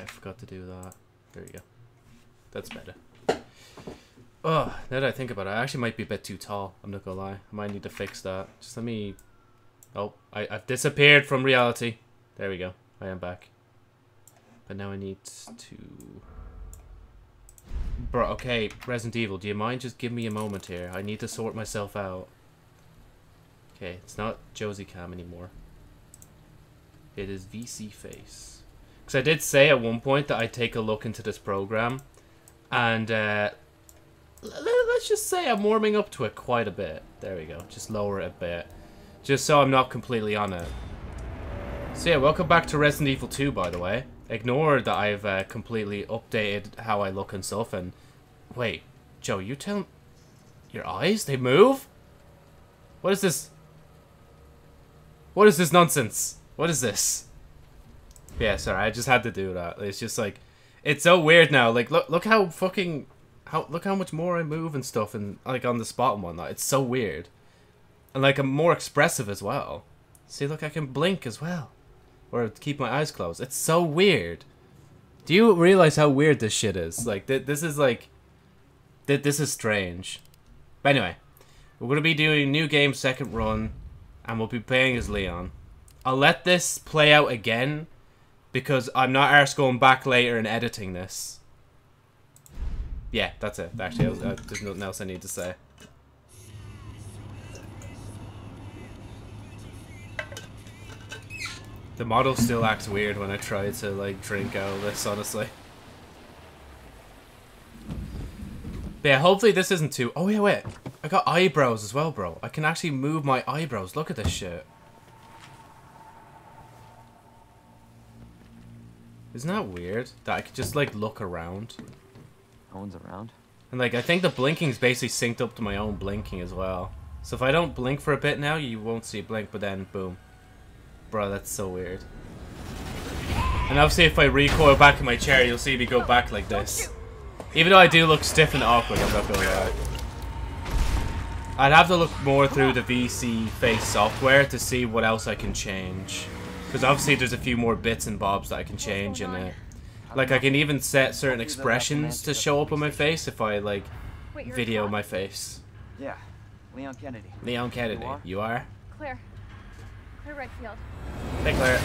I forgot to do that. There you go. That's better. Oh, now that I think about it, I actually might be a bit too tall. I'm not gonna lie. I might need to fix that. Just let me... Oh, I, I've disappeared from reality. There we go. I am back. But now I need to... Bro, okay, Resident Evil, do you mind just give me a moment here? I need to sort myself out. Okay, it's not Josie Cam anymore. It is VSeeFace. Because I did say at one point that I'd take a look into this program. And, uh, let's just say I'm warming up to it quite a bit. There we go. Just lower it a bit. Just so I'm not completely on it. So yeah, welcome back to Resident Evil 2, by the way. Ignore that I've uh, completely updated how I look and stuff, and... Wait, Joe, you tell... Your eyes? They move? What is this? What is this nonsense? What is this? Yeah, sorry, I just had to do that. It's just like... It's so weird now. Like, look look how fucking... How, look how much more I move and stuff, and like on the spot and whatnot. It's so weird. And like, I'm more expressive as well. See, look, I can blink as well or keep my eyes closed. It's so weird. Do you realize how weird this shit is? Like, th this is like, th this is strange. But anyway, we're gonna be doing new game second run, and we'll be playing as Leon. I'll let this play out again, because I'm not arse going back later and editing this. Yeah, that's it. Actually, I uh, there's nothing else I need to say. The model still acts weird when I try to like drink out of this, honestly. But yeah, hopefully this isn't too... Oh, yeah, wait. I got eyebrows as well, bro. I can actually move my eyebrows. Look at this shit. Isn't that weird? That I could just, like, look around. No one's around. And, like, I think the blinking's basically synced up to my own blinking as well. So if I don't blink for a bit now, you won't see a blink, but then, boom. Bro, that's so weird. And obviously if I recoil back in my chair, you'll see me go back like this. Even though I do look stiff and awkward, I'm not gonna lie. I'd have to look more through the VSeeFace software to see what else I can change. Because obviously there's a few more bits and bobs that I can change in it. Like I can even set certain expressions to show up on my face if I like video my face. Yeah, Leon Kennedy. Leon Kennedy. You are? You are? Claire. Claire Redfield. Hey, Claire.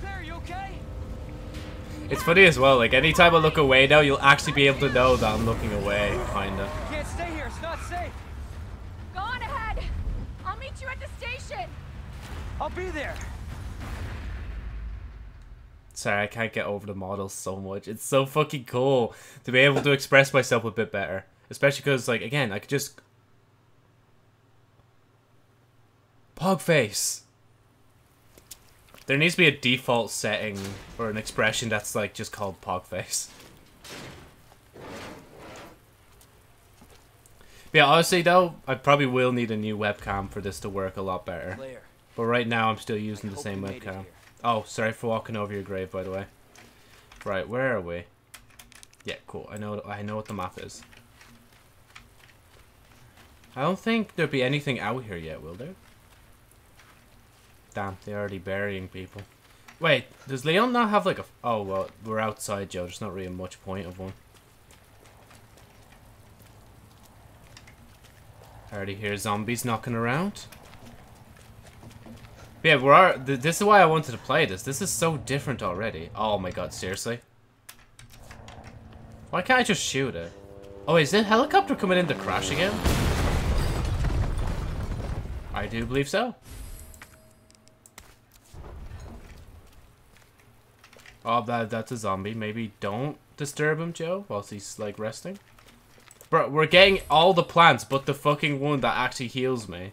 Claire, you okay? It's funny as well, like anytime I look away now, you'll actually be able to know that I'm looking away, kinda. You can't stay here, it's not safe. Go on ahead. I'll meet you at the station. I'll be there. Sorry, I can't get over the model so much. It's so fucking cool to be able to express myself a bit better. Especially because, like, again, I could just... Pog face! There needs to be a default setting or an expression that's, like, just called pog face. But yeah, honestly, though, I probably will need a new webcam for this to work a lot better. But right now, I'm still using the same you made it webcam. Oh, sorry for walking over your grave, by the way. Right, where are we? Yeah, cool. I know. I know what the map is. I don't think there'll be anything out here yet, will there? Damn, they're already burying people. Wait, does Leon not have like a... Oh, well, we're outside, Joe. There's not really much point of one. I already hear zombies knocking around. Yeah, we're are, th this is why I wanted to play this. This is so different already. Oh my god, seriously? Why can't I just shoot it? Oh, is the helicopter coming in to crash again? I do believe so. Oh, that that's a zombie. Maybe don't disturb him, Joe, whilst he's, like, resting. Bro, we're getting all the plants, but the fucking one that actually heals me.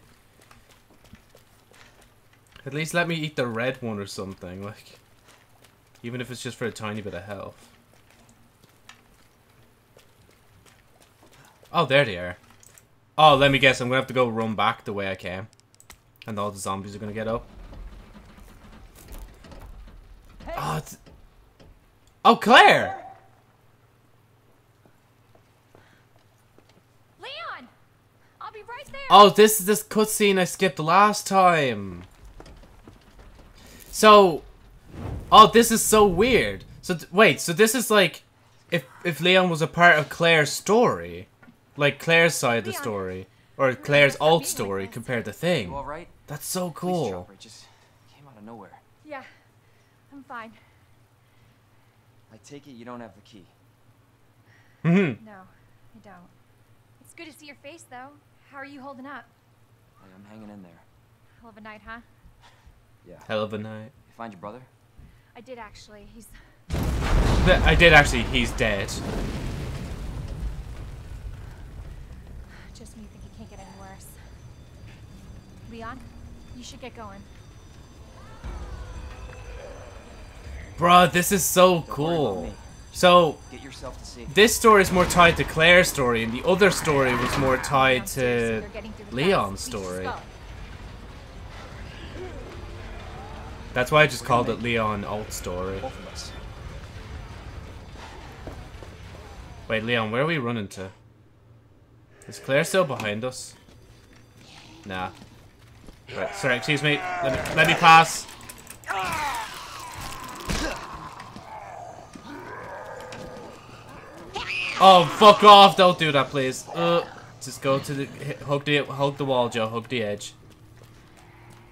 At least let me eat the red one or something, like... Even if it's just for a tiny bit of health. Oh, there they are. Oh, let me guess, I'm gonna have to go run back the way I came. And all the zombies are gonna get up. Oh, it's... Oh, Claire! Leon! I'll be right there. Oh, this is this cutscene I skipped last time. So, oh, this is so weird. So th- wait, so this is like, if if Leon was a part of Claire's story, like Claire's side of the story, or Claire's stop alt like story this. compared to You Thing. all right? That's so Police cool. chopper just came out of nowhere. Yeah, I'm fine. I take it you don't have the key. Mm-hmm. No, I don't. It's good to see your face, though. How are you holding up? I'm hanging in there. Hell of a night, huh? Yeah. Hell of a night. You find your brother? I did actually. He's Th- I did actually. He's dead. just me you think it can't get any worse. Leon, you should get going. Bruh, this is so Don't cool. So, Get yourself to safety. this story is more tied to Claire's story, and the other story was more tied to you're getting through the Leon's fence. We story. That's why I just called it Leon alt story. Both of us. Wait, Leon, where are we running to? Is Claire still behind us? Nah. Right, sorry, excuse me. Let me, let me pass. Oh, fuck off! Don't do that, please. Uh, just go to the hug the hug the wall, Joe. Hug the edge.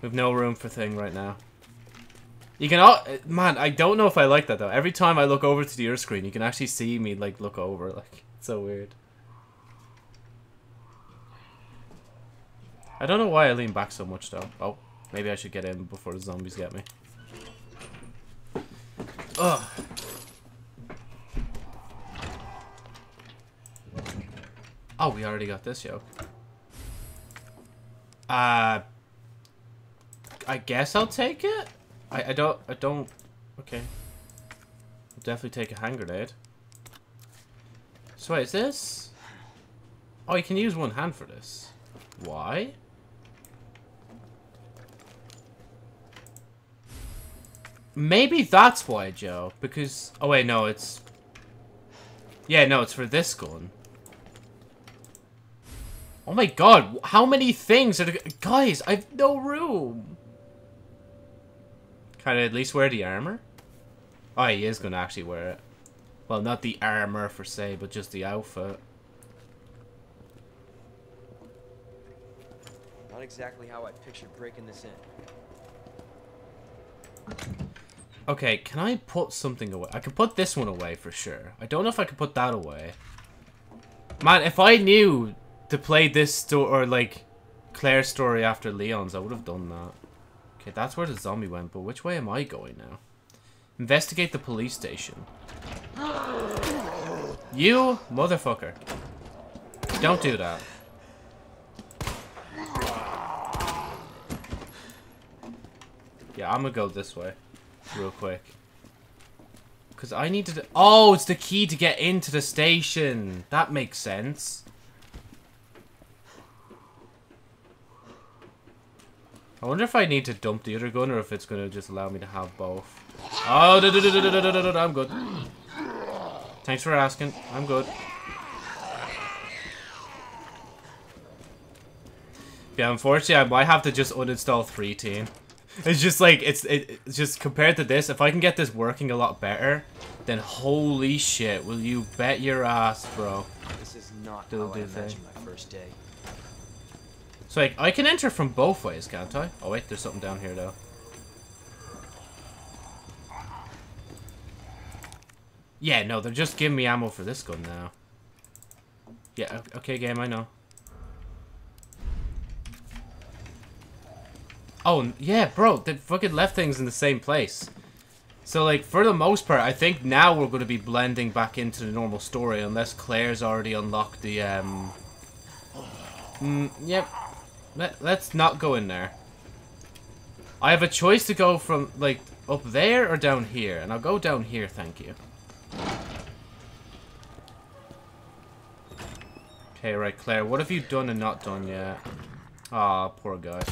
We've no room for thing right now. You can all man. I don't know if I like that though. Every time I look over to the screen, you can actually see me like look over. Like it's so weird. I don't know why I lean back so much though. Oh, maybe I should get in before the zombies get me. Ugh. Oh, we already got this, yo. Uh, I guess I'll take it. I, I don't I don't. Okay. I'll definitely take a hand grenade. So wait, is this? Oh, you can use one hand for this. Why? Maybe that's why, Joe. Because oh wait, no, it's. Yeah, no, it's for this gun. Oh my god, how many things are? Guys, I've no room. Can I at least wear the armor? Oh, he is going to actually wear it. Well, not the armor per se, but just the outfit. Not exactly how I pictured breaking this in. Okay, can I put something away? I can put this one away for sure. I don't know if I can put that away. Man, if I knew to play this story, or like, Claire's story after Leon's, I would have done that. Okay, that's where the zombie went, but which way am I going now? Investigate the police station. You motherfucker. Don't do that. Yeah, I'm gonna go this way. Real quick. Because I needed to... Oh, it's the key to get into the station. That makes sense. I wonder if I need to dump the other gun or if it's going to just allow me to have both. Oh, da, da, da, da, da, da, da, da, da, I'm good. Thanks for asking. I'm good. Yeah, unfortunately, I might have to just uninstall 3tene. It's just like, it's, it, it's just compared to this, if I can get this working a lot better, then holy shit, will you bet your ass, bro. This is not Do- how do I imagined my first day. So I can enter from both ways, can't I? Oh wait, there's something down here though. Yeah, no, they're just giving me ammo for this gun now. Yeah, okay, game, I know. Oh, yeah, bro, they fucking left things in the same place. So, like, for the most part, I think now we're going to be blending back into the normal story, unless Claire's already unlocked the, um... Mm, yep. Let, let's not go in there. I have a choice to go from, like, up there or down here, and I'll go down here, thank you. Okay, right, Claire, what have you done and not done yet? Aw, poor guy.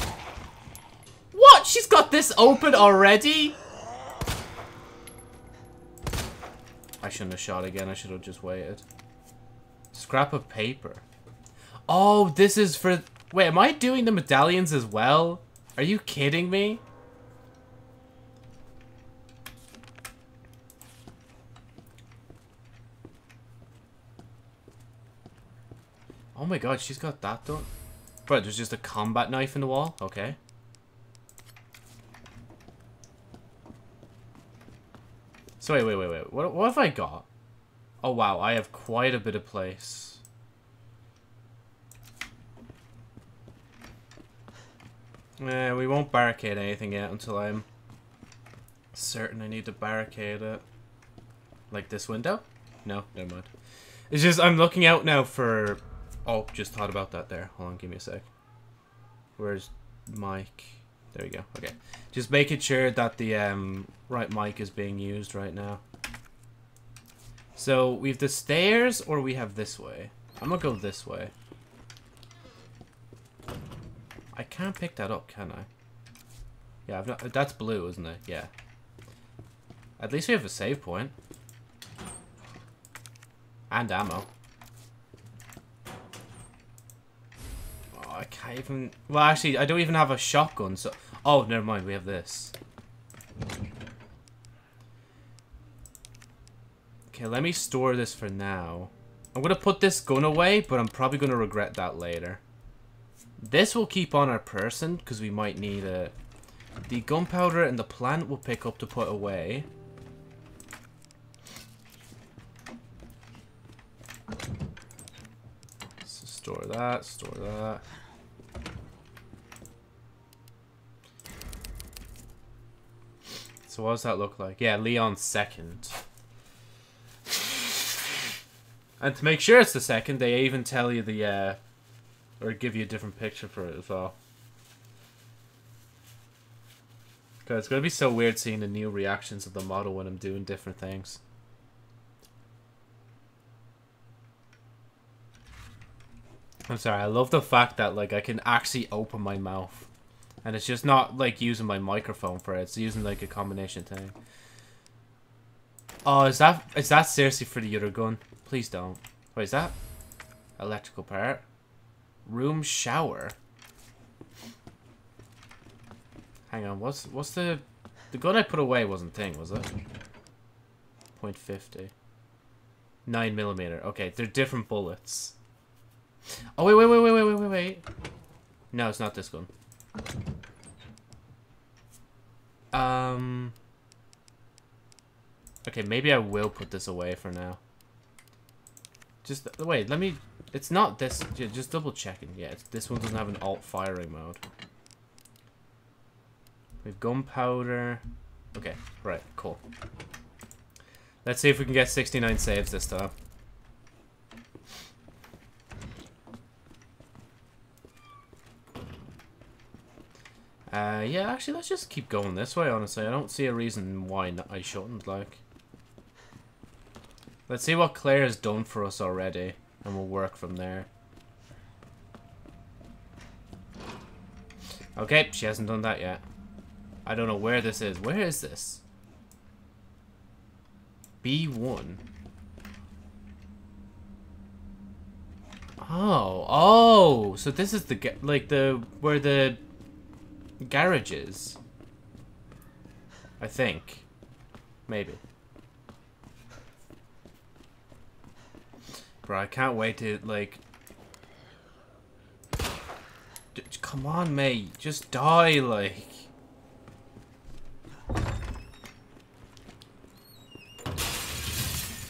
What? She's got this open already? I shouldn't have shot again. I should have just waited. Scrap of paper. Oh, this is for... Wait, am I doing the medallions as well? Are you kidding me? Oh my god, she's got that done. Bro, there's just a combat knife in the wall? Okay. So wait, wait, wait, wait. What, what have I got? Oh wow, I have quite a bit of place. Eh, we won't barricade anything yet until I'm certain I need to barricade it. Like this window? No, never mind. It's just, I'm looking out now for... Oh, just thought about that there. Hold on, give me a sec. Where's mic? There we go. Okay. Just making sure that the um, right mic is being used right now. So, we have the stairs, or we have this way? I'm gonna go this way. I can't pick that up, can I? Yeah, I've not, that's blue, isn't it? Yeah. At least we have a save point. And ammo. Oh, I can't even... Well, actually, I don't even have a shotgun, so... Oh, never mind, we have this. Okay, let me store this for now. I'm going to put this gun away, but I'm probably going to regret that later. This will keep on our person, because we might need it. The gunpowder and the plant will pick up to put away. So store that, store that. So what does that look like? Yeah, Leon's second. And to make sure it's the second, they even tell you the, uh, or give you a different picture for it as well. Cause it's gonna be so weird seeing the new reactions of the model when I'm doing different things. I'm sorry, I love the fact that like I can actually open my mouth. And it's just not like using my microphone for it, it's using like a combination thing. Oh, is that is that seriously for the other gun? Please don't. What is that? Electrical part. Room shower. Hang on, what's what's the the gun I put away wasn't thing, was it? Point fifty. Nine millimeter. Okay, they're different bullets. Oh wait, wait, wait, wait, wait, wait, wait, wait. No, it's not this gun. Um. Okay, maybe I will put this away for now. Just wait. Let me. It's not this. Just double checking. Yeah, this one doesn't have an alt firing mode. We have gunpowder. Okay, right, cool. Let's see if we can get 69 saves this time. Uh, yeah, actually, let's just keep going this way, honestly. I don't see a reason why I shouldn't, like. Let's see what Claire has done for us already, and we'll work from there. Okay, she hasn't done that yet. I don't know where this is. Where is this? B1. Oh, oh, so this is the, like, the, where the garage is. I think. Maybe. Bro, I can't wait to, like... Come on, mate. Just die, like...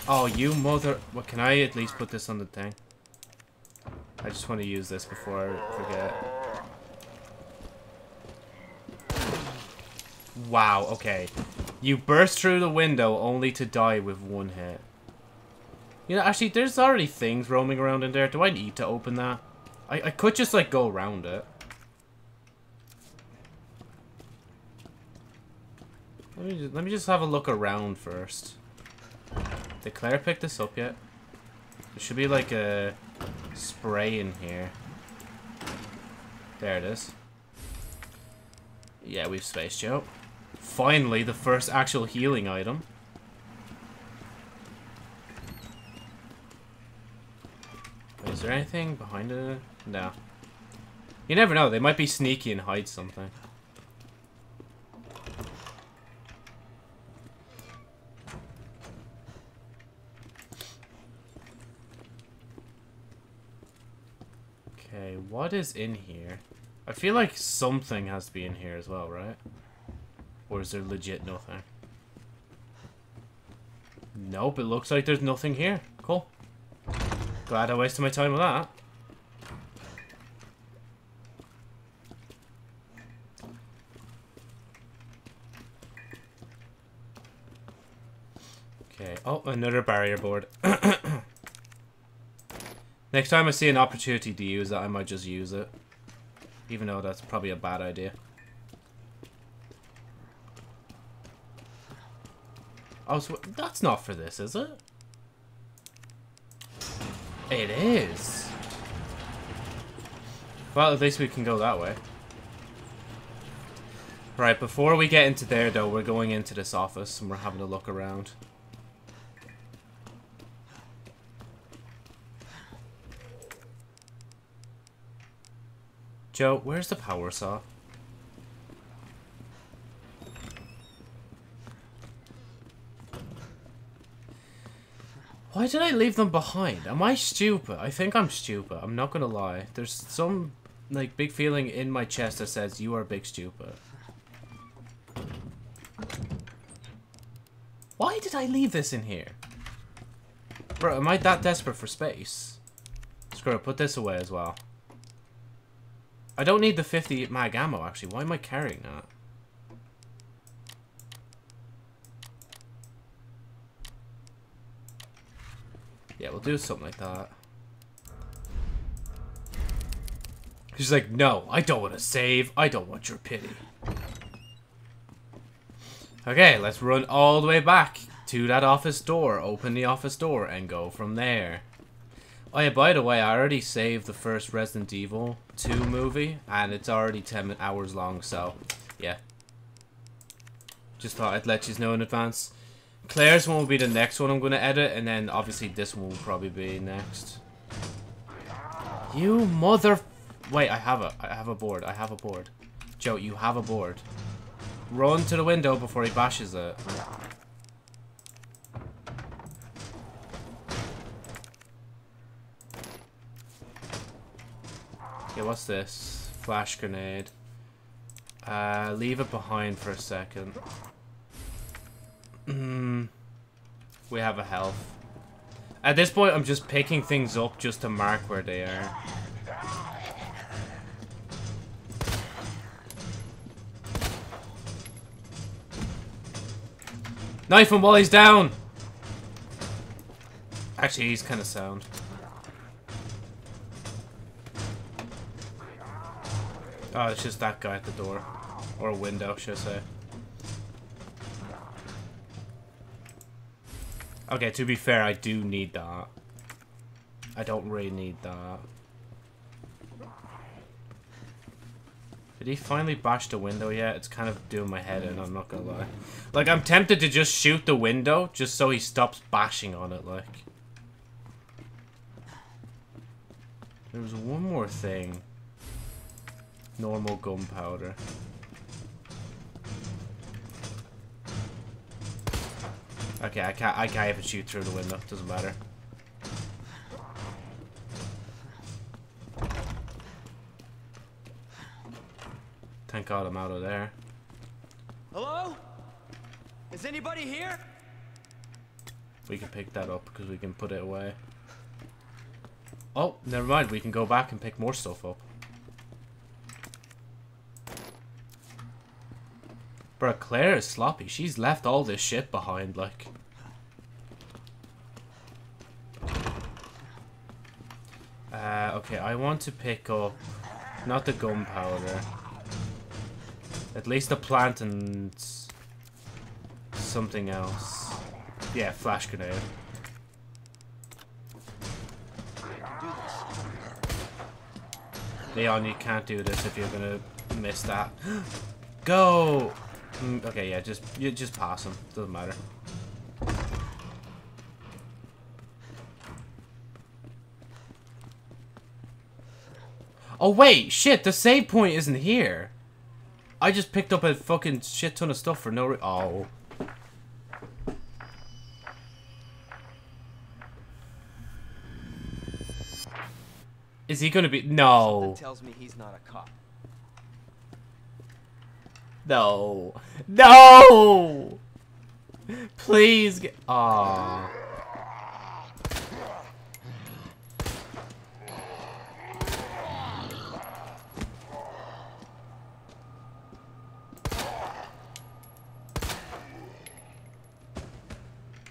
Oh, you mother... What, can I at least put this on the thing? I just want to use this before I forget. Wow, okay. You burst through the window only to die with one hit. You know, actually, there's already things roaming around in there. Do I need to open that? I, I could just, like, go around it. Let me, just, let me just have a look around first. Did Claire pick this up yet? There should be, like, a spray in here. There it is. Yeah, we've Space Joe. Finally, the first actual healing item. Is there anything behind it? No. You never know, they might be sneaky and hide something. Okay, what is in here? I feel like something has to be in here as well, right? Or is there legit nothing? Nope, it looks like there's nothing here. Cool. Glad I wasted my time with that. Okay. Oh, another barrier board. Next time I see an opportunity to use that, I might just use it. Even though that's probably a bad idea. Oh, so that's not for this, is it? It is. Well, at least we can go that way. Right, before we get into there, though, we're going into this office and we're having a look around. Joe, where's the power saw? Why did I leave them behind? Am I stupid? I think I'm stupid. I'm not gonna lie. There's some, like, big feeling in my chest that says you are big stupid. Why did I leave this in here? Bro, am I that desperate for space? Screw it, put this away as well. I don't need the 50 mag ammo, actually. Why am I carrying that? Yeah, we'll do something like that. She's like, no, I don't want to save. I don't want your pity. Okay, let's run all the way back to that office door. Open the office door and go from there. Oh yeah, by the way, I already saved the first Resident Evil 2 movie, and it's already 10 hours long, so, yeah. Just thought I'd let you know in advance. Claire's one will be the next one I'm going to edit, and then obviously this one will probably be next. You mother... Wait, I have a, I have a board, I have a board. Joe, you have a board. Run to the window before he bashes it. Okay, what's this? Flash grenade. Uh, leave it behind for a second. Hmm. we have a health. At this point, I'm just picking things up just to mark where they are. Knife him while he's down! Actually, he's kind of sound. Oh, it's just that guy at the door. Or a window, should I say. Okay, to be fair, I do need that. I don't really need that. Did he finally bash the window yet? It's kind of doing my head in, I'm not gonna lie. Like, I'm tempted to just shoot the window, just so he stops bashing on it, like. There was one more thing. Normal gunpowder. Okay, I can't I can't even shoot through the window, doesn't matter. Thank god I'm out of there. Hello? Is anybody here? We can pick that up because we can put it away. Oh, never mind, we can go back and pick more stuff up. Bro, Claire is sloppy. She's left all this shit behind, like. Uh, okay, I want to pick up, not the gunpowder, at least the plant and something else. Yeah, flash grenade. Leon, you can't do this if you're gonna miss that. Go! Mm, okay, yeah, just you just pass him. Doesn't matter. Oh wait, shit, the save point isn't here. I just picked up a fucking shit ton of stuff for no re- Oh. Is he gonna be- No. Something tells me he's not a cop. No. No! Please get- Aww.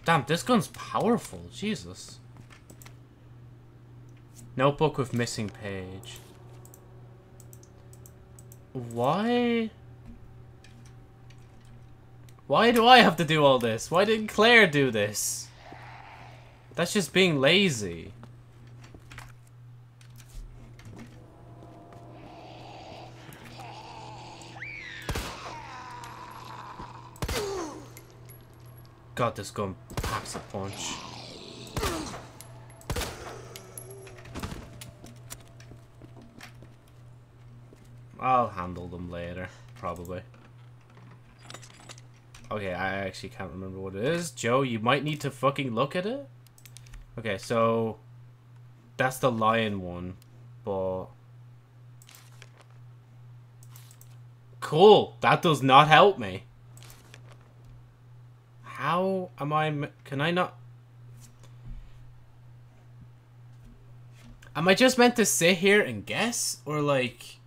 Damn, this gun's powerful. Jesus. Notebook with missing page. Why? Why do I have to do all this? Why didn't Claire do this? That's just being lazy. God, this gun packs a punch. I'll handle them later, probably. Okay, I actually can't remember what it is. Joe, you might need to fucking look at it. Okay, so... That's the lion one, but... Cool! That does not help me. How am I? Can I not... Am I just meant to sit here and guess? Or, like...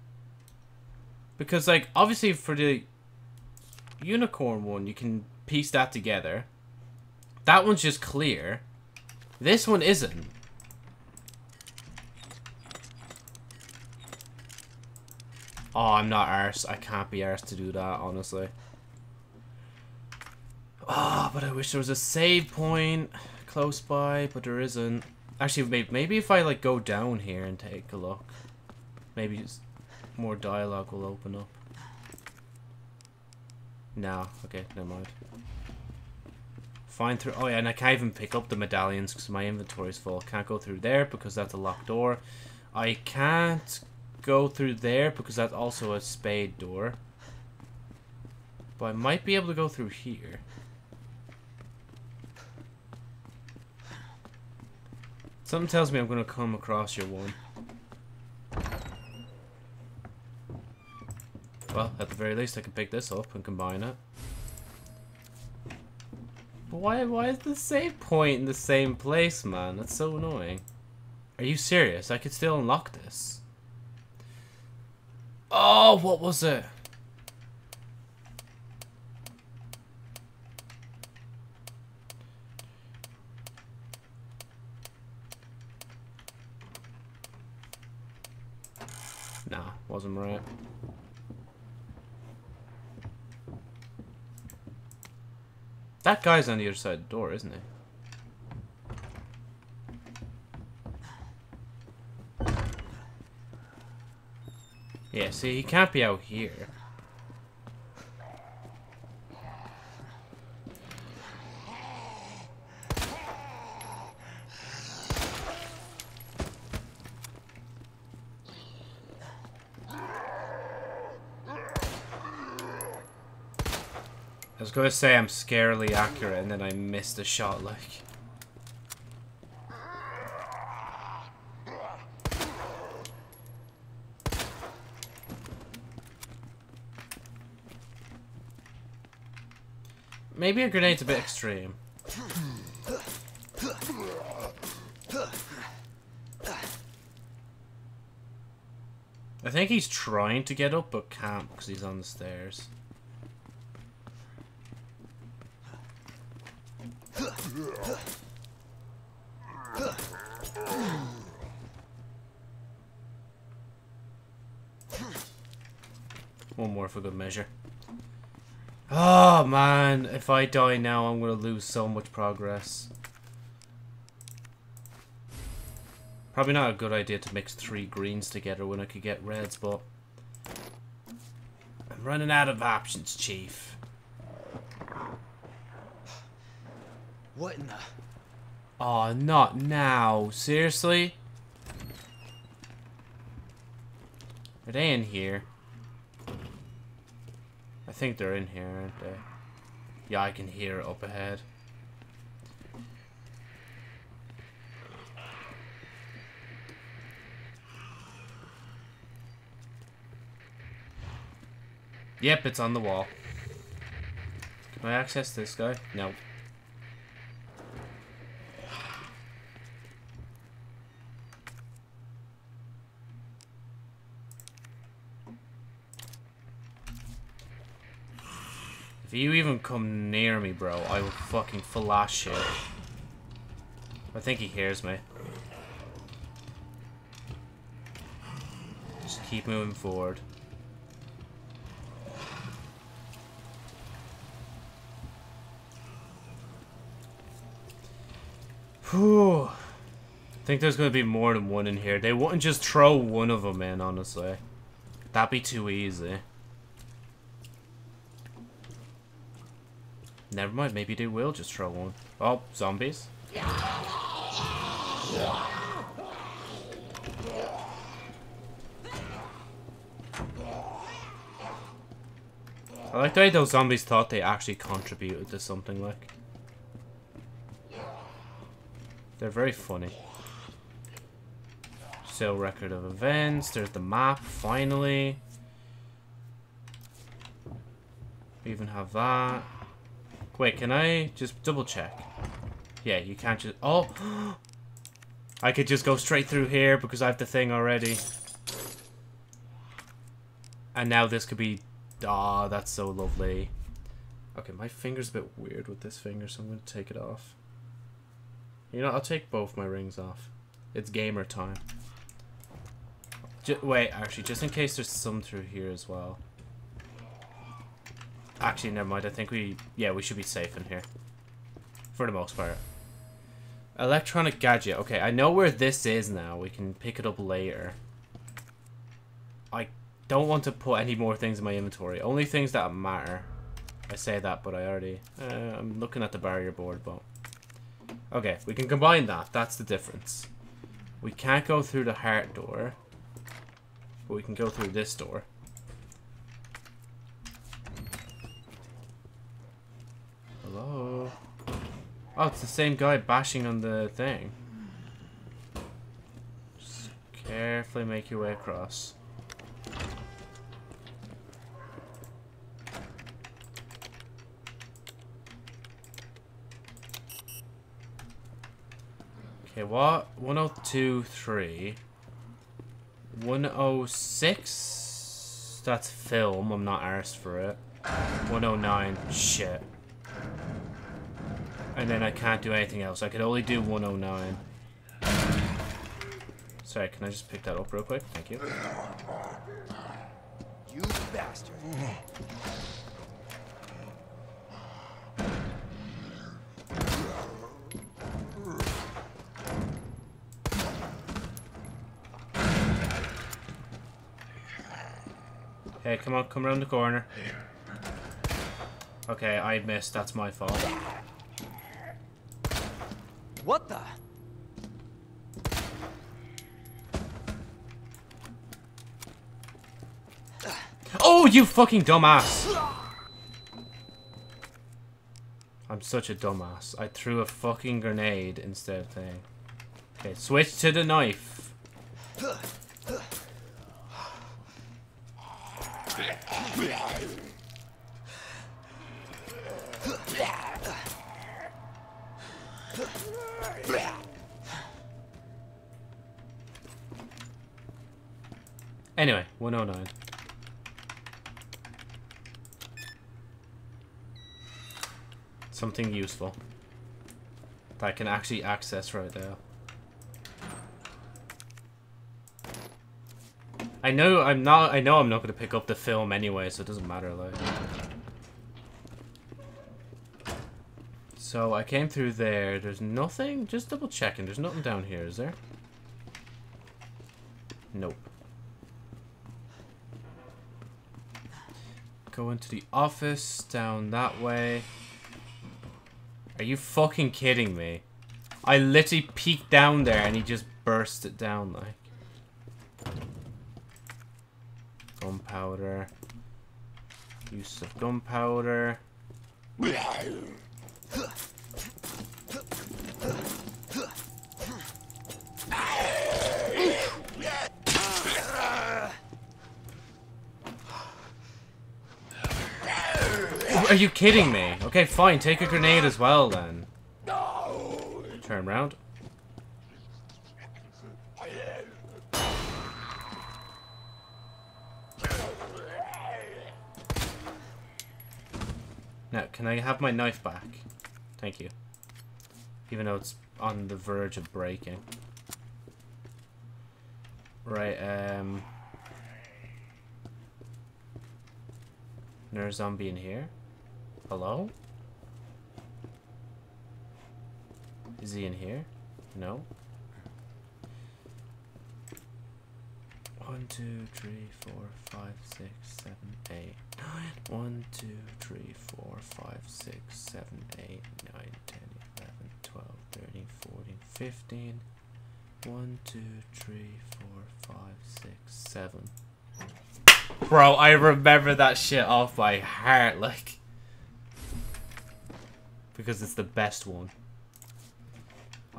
Because, like, obviously for the unicorn one, you can piece that together. That one's just clear. This one isn't. Oh, I'm not arse. I can't be arse to do that, honestly. Ah, but I wish there was a save point close by, but there isn't. Actually, maybe, maybe if I, like, go down here and take a look. Maybe more dialogue will open up. No, okay, never mind. Find through. Oh yeah, and I can't even pick up the medallions because my inventory's full. Can't go through there because that's a locked door. I can't go through there because that's also a spade door. But I might be able to go through here. Something tells me I'm gonna come across your one. Well, at the very least, I can pick this up and combine it. But why, why is the save point in the same place, man? That's so annoying. Are you serious? I could still unlock this. Oh, what was it? Nah, wasn't right. That guy's on the other side of the door, isn't he? Yeah, see, he can't be out here. Was gonna say I'm scarily accurate and then I missed a shot like. Maybe a grenade's a bit extreme. I think he's trying to get up but can't because he's on the stairs. One more for good measure. Oh man, if I die now, I'm gonna lose so much progress. Probably not a good idea to mix three greens together when I could get reds, but... I'm running out of options, Chief. What in the... Oh, not now. Seriously? Are they in here? Think they're in here, aren't they? Yeah, I can hear it up ahead. Yep, it's on the wall. Can I access this guy? No. If you even come near me, bro, I will fucking flash you. I think he hears me. Just keep moving forward. Whew. I think there's going to be more than one in here. They wouldn't just throw one of them in, honestly. That'd be too easy. Never mind, maybe they will just throw one. Oh, zombies. I like the way those zombies thought they actually contributed to something like. They're very funny. Sale record of events. There's the map, finally. We even have that. Wait, can I just double check? Yeah, you can't just... Oh! I could just go straight through here because I have the thing already. And now this could be... Ah, oh, that's so lovely. Okay, my finger's a bit weird with this finger, so I'm going to take it off. You know, I'll take both my rings off. It's gamer time. Just, wait, actually, just in case there's some through here as well. Actually, never mind. I think we... Yeah, we should be safe in here. For the most part. Electronic gadget. Okay, I know where this is now. We can pick it up later. I don't want to put any more things in my inventory. Only things that matter. I say that, but I already... Uh, I'm looking at the barrier board, but... Okay, we can combine that. That's the difference. We can't go through the heart door. But we can go through this door. Oh, it's the same guy bashing on the thing. Just carefully make your way across. Okay, what? 1023. 106? That's film. I'm not arsed for it. 109. Shit. And then I can't do anything else. I could only do 109. Sorry, can I just pick that up real quick? Thank you. You bastard. Hey, come on, come around the corner. Okay, I missed. That's my fault. What the? Oh, you fucking dumbass! I'm such a dumbass. I threw a fucking grenade instead of thing. Okay, switch to the knife. Anyway, 109. Something useful. That I can actually access right there. I know I'm not I know I'm not gonna pick up the film anyway, so it doesn't matter like. So I came through there, there's nothing just double checking, there's nothing down here, is there? Nope. Go into the office, down that way. Are you fucking kidding me? I literally peeked down there and he just burst it down like. gunpowder. Use of gunpowder. Are you kidding me? Okay, fine. Take a grenade as well, then. Turn around. Now, can I have my knife back? Thank you. Even though it's on the verge of breaking. Right, um... There's a zombie in here. Hello? Is he in here? No. One, two, three, four, five, six, seven, eight, nine. One, two, three, four, five, six, seven, eight, nine, ten, eleven, twelve, thirteen, fourteen, fifteen. One, two, three, four, five, six, seven. Bro, I remember that shit off by heart, like. Because it's the best one.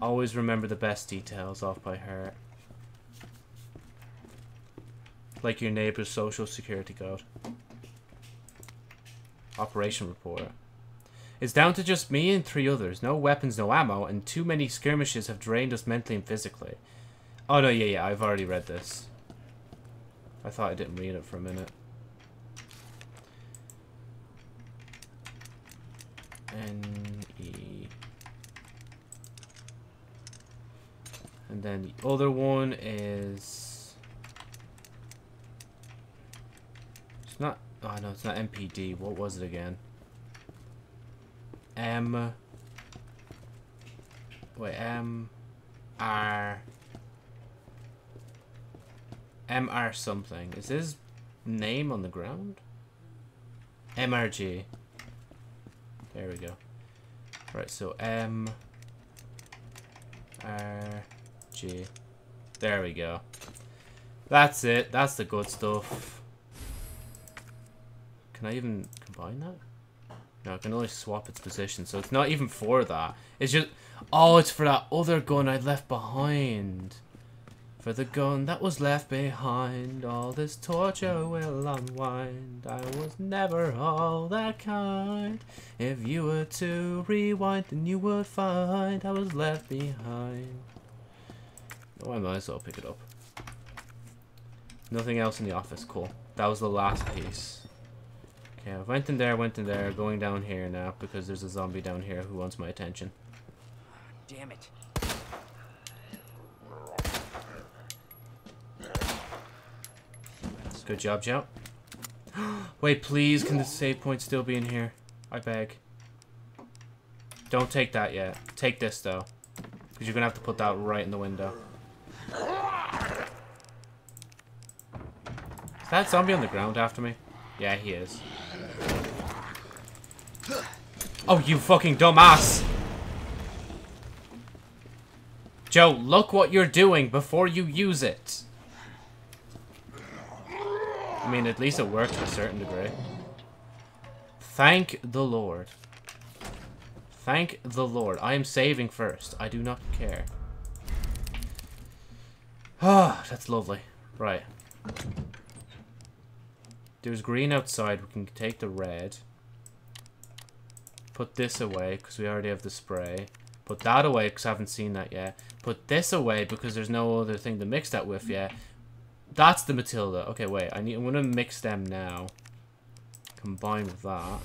Always remember the best details off by heart. Like your neighbor's social security code. Operation report. It's down to just me and three others. No weapons, no ammo, and too many skirmishes have drained us mentally and physically. Oh no, yeah, yeah, I've already read this. I thought I didn't read it for a minute. N E. And then the other one is. It's not. Oh no, it's not MPD. What was it again? M. Wait, M. R. MR something. Is his name on the ground? MRG. There we go. Right, so M R G. There we go. That's it. That's the good stuff. Can I even combine that? No, I can only swap its position, so it's not even for that. It's just... Oh, it's for that other gun I left behind. For the gun that was left behind, all this torture will unwind. I was never all that kind. If you were to rewind, then you would find I was left behind. Oh, I might as well pick it up. Nothing else in the office. Cool. That was the last piece. Okay, I went in there, went in there, going down here now because there's a zombie down here who wants my attention. Damn it. Good job, Joe. Wait, please, can the save point still be in here? I beg. Don't take that yet. Take this, though. Because you're going to have to put that right in the window. Is that zombie on the ground after me? Yeah, he is. Oh, you fucking dumbass! Joe, look what you're doing before you use it. I mean, at least it worked to a certain degree. Thank the Lord. Thank the Lord. I am saving first. I do not care. Ah, that's lovely. Right. There's green outside. We can take the red. Put this away, because we already have the spray. Put that away, because I haven't seen that yet. Put this away, because there's no other thing to mix that with yet. That's the Matilda. Okay, wait. I need. I'm gonna mix them now. Combine with that.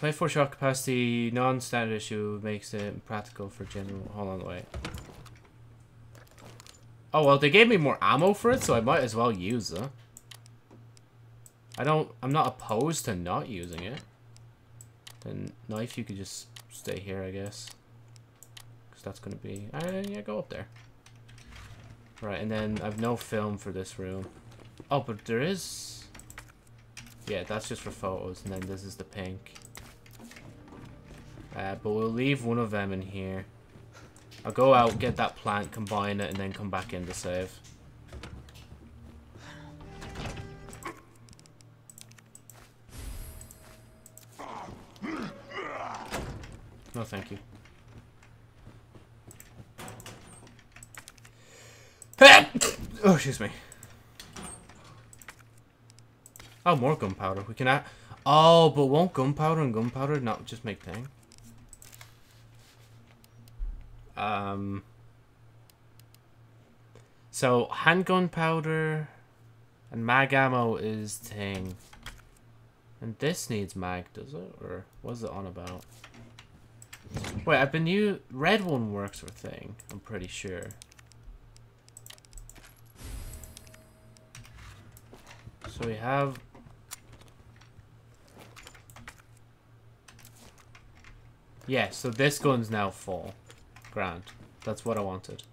24 shot capacity, non-standard issue makes it practical for general. Hold on, wait. Oh well, they gave me more ammo for it, so I might as well use it. I don't. I'm not opposed to not using it. Then knife, you could just stay here, I guess. Because that's gonna be. Uh, yeah, go up there. Right, and then I've no film for this room. Oh, but there is... Yeah, that's just for photos, and then this is the pink. Uh, but we'll leave one of them in here. I'll go out, get that plant, combine it, and then come back in to save. No, thank you. oh, excuse me. Oh, more gunpowder. We can add... Oh, but won't gunpowder and gunpowder not just make thing? Um... So, handgun powder and mag ammo is thing. And this needs mag, does it? Or what's it on about? Wait, I've been you red one works for thing, I'm pretty sure. So we have Yeah, so this gun's now full. Grand. That's what I wanted.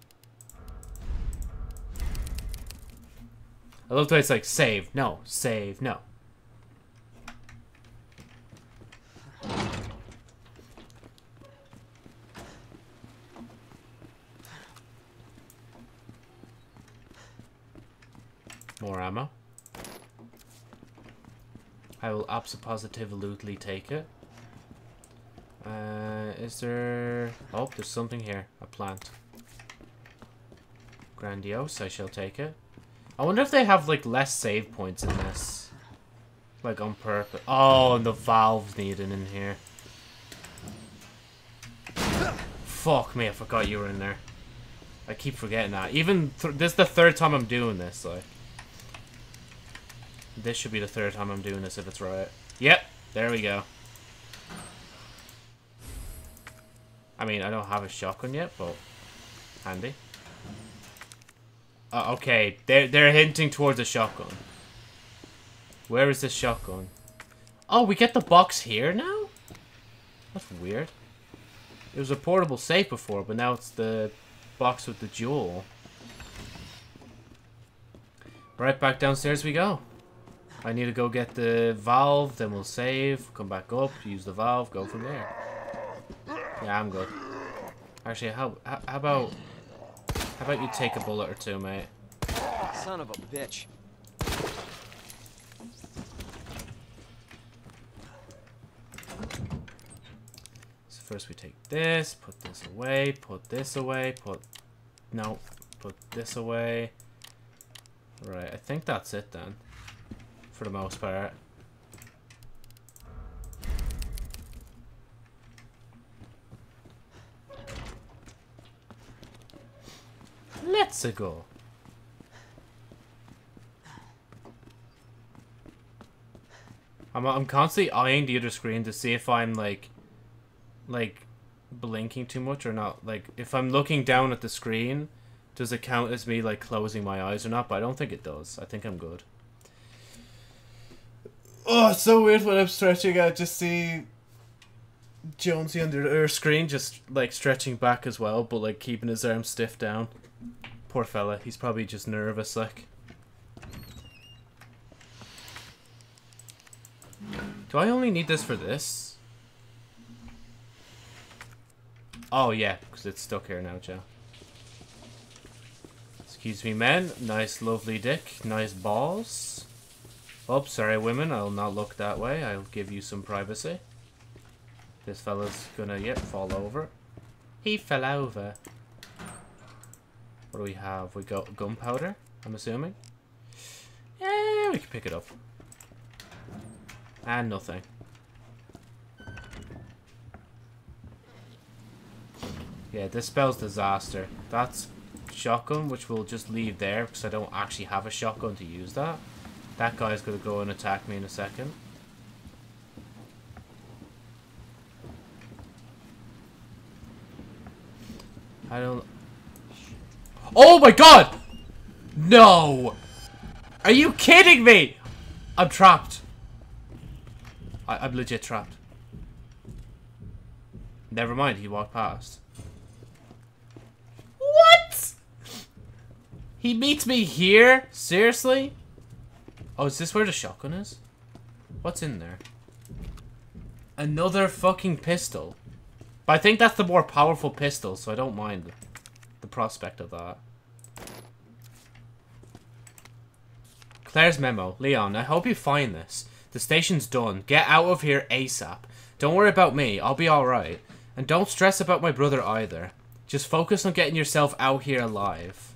I love the way it's like, save, no, save, no. More ammo. I will absolutely take it. Uh, is there... Oh, there's something here. A plant. Grandiose, I shall take it. I wonder if they have, like, less save points in this. Like, on purpose. Oh, and the valves needed in here. Fuck me, I forgot you were in there. I keep forgetting that. Even, th this is the third time I'm doing this, like. This should be the third time I'm doing this if it's right. Yep, there we go. I mean, I don't have a shotgun yet, but handy. Uh, okay, they're, they're hinting towards a shotgun. Where is this shotgun? Oh, we get the box here now? That's weird. It was a portable safe before, but now it's the box with the jewel. Right back downstairs we go. I need to go get the valve, then we'll save, come back up, use the valve, go from there. Yeah, I'm good. Actually, how, how, how about... How about you take a bullet or two, mate? Son of a bitch. So first we take this, put this away, put this away, put... No, put this away. Right, I think that's it then. For the most part. Let's go. I'm, I'm constantly eyeing the other screen to see if I'm like, like, blinking too much or not. Like, if I'm looking down at the screen, does it count as me like closing my eyes or not? But I don't think it does. I think I'm good. Oh, it's so weird when I'm stretching. I just see Jonesy under her screen, just like stretching back as well, but like keeping his arms stiff down. Poor fella. He's probably just nervous, like. Do I only need this for this? Oh, yeah, because it's stuck here now, Joe. Excuse me, men. Nice, lovely dick. Nice balls. Oh, sorry, women. I'll not look that way. I'll give you some privacy. This fella's gonna, yep, fall over. He fell over. What do we have? We got gunpowder, I'm assuming. Yeah, we can pick it up. And nothing. Yeah, this spells disaster. That's shotgun, which we'll just leave there because I don't actually have a shotgun to use that. That guy's going to go and attack me in a second. I don't... Oh my god! No! Are you kidding me? I'm trapped. I I'm legit trapped. Never mind, he walked past. What? He meets me here? Seriously? Oh, is this where the shotgun is? What's in there? Another fucking pistol. But I think that's the more powerful pistol, so I don't mind the prospect of that. Claire's memo. Leon, I hope you find this. The station's done. Get out of here ASAP. Don't worry about me. I'll be alright. And don't stress about my brother either. Just focus on getting yourself out here alive.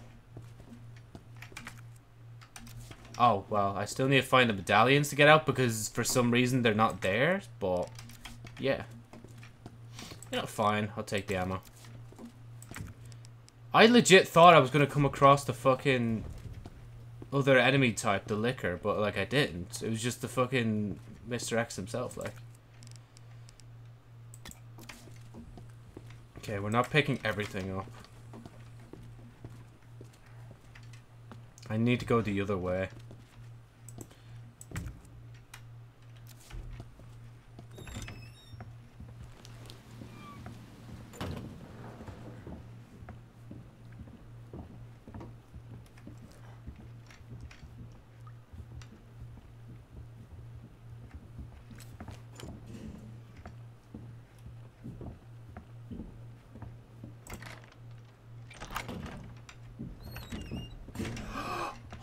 Oh, well, I still need to find the medallions to get out because for some reason they're not there, but yeah. You know, fine, I'll take the ammo. I legit thought I was going to come across the fucking other enemy type, the Licker, but like I didn't. It was just the fucking Mr. X himself, like. Okay, we're not picking everything up. I need to go the other way.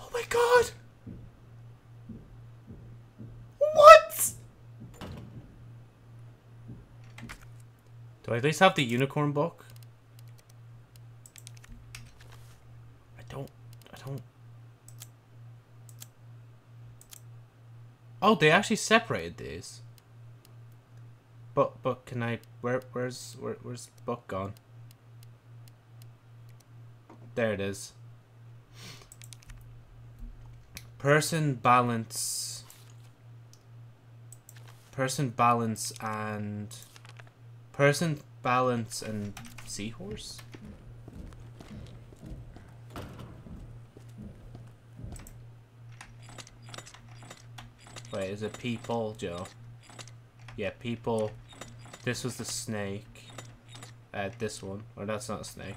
Oh my god! What? Do I at least have the unicorn book? I don't. I don't. Oh, they actually separated these. But but can I? Where where's where, where's the book gone? There it is. Person balance. Person balance and person balance and seahorse. Wait, is it people, Joe? Yeah, people. This was the snake. Uh, this one. Or that's not a snake.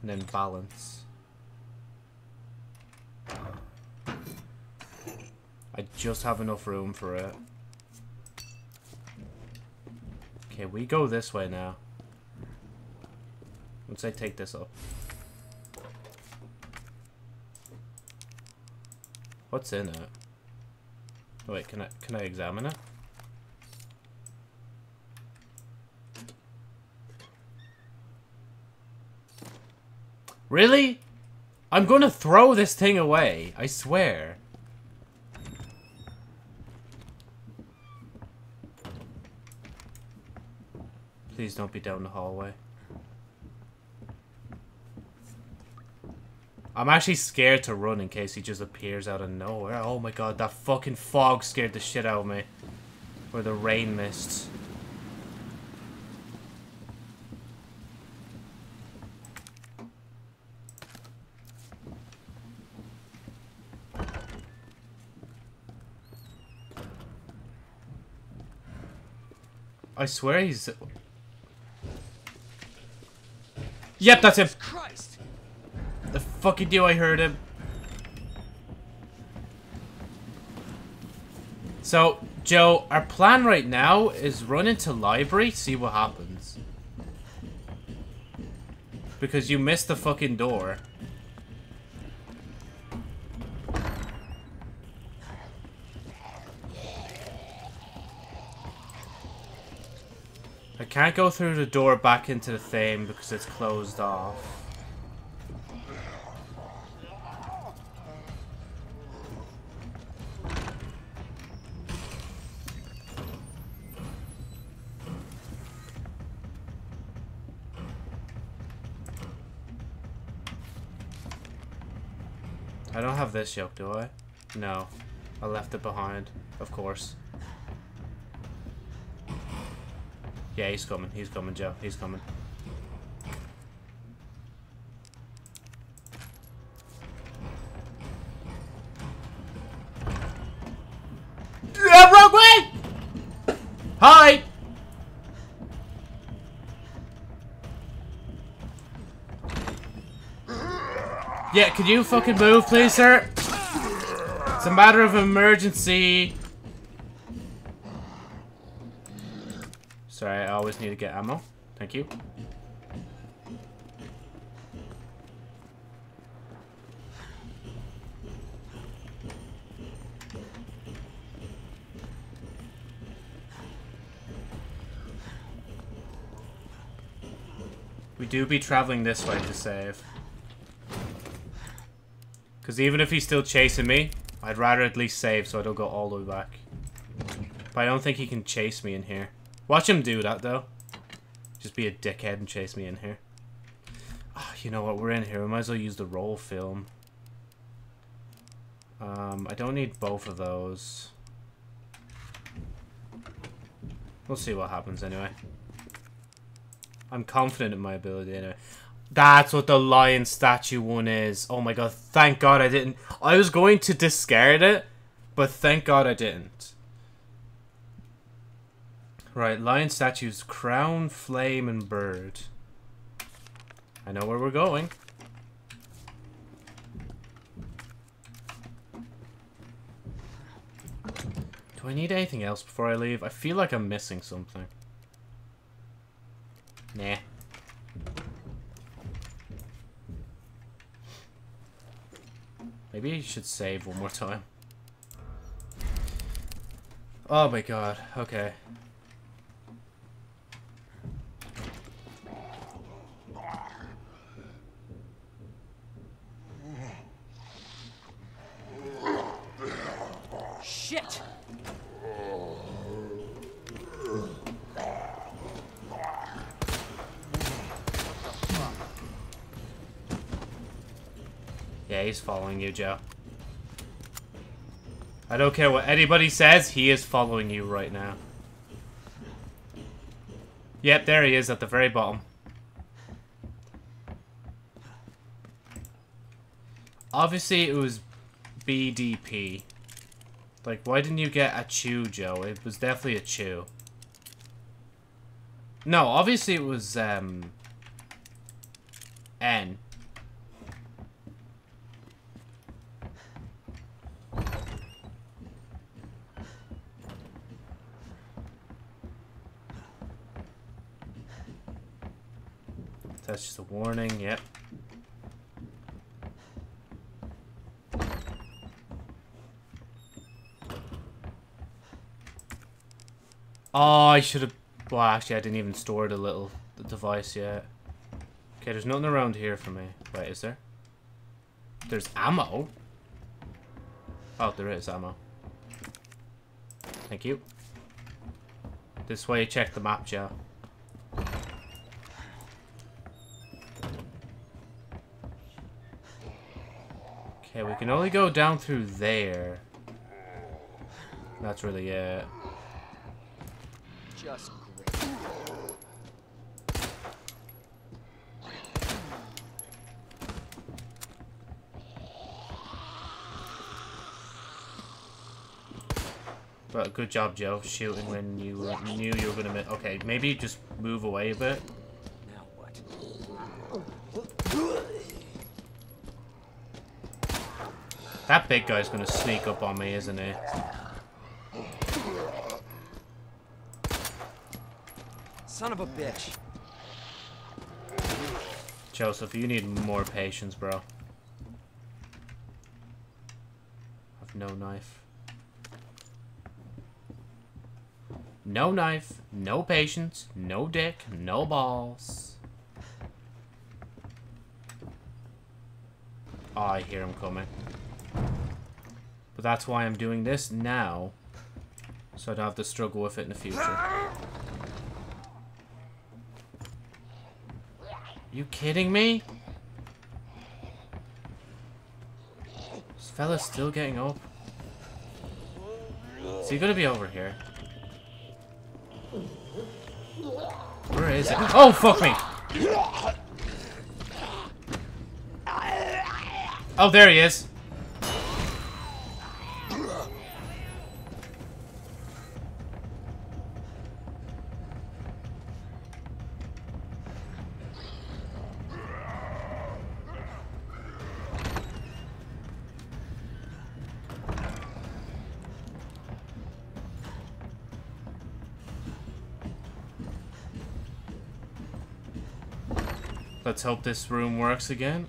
And then balance. I just have enough room for it. Okay, we go this way now. Once I take this up. What's in it? Oh, wait, can I can I examine it? Really? I'm gonna throw this thing away. I swear. Please don't be down the hallway. I'm actually scared to run in case he just appears out of nowhere. Oh my god, that fucking fog scared the shit out of me. Or the rain mist. I swear he's... Yep, that's him! Christ! The fucking deal, I heard him. So, Joe, our plan right now is run into library, see what happens. Because you missed the fucking door. Can't go through the door back into the thing because it's closed off. I don't have this yoke, do I? No. I left it behind. Of course. Yeah, he's coming. He's coming, Joe. He's coming. Yeah, wrong way! Hi! Yeah, could you fucking move, please, sir? It's a matter of emergency. Sorry, I always need to get ammo. Thank you. We do be traveling this way to save. Because even if he's still chasing me, I'd rather at least save so I don't go all the way back. But I don't think he can chase me in here. Watch him do that, though. Just be a dickhead and chase me in here. Oh, you know what? We're in here. We might as well use the roll film. Um, I don't need both of those. We'll see what happens anyway. I'm confident in my ability anyway. That's what the lion statue one is. Oh my god, thank god I didn't. I was going to discard it, but thank god I didn't. Right, lion statues, crown, flame, and bird. I know where we're going. Do I need anything else before I leave? I feel like I'm missing something. Nah. Maybe you should save one more time. Oh my god, okay. Shit! Yeah, he's following you, Joe. I don't care what anybody says, he is following you right now. Yep, there he is at the very bottom. Obviously, it was BDP. Like, why didn't you get a chew, Joe? It was definitely a chew. No, obviously it was, um... N. That's just a warning, yep. Oh, I should have... Well, actually, I didn't even store the little the device yet. Okay, there's nothing around here for me. Wait, is there? There's ammo? Oh, there is ammo. Thank you. This way, check the map, Joe. Okay, we can only go down through there. That's really it. Just great. But good job, Joe, shooting when you uh, knew you were gonna miss. Okay, maybe just move away a bit. Now what? That big guy's gonna sneak up on me, isn't he? Son of a bitch. Joseph, you need more patience, bro. I've no knife. No knife, no patience, no dick, no balls. Oh, I hear him coming. But that's why I'm doing this now. So I don't have to struggle with it in the future. You kidding me? This fella's still getting up. Is he gonna be over here? Where is it? Oh, fuck me! Oh, there he is. Let's hope this room works again.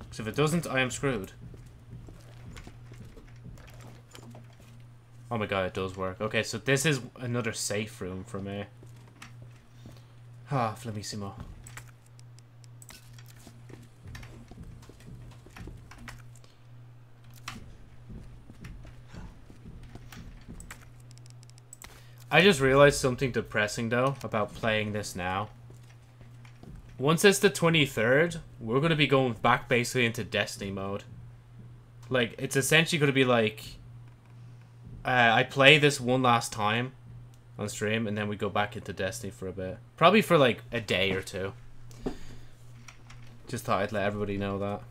Because if it doesn't, I am screwed. Oh my god, it does work. Okay, so this is another safe room for me. Ah, Flamissimo. I just realized something depressing though about playing this now. Once it's the 23rd, we're going to be going back basically into Destiny mode. Like, it's essentially going to be like... Uh, I play this one last time on stream, and then we go back into Destiny for a bit. Probably for like a day or two. Just thought I'd let everybody know that.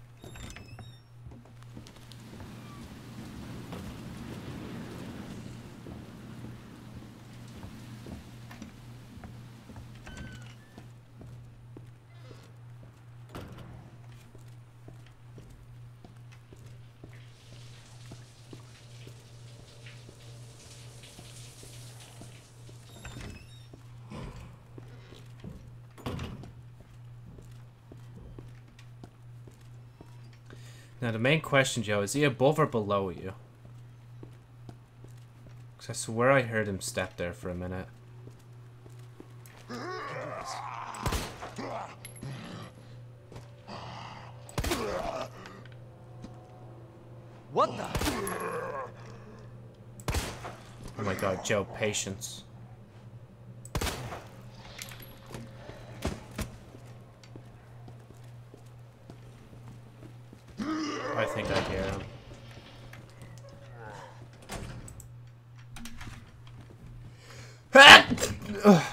The main question, Joe, is he above or below you? Because I swear I heard him step there for a minute. What the? Oh my god, Joe, patience. I think I hear him. Ugh.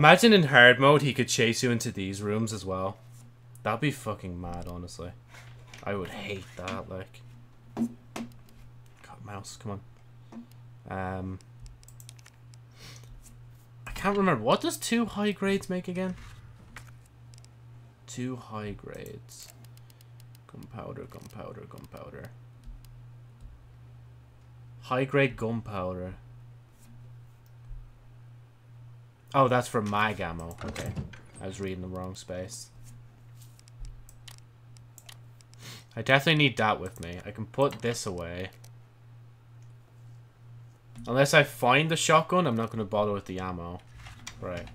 Imagine in hard mode he could chase you into these rooms as well. That'd be fucking mad, honestly. I would hate that, like. God, mouse, come on. Um. I can't remember. What does two high grades make again? Two high grades. Gunpowder, gunpowder, gunpowder. High grade gunpowder. Oh, that's for my ammo. Okay. I was reading the wrong space. I definitely need that with me. I can put this away. Unless I find the shotgun, I'm not going to bother with the ammo. Right.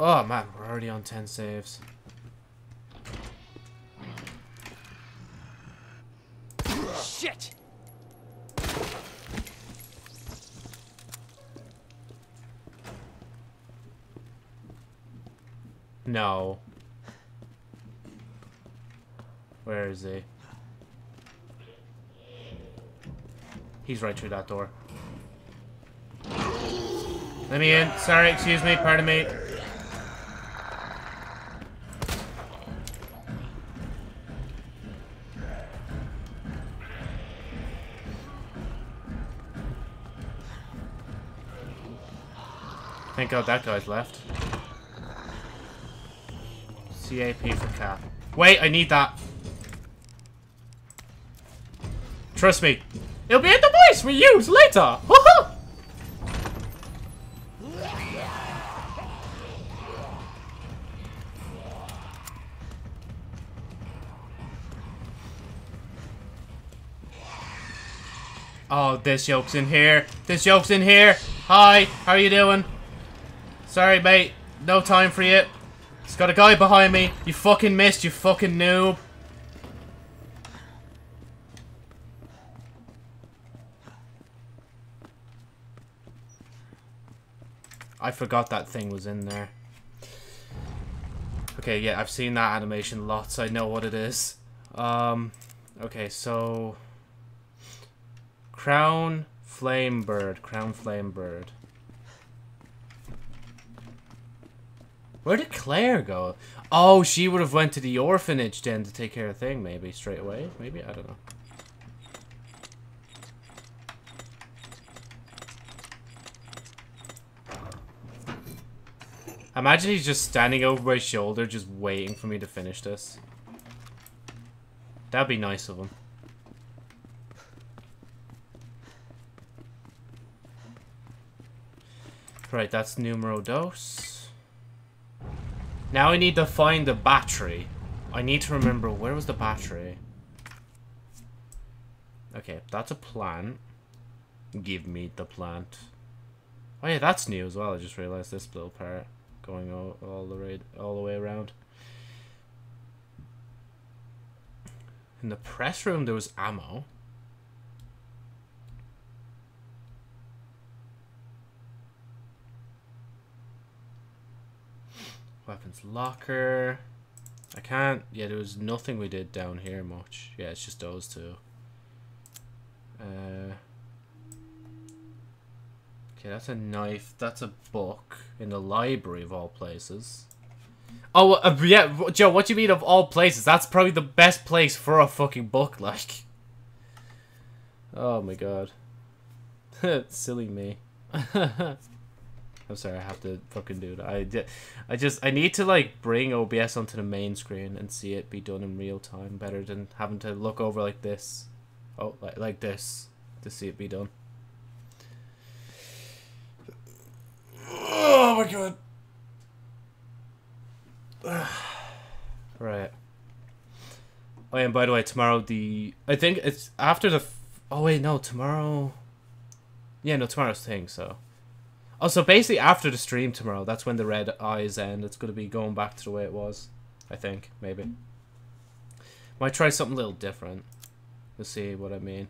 Oh man, we're already on 10 saves. No. Where is he? He's right through that door. Let me in. Sorry, excuse me, pardon me. Thank God that guy's left. CAP for cap. Wait, I need that. Trust me. It'll be a device we use later. Oh, this yoke's in here. This yoke's in here. Hi, how are you doing? Sorry, mate. No time for you. Got a guy behind me. You fucking missed, you fucking noob. I forgot that thing was in there. Okay, yeah, I've seen that animation lots. I know what it is. Um, okay, so... Crown Flame Bird. Crown Flame Bird. Where did Claire go? Oh, she would have went to the orphanage then to take care of thing, maybe, straight away. Maybe, I don't know. Imagine he's just standing over my shoulder, just waiting for me to finish this. That'd be nice of him. Right, that's numero dos. Now I need to find the battery. I need to remember, where was the battery? Okay, that's a plant. Give me the plant. Oh yeah, that's new as well. I just realized this little part going all, all the way all the way around. In the press room, there was ammo. Weapons locker. I can't. Yeah, there was nothing we did down here much. Yeah, it's just those two. Uh. Okay, that's a knife. That's a book in the library of all places. Oh, uh, yeah, Joe, what do you mean of all places? That's probably the best place for a fucking book, like. Oh my god. Silly me. I'm sorry, I have to fucking do it. I, I just, I need to, like, bring OBS onto the main screen and see it be done in real time better than having to look over like this. Oh, like, like this to see it be done. Oh my god. right. Oh, yeah, and by the way, tomorrow the I think it's after the. oh wait, no, tomorrow. Yeah, no, tomorrow's thing. So. Oh, so basically after the stream tomorrow, that's when the red eyes end. It's gonna be going back to the way it was. I think maybe. Might try something a little different. To see what I mean.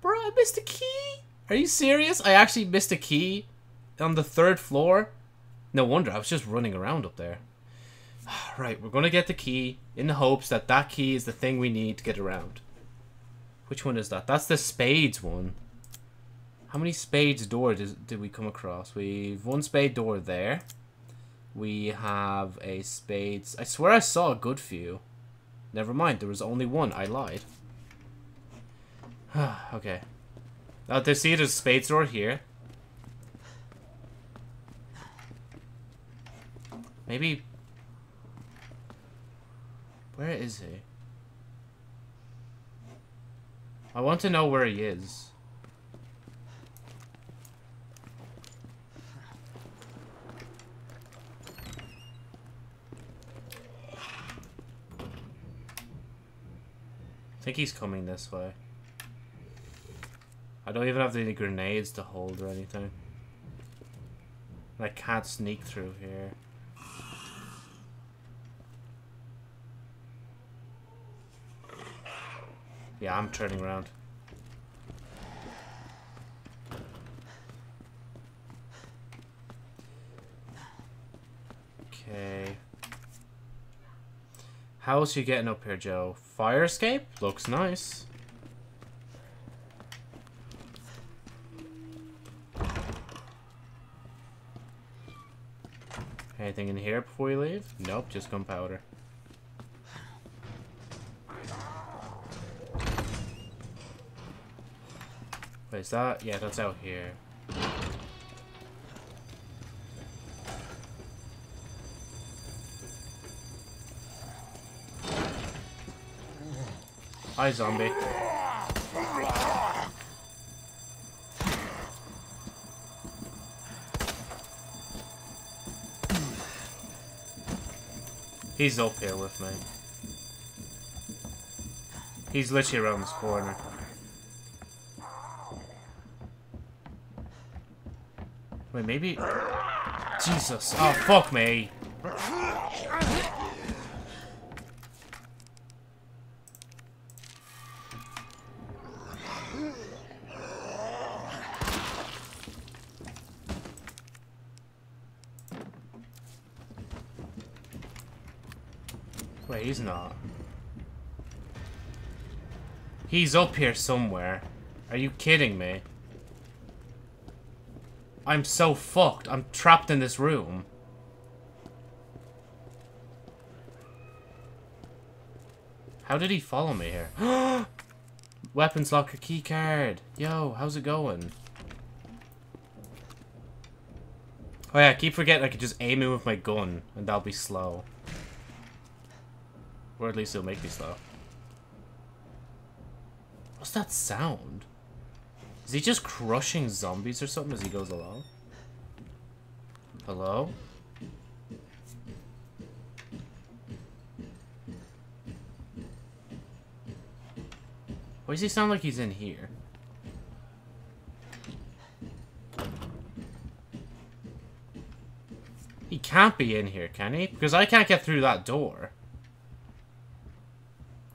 Bro, I missed a key. Are you serious? I actually missed a key on the third floor. No wonder I was just running around up there. Right, we're gonna get the key in the hopes that that key is the thing we need to get around. Which one is that? That's the spades one. How many spades door did, did we come across? We've one spade door there. We have a spades... I swear I saw a good few. Never mind, there was only one. I lied. okay. Now, uh, see there's a spades door here. Maybe... Where is he? I want to know where he is. Think he's coming this way. I don't even have any grenades to hold or anything. I can't sneak through here. Yeah, I'm turning around. Okay. How's you getting up here, Joe? Fire escape? Looks nice. Anything in here before we leave? Nope, just gunpowder. Wait, is that? Yeah, that's out here. Hi, zombie. He's up here with me. He's literally around this corner. Wait, maybe... Jesus. Oh, fuck me. Wait, he's not. He's up here somewhere. Are you kidding me? I'm so fucked. I'm trapped in this room. How did he follow me here? Weapons locker key card. Yo, how's it going? Oh yeah, I keep forgetting I could just aim him with my gun and that'll be slow. Or at least it'll make me slow. What's that sound? Is he just crushing zombies or something as he goes along? Hello? Why does he sound like he's in here? He can't be in here, can he? Because I can't get through that door.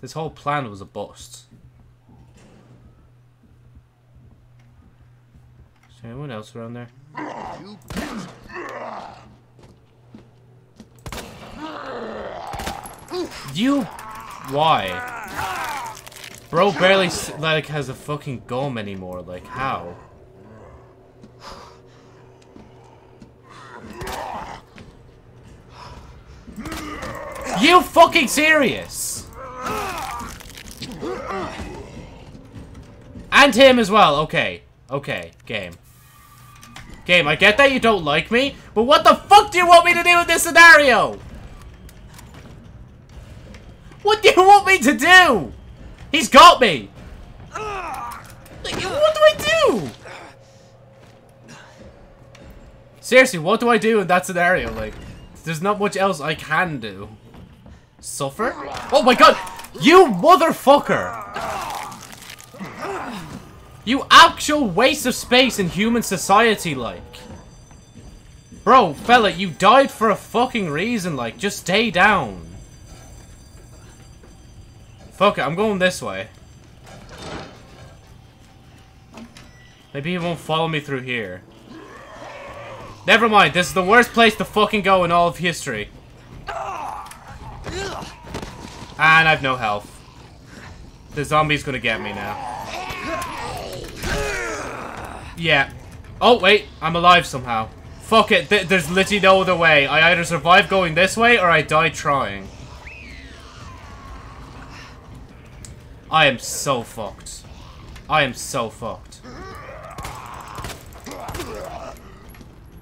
This whole plan was a bust. Is there anyone else around there? You... Why? Bro barely, like, has a fucking gum anymore. Like, how? You fucking serious? And him as well. Okay. Okay. Game. Game, I get that you don't like me, but what the fuck do you want me to do in this scenario? What do you want me to do? He's got me. Like, What do I do? Seriously, what do I do in that scenario? Like, there's not much else I can do. Suffer? Oh my god! You motherfucker! You actual waste of space in human society, like. Bro, fella, you died for a fucking reason, like, just stay down. Fuck it, I'm going this way. Maybe he won't follow me through here. Never mind, this is the worst place to fucking go in all of history. And I've no health. The zombie's gonna get me now. Yeah. Oh, wait. I'm alive somehow. Fuck it. Th there's literally no other way. I either survive going this way or I die trying. I am so fucked. I am so fucked.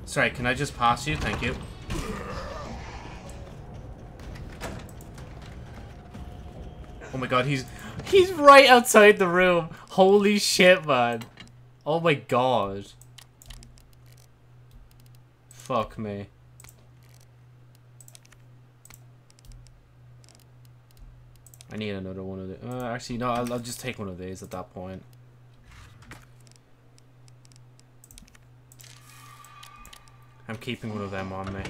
Sorry, can I just pass you? Thank you. Oh my god, he's he's right outside the room. Holy shit, man. Oh my god. Fuck me. I need another one of the. Uh, actually, no. I'll, I'll just take one of these at that point. I'm keeping one of them on me.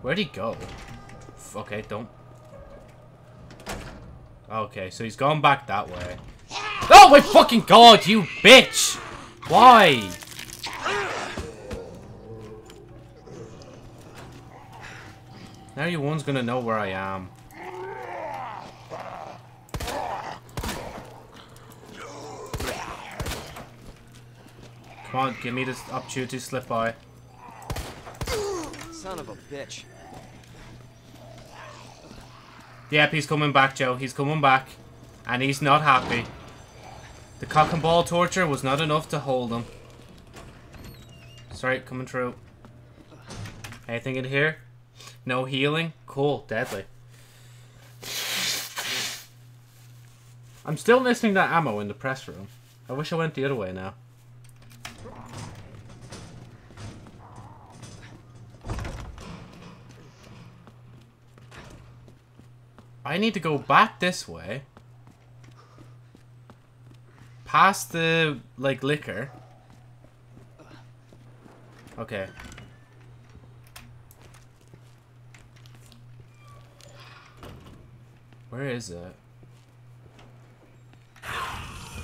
Where'd he go? Okay, don't. Okay, so he's gone back that way. Oh my fucking god, you bitch! Why? Now you one's gonna know where I am. Come on, give me this opportunity to slip by. Son of a bitch. Yep, he's coming back, Joe. He's coming back. And he's not happy. The cock and ball torture was not enough to hold him. Sorry, coming through. Anything in here? No healing? Cool, deadly. I'm still missing that ammo in the press room. I wish I went the other way now. I need to go back this way. Past the, like, Licker. Okay. Where is it?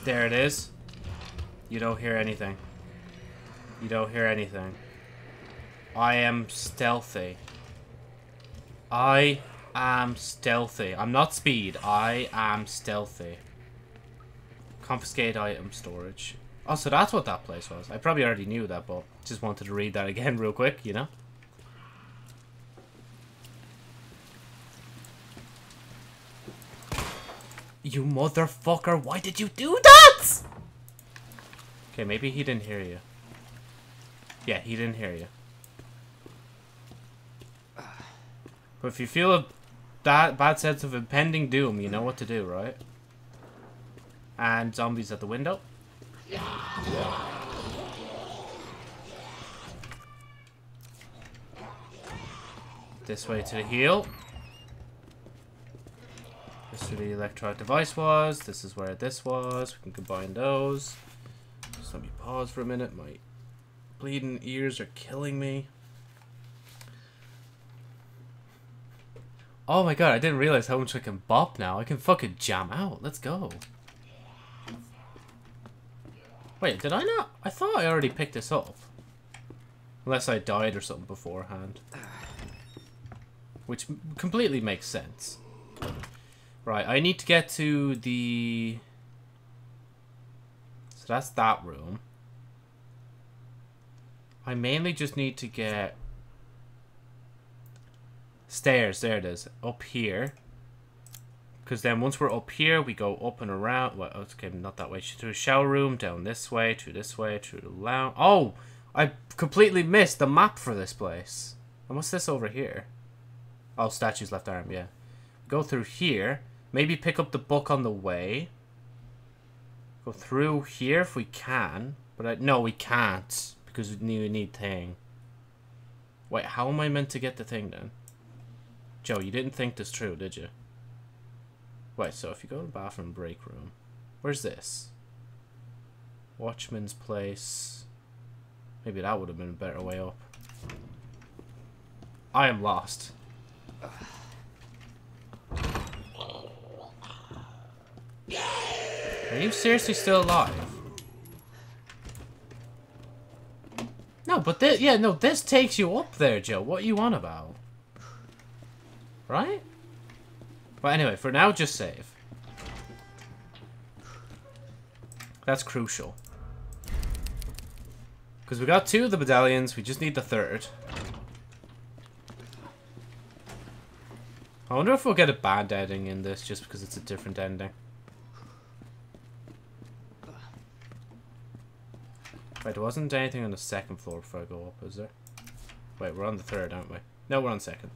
There it is. You don't hear anything. You don't hear anything. I am stealthy. I am stealthy. I'm not speed. I am stealthy. Confiscate item storage. Oh, so that's what that place was. I probably already knew that, but just wanted to read that again real quick, you know? You motherfucker, why did you do that? Okay, maybe he didn't hear you. Yeah, he didn't hear you. But if you feel a bad sense of impending doom, you know what to do, right? And zombies at the window. This way to the heel. This is where the electronic device was. This is where this was. We can combine those. Just let me pause for a minute. My bleeding ears are killing me. Oh my god, I didn't realize how much I can bop now. I can fucking jam out. Let's go. Wait, did I not? I thought I already picked this up. Unless I died or something beforehand. Which completely makes sense. Right, I need to get to the... So that's that room. I mainly just need to get... Stairs, there it is. Up here. Because then once we're up here, we go up and around. Well, okay, not that way. To a shower room, down this way, to this way, to the lounge. Oh! I completely missed the map for this place. And what's this over here? Oh, statues left arm, yeah. Go through here. Maybe pick up the book on the way. Go through here if we can. But I, no, we can't. Because we need, need thing. Wait, how am I meant to get the thing then? Joe, you didn't think this through, did you? Wait, so if you go to the bathroom break room, where's this? Watchman's place. Maybe that would have been a better way up. I am lost. Are you seriously still alive? No, but this, yeah, no, this takes you up there, Joe. What are you on about? Right? But anyway, for now, just save. That's crucial. Because we got two of the medallions, we just need the third. I wonder if we'll get a bad ending in this just because it's a different ending. Wait, there wasn't anything on the second floor before I go up, is there? Wait, we're on the third, aren't we? No, we're on second.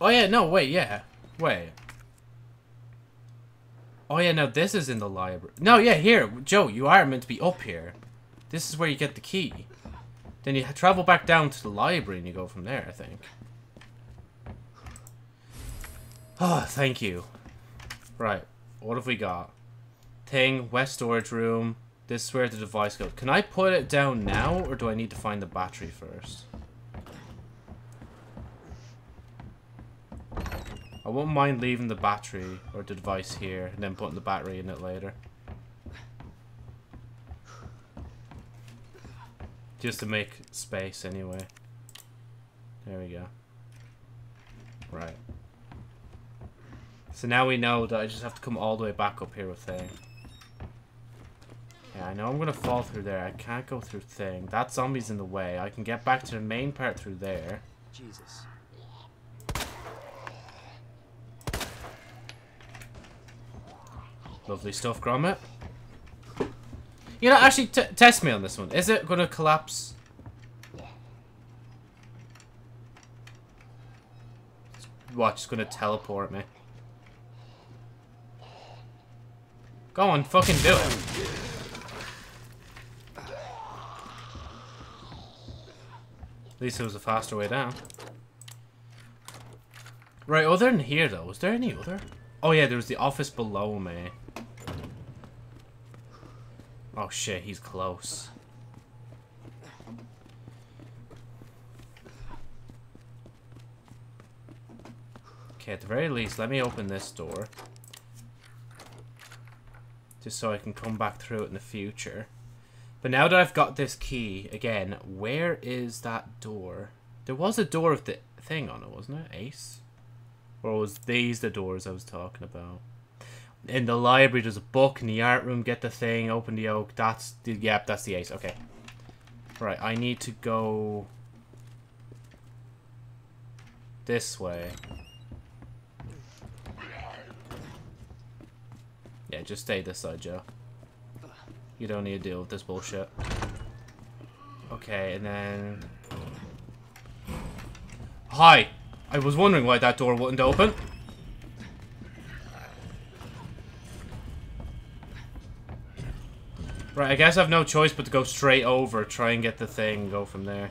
Oh yeah, no, wait, yeah. Wait. Oh yeah, no, this is in the library. No, yeah, here. Joe, you are meant to be up here. This is where you get the key. Then you travel back down to the library and you go from there, I think. Oh, thank you. Right, what have we got? Thing, west storage room. This is where the device goes. Can I put it down now, or do I need to find the battery first? I won't mind leaving the battery or the device here and then putting the battery in it later. Just to make space anyway. There we go. Right. So now we know that I just have to come all the way back up here with Thing. Yeah, I know I'm gonna fall through there. I can't go through Thing. That zombie's in the way. I can get back to the main part through there. Jesus. Lovely stuff, Gromit. You know, actually, test me on this one. Is it gonna collapse? Watch, it's gonna teleport me. Go on, fucking do it. At least it was a faster way down. Right, other than here though, was there any other? Oh yeah, there was the office below me. Oh shit, he's close. Okay, at the very least, let me open this door. Just so I can come back through it in the future. But now that I've got this key, again, where is that door? There was a door with the thing on it, wasn't it? Ace? Or was these the doors I was talking about? In the library, there's a book. In the art room, get the thing. Open the oak. That's the... Yep, that's the ace. Okay. Right, I need to go... This way. Yeah, just stay this side, Joe. You don't need to deal with this bullshit. Okay, and then... Hi! I was wondering why that door wouldn't open. Right, I guess I have no choice but to go straight over, try and get the thing, go from there.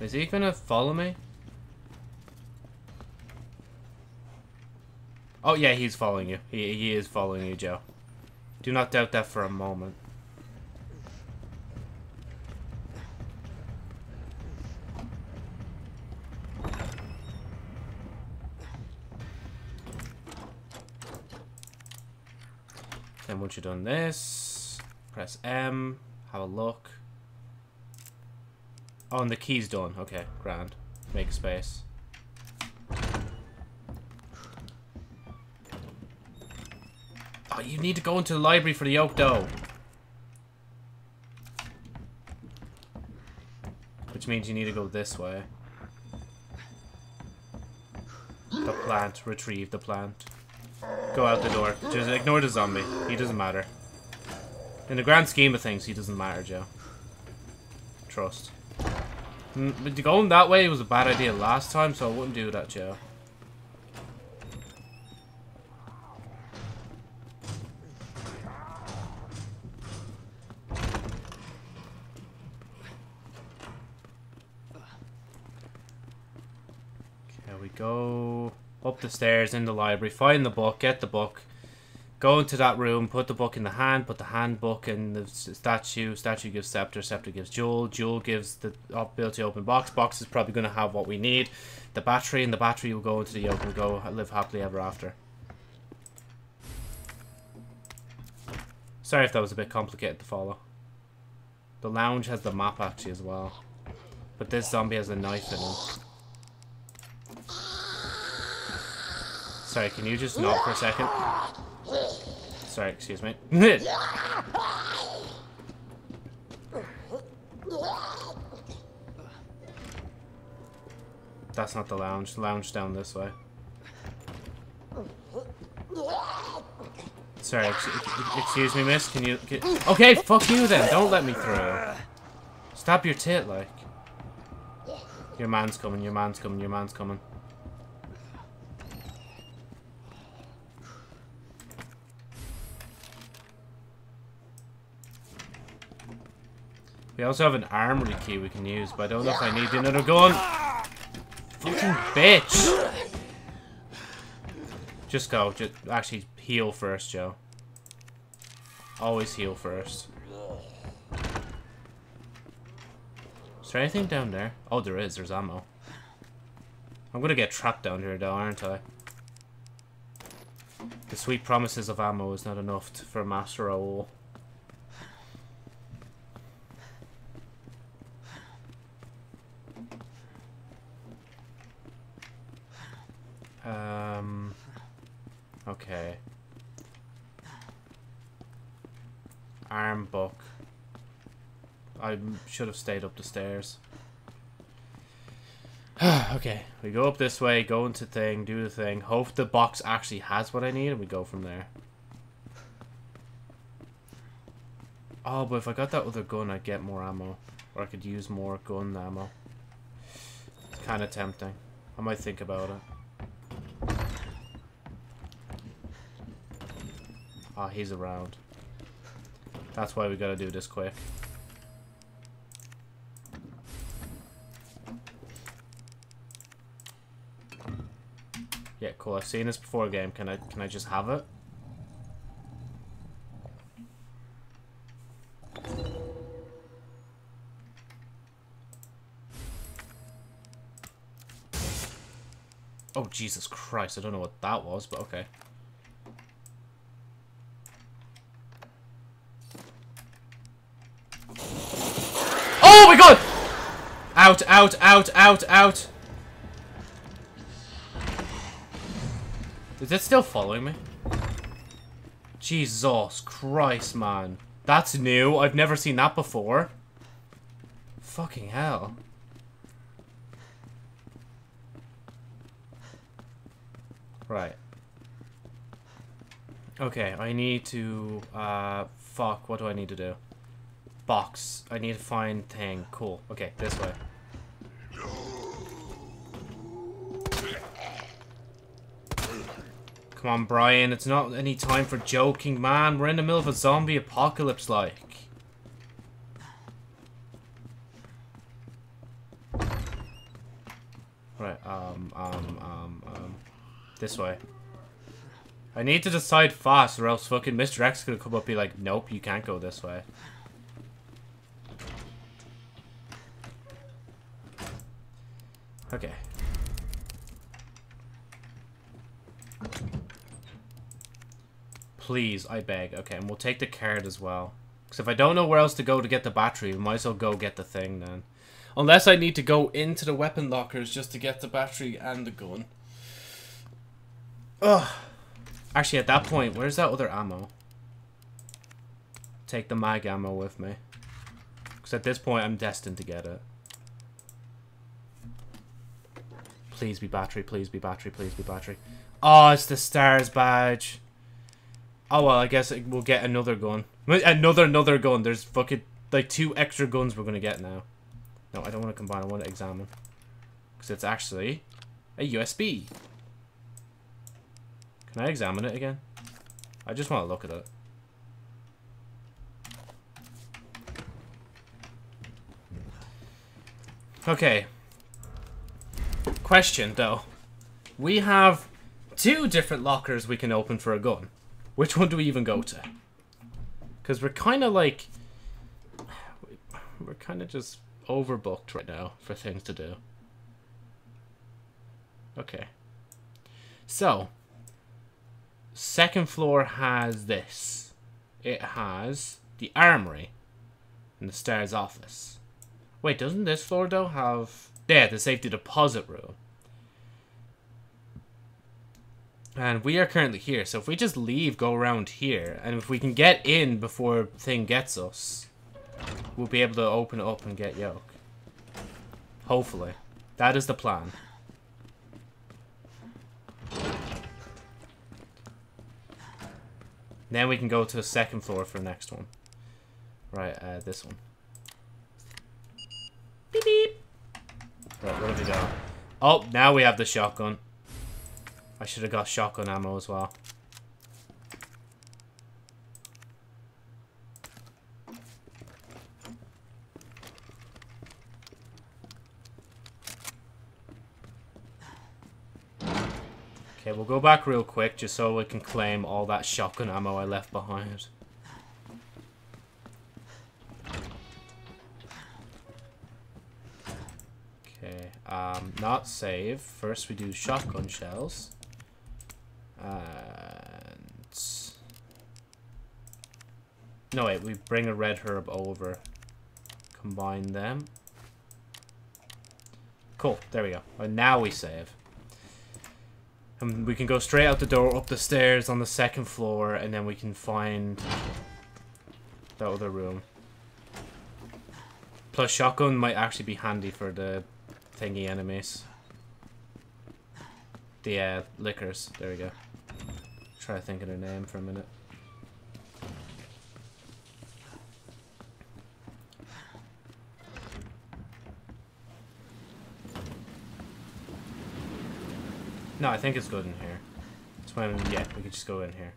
Is he gonna follow me? Oh yeah, he's following you. He he is following you, Joe. Do not doubt that for a moment. Once you've done this, press M, have a look. Oh, and the key's done. Okay, grand. Make space. Oh, you need to go into the library for the oak dough. Which means you need to go this way. The plant. Retrieve the plant. Go out the door. Just ignore the zombie. He doesn't matter. In the grand scheme of things, he doesn't matter, Joe. Trust. Mm, But going that way was a bad idea last time, so I wouldn't do that, Joe. Here we go. Up the stairs in the library. Find the book. Get the book. Go into that room. Put the book in the hand. Put the handbook in the statue. Statue gives Scepter. Scepter gives Jewel. Jewel gives the ability to open box. Box is probably going to have what we need. The battery. And the battery will go into the and go live happily ever after. Sorry if that was a bit complicated to follow. The lounge has the map actually as well. But this zombie has a knife in him. Sorry, can you just knock for a second? Sorry, excuse me. That's not the lounge. Lounge down this way. Sorry, ex ex- excuse me, miss. Can you... Okay, fuck you then. Don't let me through. Stop your tit, like. Your man's coming, your man's coming, your man's coming. We also have an armory key we can use, but I don't know if I need another gun. Fucking bitch! Just go. Just actually heal first, Joe. Always heal first. Is there anything down there? Oh, there is. There's ammo. I'm gonna get trapped down here, though, aren't I? The sweet promises of ammo is not enough for Master Raoul. Um. Okay. Arm book. I should have stayed up the stairs. okay, we go up this way, go into thing, do the thing. Hope the box actually has what I need, and we go from there. Oh, but if I got that other gun, I'd get more ammo. Or I could use more gun ammo. It's kind of tempting. I might think about it. Ah, he's around. That's why we gotta do this quick. Yeah, cool. I've seen this before game. Can I can I just have it? Oh Jesus Christ! I don't know what that was, but okay. Oh my god! Out, out, out, out, out. Is it still following me? Jesus Christ, man. That's new. I've never seen that before. Fucking hell. Right. Okay, I need to, uh, fuck, what do I need to do? Box. I need to find thing. Cool. Okay, this way. Come on, Brian. It's not any time for joking, man. We're in the middle of a zombie apocalypse, like. Right, um, um, um, um. This way. I need to decide fast or else fucking Mr. X could come up and be like, nope, you can't go this way. Okay. Please, I beg. Okay, and we'll take the card as well. Because if I don't know where else to go to get the battery, we might as well go get the thing then. Unless I need to go into the weapon lockers just to get the battery and the gun. Ugh. Actually, at that point, where's that other ammo? Take the mag ammo with me. Because at this point, I'm destined to get it. Please be battery, please be battery, please be battery. Oh, it's the stars badge. Oh, well, I guess we'll get another gun. Another, another gun. There's fucking, like, two extra guns we're going to get now. No, I don't want to combine. I want to examine. Because it's actually a USB. Can I examine it again? I just want to look at it. Okay. Question, though. We have two different lockers we can open for a gun. Which one do we even go to? Because we're kind of like... We're kind of just overbooked right now for things to do. Okay. So, second floor has this. It has the armory and the STARS office. Wait, doesn't this floor though have... Yeah, the safety deposit room. And we are currently here, so if we just leave, go around here, and if we can get in before thing gets us, we'll be able to open it up and get Yoke. Hopefully. That is the plan. Then we can go to the second floor for the next one. Right, uh, this one. Beep beep. Right, do we go? Oh, now we have the shotgun. I should have got shotgun ammo as well. Okay, we'll go back real quick just so we can claim all that shotgun ammo I left behind. Um, not save. First we do shotgun shells. And... No, wait, we bring a red herb over. Combine them. Cool, there we go. And now we save. And we can go straight out the door, up the stairs on the second floor, and then we can find the other room. Plus, shotgun might actually be handy for the thingy enemies. The uh, lickers. There we go. Try thinking think of their name for a minute. No, I think it's good in here. That's why, yeah, we could just go in here.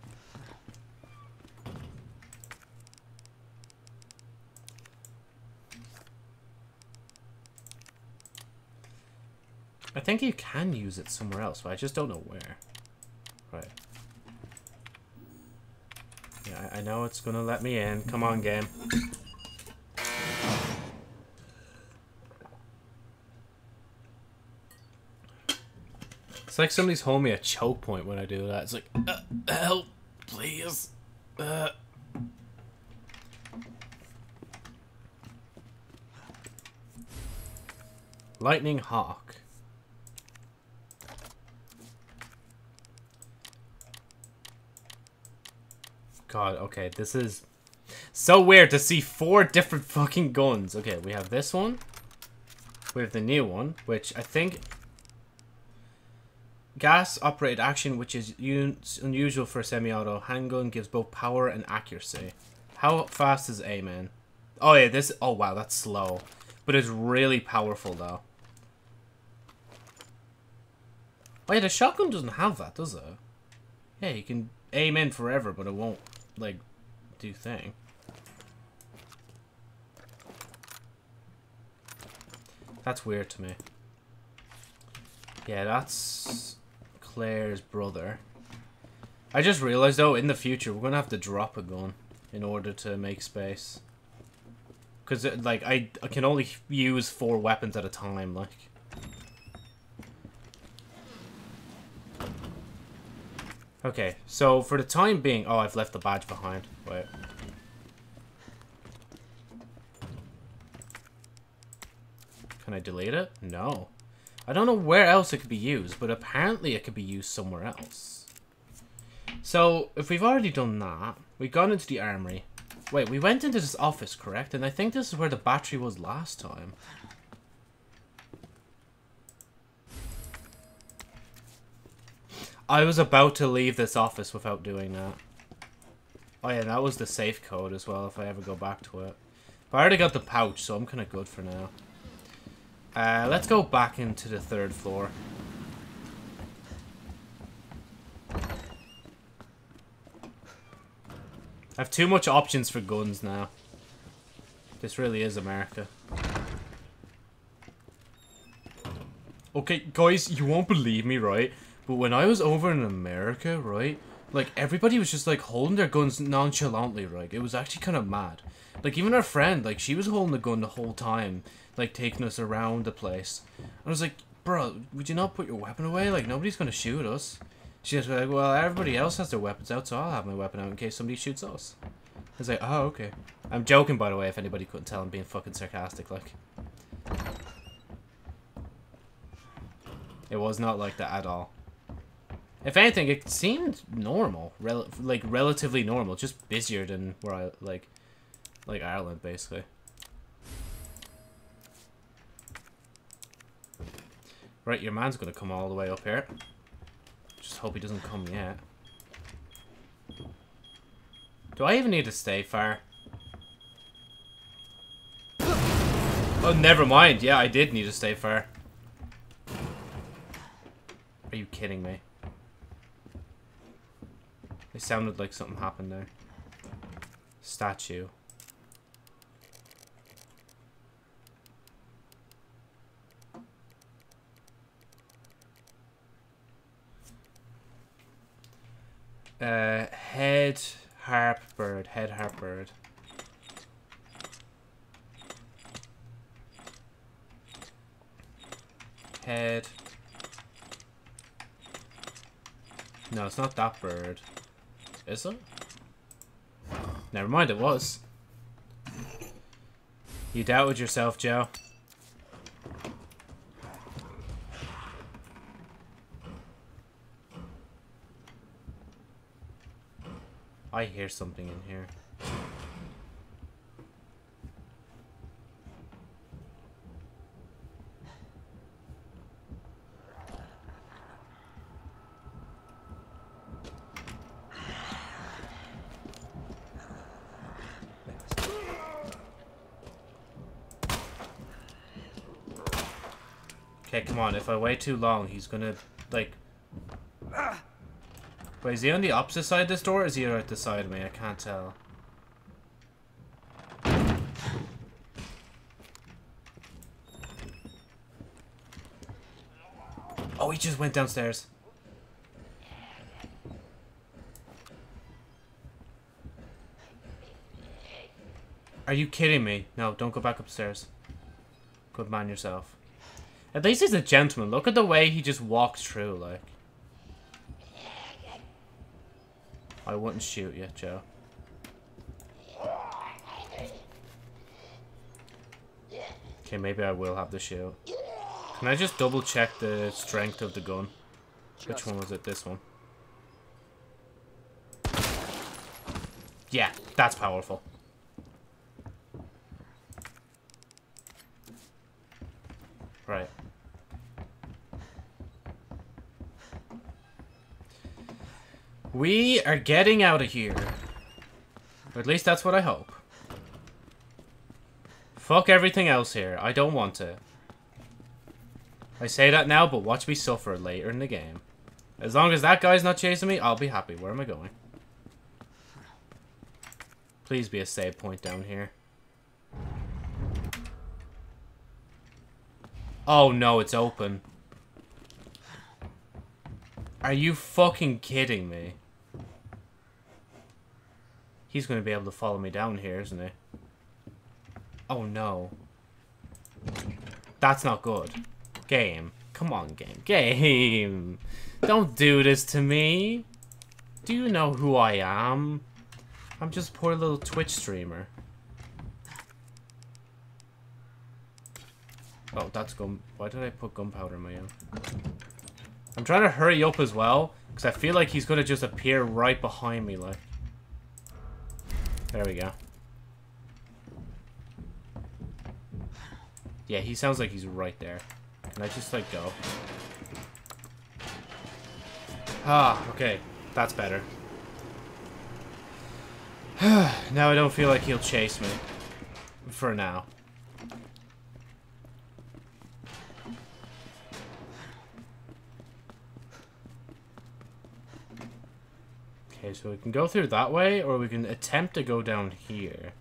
I think you can use it somewhere else, but I just don't know where. Right. Yeah, I, I know it's gonna let me in. Come on, game. It's like somebody's holding me a choke point when I do that. It's like, uh, help, please. Uh. Lightning Hawk. God, okay, this is so weird to see four different fucking guns. Okay, we have this one. We have the new one, which I think Gas operated action, which is unusual for a semi-auto handgun, gives both power and accuracy. How fast is A, man? Oh yeah, this. Oh wow, that's slow, but it's really powerful though. Oh yeah, the shotgun doesn't have that, does it? Yeah, you can aim in forever, but it won't like do thing. That's weird to me. Yeah, that's Claire's brother. I just realized though, in the future, we're gonna have to drop a gun in order to make space. Cause uh, like I, I can only use four weapons at a time, like. Okay, so for the time being, oh, I've left the badge behind. Wait. Can I delete it? No. I don't know where else it could be used, but apparently it could be used somewhere else. So, if we've already done that, we've gone into the armory. Wait, we went into this office, correct? And I think this is where the battery was last time. I was about to leave this office without doing that. Oh yeah, that was the safe code as well, if I ever go back to it. But I already got the pouch, so I'm kind of good for now. Uh, let's go back into the third floor. I have too much options for guns now. This really is America. Okay, guys, you won't believe me, right? But when I was over in America, right? Like, everybody was just, like, holding their guns nonchalantly, right? It was actually kind of mad. Like, even our friend, like, she was holding the gun the whole time, like, taking us around the place. I was like, bro, would you not put your weapon away? Like, nobody's gonna shoot us. She was like, well, everybody else has their weapons out, so I'll have my weapon out in case somebody shoots us. I was like, oh, okay. I'm joking, by the way, if anybody couldn't tell. I'm being fucking sarcastic, like. It was not like that at all. If anything, it seemed normal, rel like relatively normal, just busier than where I like, like Ireland, basically. Right, your man's gonna come all the way up here. Just hope he doesn't come yet. Do I even need to stay far? Oh, never mind. Yeah, I did need to stay far. Are you kidding me? It sounded like something happened there. Statue. Uh, head harp bird. Head harp bird. Head. No, it's not that bird. Is it? Never mind, it was. You doubted yourself, Joe. I hear something in here. Okay, come on. If I wait too long, he's gonna, like... Wait, is he on the opposite side of this door, or is he right the side of me? I can't tell. Oh, he just went downstairs. Are you kidding me? No, don't go back upstairs. Good man yourself. At least he's a gentleman. Look at the way he just walks through, like. I wouldn't shoot you, Joe. Okay, maybe I will have the shoot. Can I just double check the strength of the gun? Which one was it? This one. Yeah, that's powerful. Right. We are getting out of here. Or at least that's what I hope. Fuck everything else here. I don't want to. I say that now, but watch me suffer later in the game. As long as that guy's not chasing me, I'll be happy. Where am I going? Please be a save point down here. Oh no, it's open. Are you fucking kidding me? He's going to be able to follow me down here, isn't he? Oh, no. That's not good. Game. Come on, game. Game. Don't do this to me. Do you know who I am? I'm just poor little Twitch streamer. Oh, that's gun. Why did I put gunpowder in my own? I'm trying to hurry up as well, because I feel like he's going to just appear right behind me, like. There we go. Yeah, he sounds like he's right there. Can I just, like, go? Ah, okay. That's better. now I don't feel like he'll chase me. For now. Okay, so we can go through that way, or we can attempt to go down here.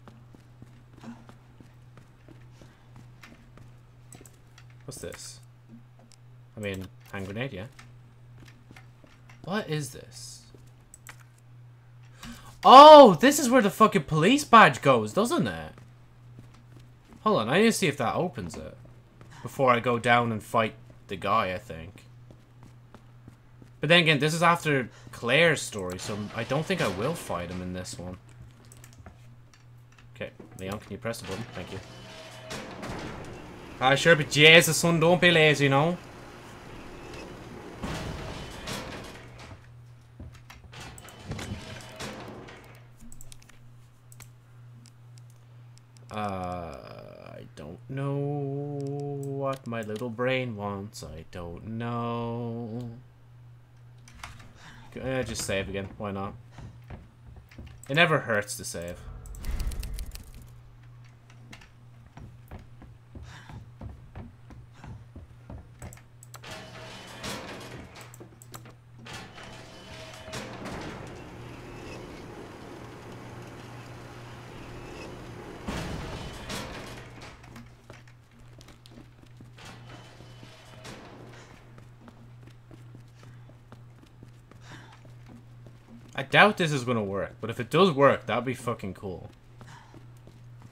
What's this? I mean, hand grenade, yeah. What is this? Oh, this is where the fucking police badge goes, doesn't it? Hold on, I need to see if that opens it. Before I go down and fight the guy, I think. But then again, this is after Claire's story, so I don't think I will fight him in this one. Okay, Leon, can you press the button? Thank you. I sure, but Jesus, son, don't be lazy, you know? Uh, I don't know what my little brain wants. I don't know. Eh, just save again. Why not? It never hurts to save. Doubt this is gonna work, but if it does work, that'd be fucking cool.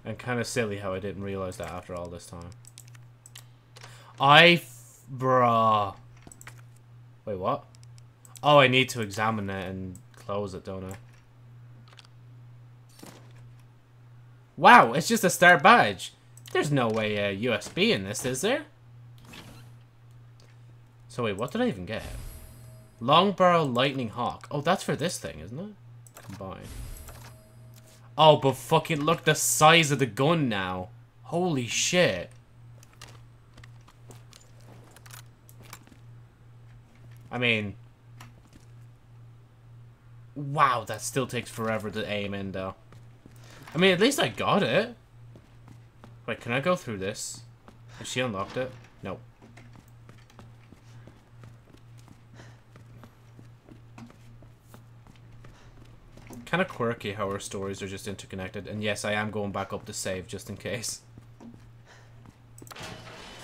And kind of silly how I didn't realize that after all this time. I... Bruh. Wait, what? Oh, I need to examine it and close it, don't I? Wow, it's just a star badge. There's no way a USB in this, is there? So wait, what did I even get? Long barrel lightning hawk. Oh, that's for this thing, isn't it? Combine. Oh, but fucking look the size of the gun now. Holy shit. I mean... Wow, that still takes forever to aim in, though. I mean, at least I got it. Wait, can I go through this? Has she unlocked it? Nope. Kind of quirky how our stories are just interconnected. And yes, I am going back up to save just in case.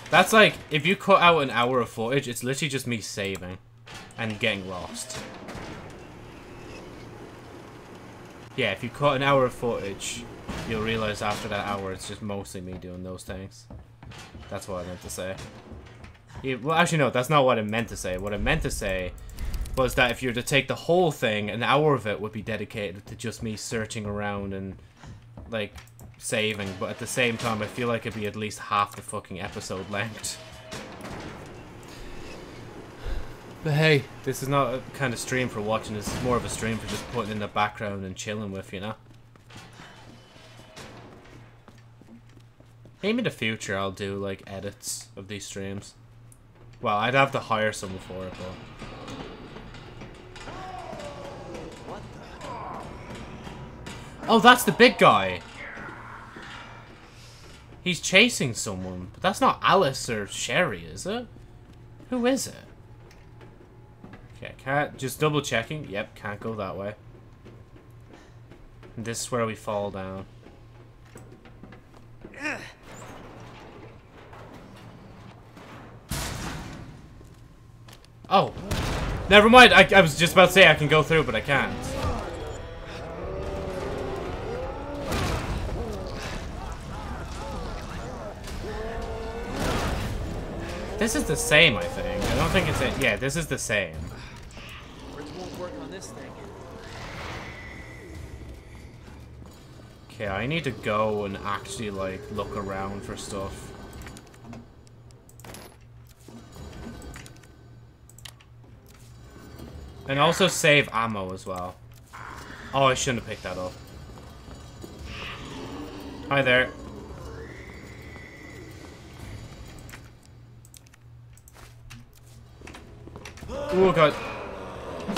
That's like, if you cut out an hour of footage, it's literally just me saving and getting lost. Yeah, if you cut an hour of footage, you'll realize after that hour it's just mostly me doing those things. That's what I meant to say. Yeah, well, actually, no, that's not what I meant to say. What I meant to say was that if you were to take the whole thing, an hour of it would be dedicated to just me searching around and, like, saving. But at the same time, I feel like it'd be at least half the fucking episode length. But hey, this is not a kind of stream for watching. This is more of a stream for just putting in the background and chilling with, you know? Maybe in the future I'll do, like, edits of these streams. Well, I'd have to hire someone for it, but... Oh, that's the big guy. He's chasing someone, but that's not Alice or Sherry, is it? Who is it? Okay, can't just double checking. Yep, can't go that way. And this is where we fall down. Oh, never mind. I, I was just about to say I can go through, but I can't. This is the same, I think. I don't think it's it. Yeah, this is the same. Okay, I need to go and actually, like, look around for stuff. And also save ammo as well. Oh, I shouldn't have picked that up. Hi there. Oh god.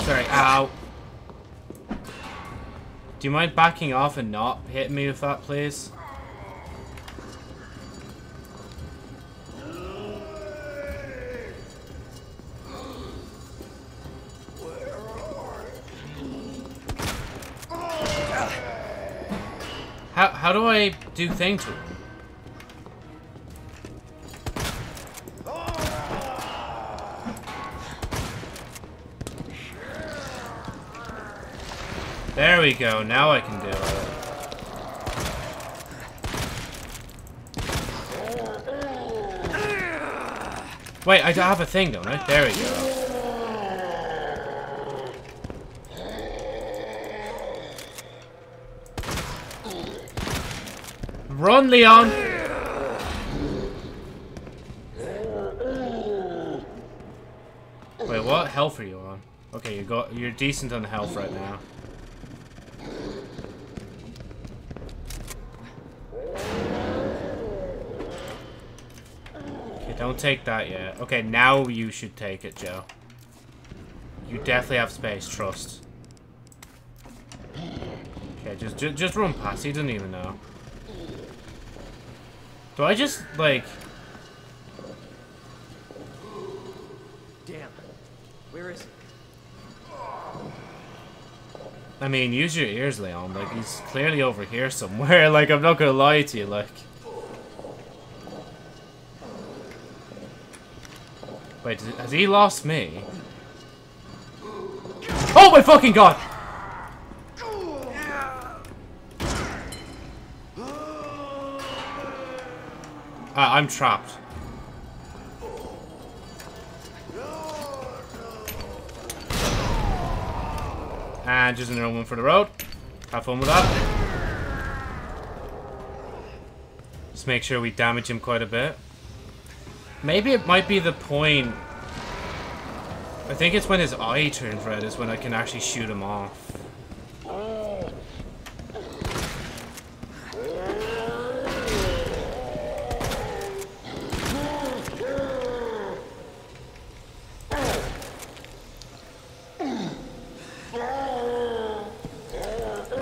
Sorry, ow. Do you mind backing off and not hitting me with that, please? How, how do I do things to There we go, now I can do it. Wait, I have a thing, don't I? There we go. Run, Leon! Wait, what health are you on? Okay, you got you're decent on health right now. Take that yet. Okay, now you should take it, Joe. You definitely have space, trust. Okay, just just, just run past. He doesn't even know. Do I just like? Damn. Where is he? I mean, use your ears, Leon. Like he's clearly over here somewhere. Like I'm not gonna lie to you. Like. Wait, has he lost me? Oh my fucking god! Uh, I'm trapped. And just another one for the road. Have fun with that. Just make sure we damage him quite a bit. Maybe it might be the point... I think it's when his eye turns red is when I can actually shoot him off.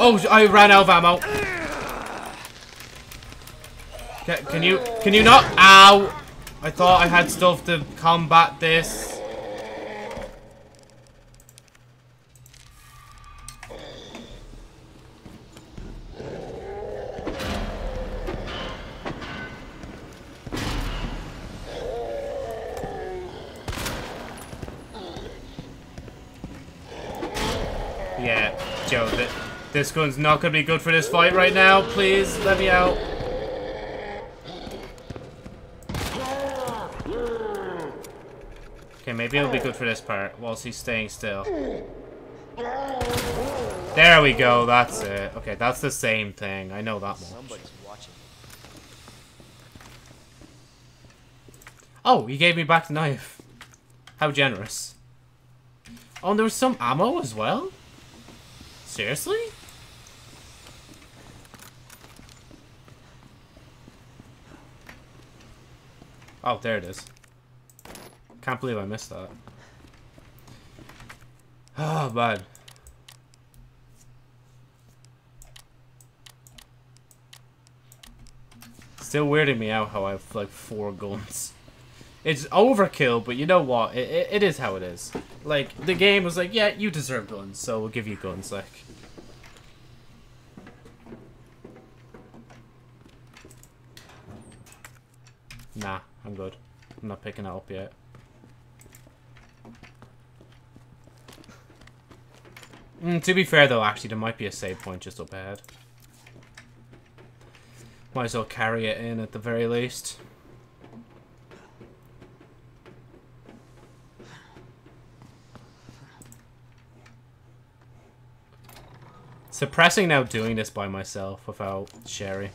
Oh, I ran out of ammo. Can, can you, can you not? Ow! I thought I had stuff to combat this. Yeah, Joe, th this gun's not gonna be good for this fight right now. Please, let me out. Okay, maybe it'll be good for this part, whilst he's staying still. There we go, that's it. Okay, that's the same thing. I know that much. Somebody's watching. Oh, he gave me back the knife. How generous. Oh, and there was some ammo as well? Seriously? Oh, there it is. Can't believe I missed that. Ah, oh, bad. Still weirding me out how I have like four guns. It's overkill, but you know what? It, it, it is how it is. Like, the game was like, yeah, you deserve guns, so we'll give you guns, like. Nah, I'm good. I'm not picking it up yet. Mm, to be fair, though, actually, there might be a save point just up ahead. Might as well carry it in at the very least. Suppressing now doing this by myself without Sherry.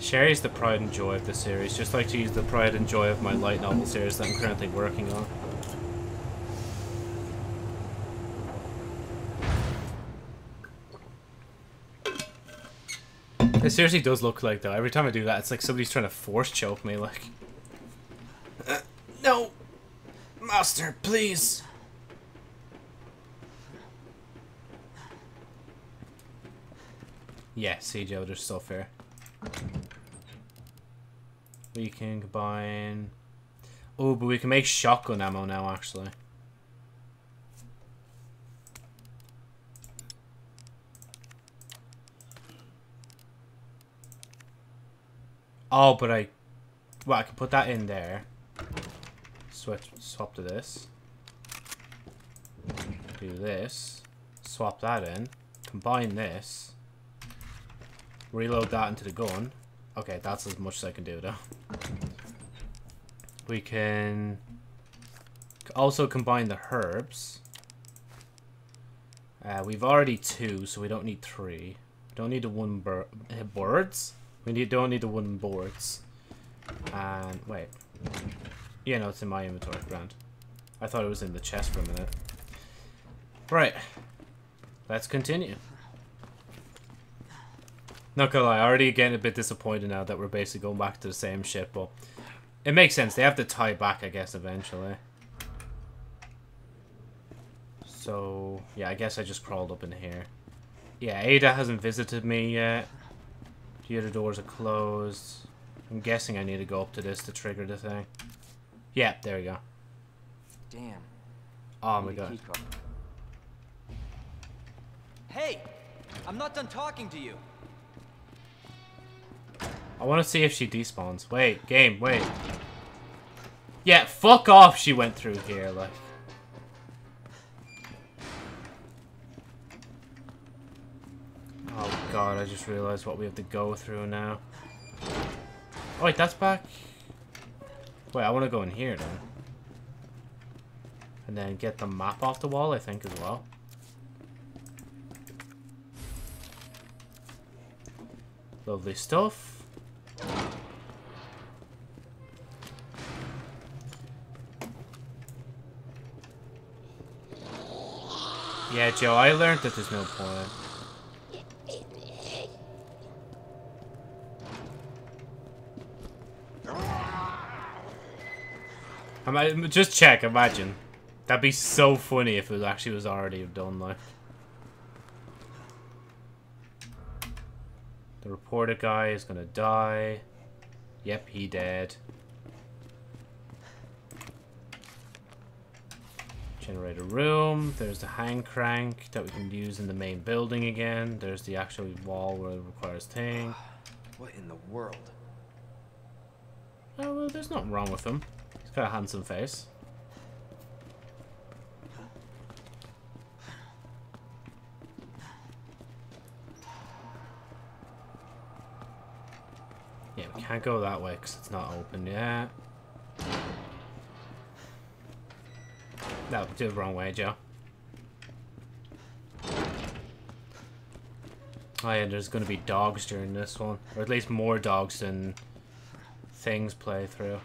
Sherry is the pride and joy of the series, just like she's the pride and joy of my light novel series that I'm currently working on. It seriously does look like though. Every time I do that, it's like somebody's trying to force choke me. Like, uh, no, master, please. Yeah, see, Joe, there's stuff here. We can combine. Oh, but we can make shotgun ammo now, actually. Oh, but I... Well, I can put that in there. Switch, swap to this. Do this. Swap that in. Combine this. Reload that into the gun. Okay, that's as much as I can do, though. We can also combine the herbs. Uh, we've already two, so we don't need three. Don't need the one bir birds. We need don't need the wooden boards. And wait. Yeah, no, it's in my inventory. Grand. I thought it was in the chest for a minute. Right. Let's continue. Not gonna lie, I already getting a bit disappointed now that we're basically going back to the same shit, but it makes sense. They have to tie back, I guess, eventually. So, yeah, I guess I just crawled up in here. Yeah, Ada hasn't visited me yet. The other doors are closed. I'm guessing I need to go up to this to trigger the thing. Yeah, there we go. Damn. Oh my god. Hey! I'm not done talking to you. I want to see if she despawns. Wait, game, wait. Yeah, fuck off she went through here, like. Oh god, I just realized what we have to go through now. Oh wait, that's back. Wait, I want to go in here then. And then get the map off the wall, I think, as well. Lovely stuff. Yeah, Joe, I learned that there's no point. Just check, imagine. That'd be so funny if it actually was already done, like. The reporter guy is gonna die. Yep, he dead. Generator room. There's the hand crank that we can use in the main building again. There's the actual wall where it requires thing. What in the world? Oh, well, there's nothing wrong with him. He's got a handsome face. Yeah, we can't go that way because it's not open yet. No, did the wrong way, Joe. Oh yeah, there's going to be dogs during this one. Or at least more dogs than things play through.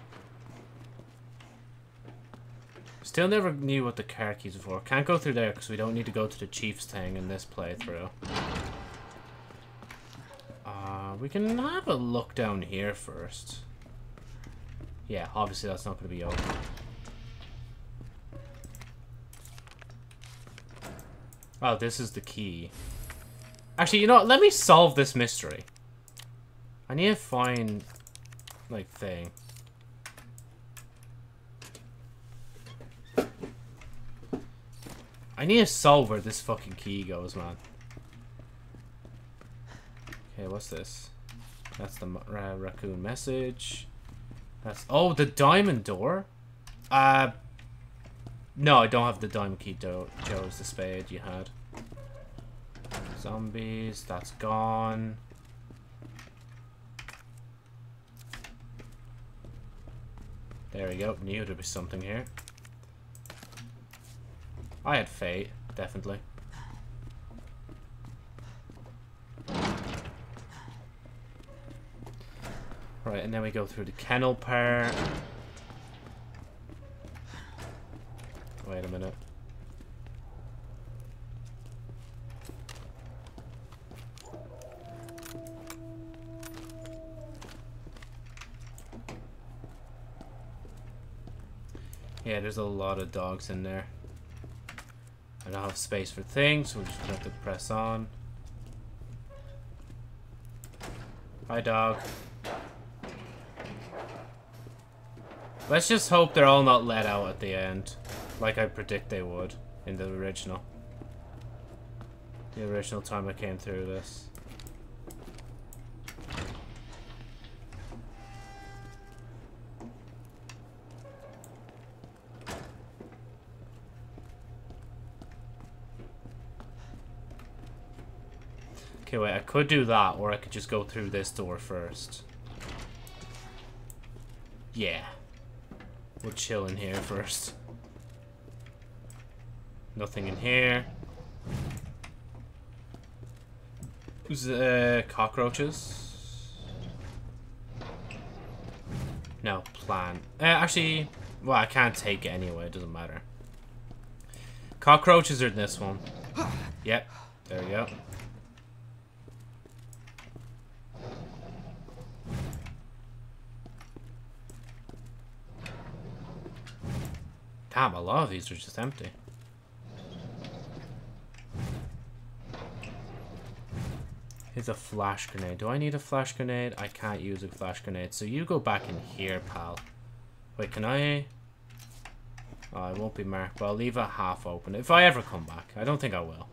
Still never knew what the car keys were for. Can't go through there because we don't need to go to the chief's thing in this playthrough. Uh, we can have a look down here first. Yeah, obviously that's not going to be open. Oh, this is the key. Actually, you know what? Let me solve this mystery. I need to find, like, thing. I need to solve where this fucking key goes, man. Okay, what's this? That's the uh, raccoon message. That's oh the diamond door. Uh, no, I don't have the diamond key. Joe's the spade you had. Zombies. That's gone. There we go. Knew there'd be something here. I had Fate, definitely. Right, and then we go through the kennel part. Wait a minute. Yeah, there's a lot of dogs in there. I don't have space for things, so we're just gonna have to press on. Hi, dog. Let's just hope they're all not let out at the end, like I predict they would in the original. The original time I came through this. Okay, wait, I could do that, or I could just go through this door first. Yeah. We'll chill in here first. Nothing in here. Who's uh, cockroaches? No, plan. Uh, actually, well, I can't take it anyway. It doesn't matter. Cockroaches are in this one. Yep, there we go. Damn, a lot of these are just empty. Here's a flash grenade. Do I need a flash grenade? I can't use a flash grenade. So you go back in here, pal. Wait, can I... Oh, it won't be marked, but I'll leave it half open. If I ever come back. I don't think I will.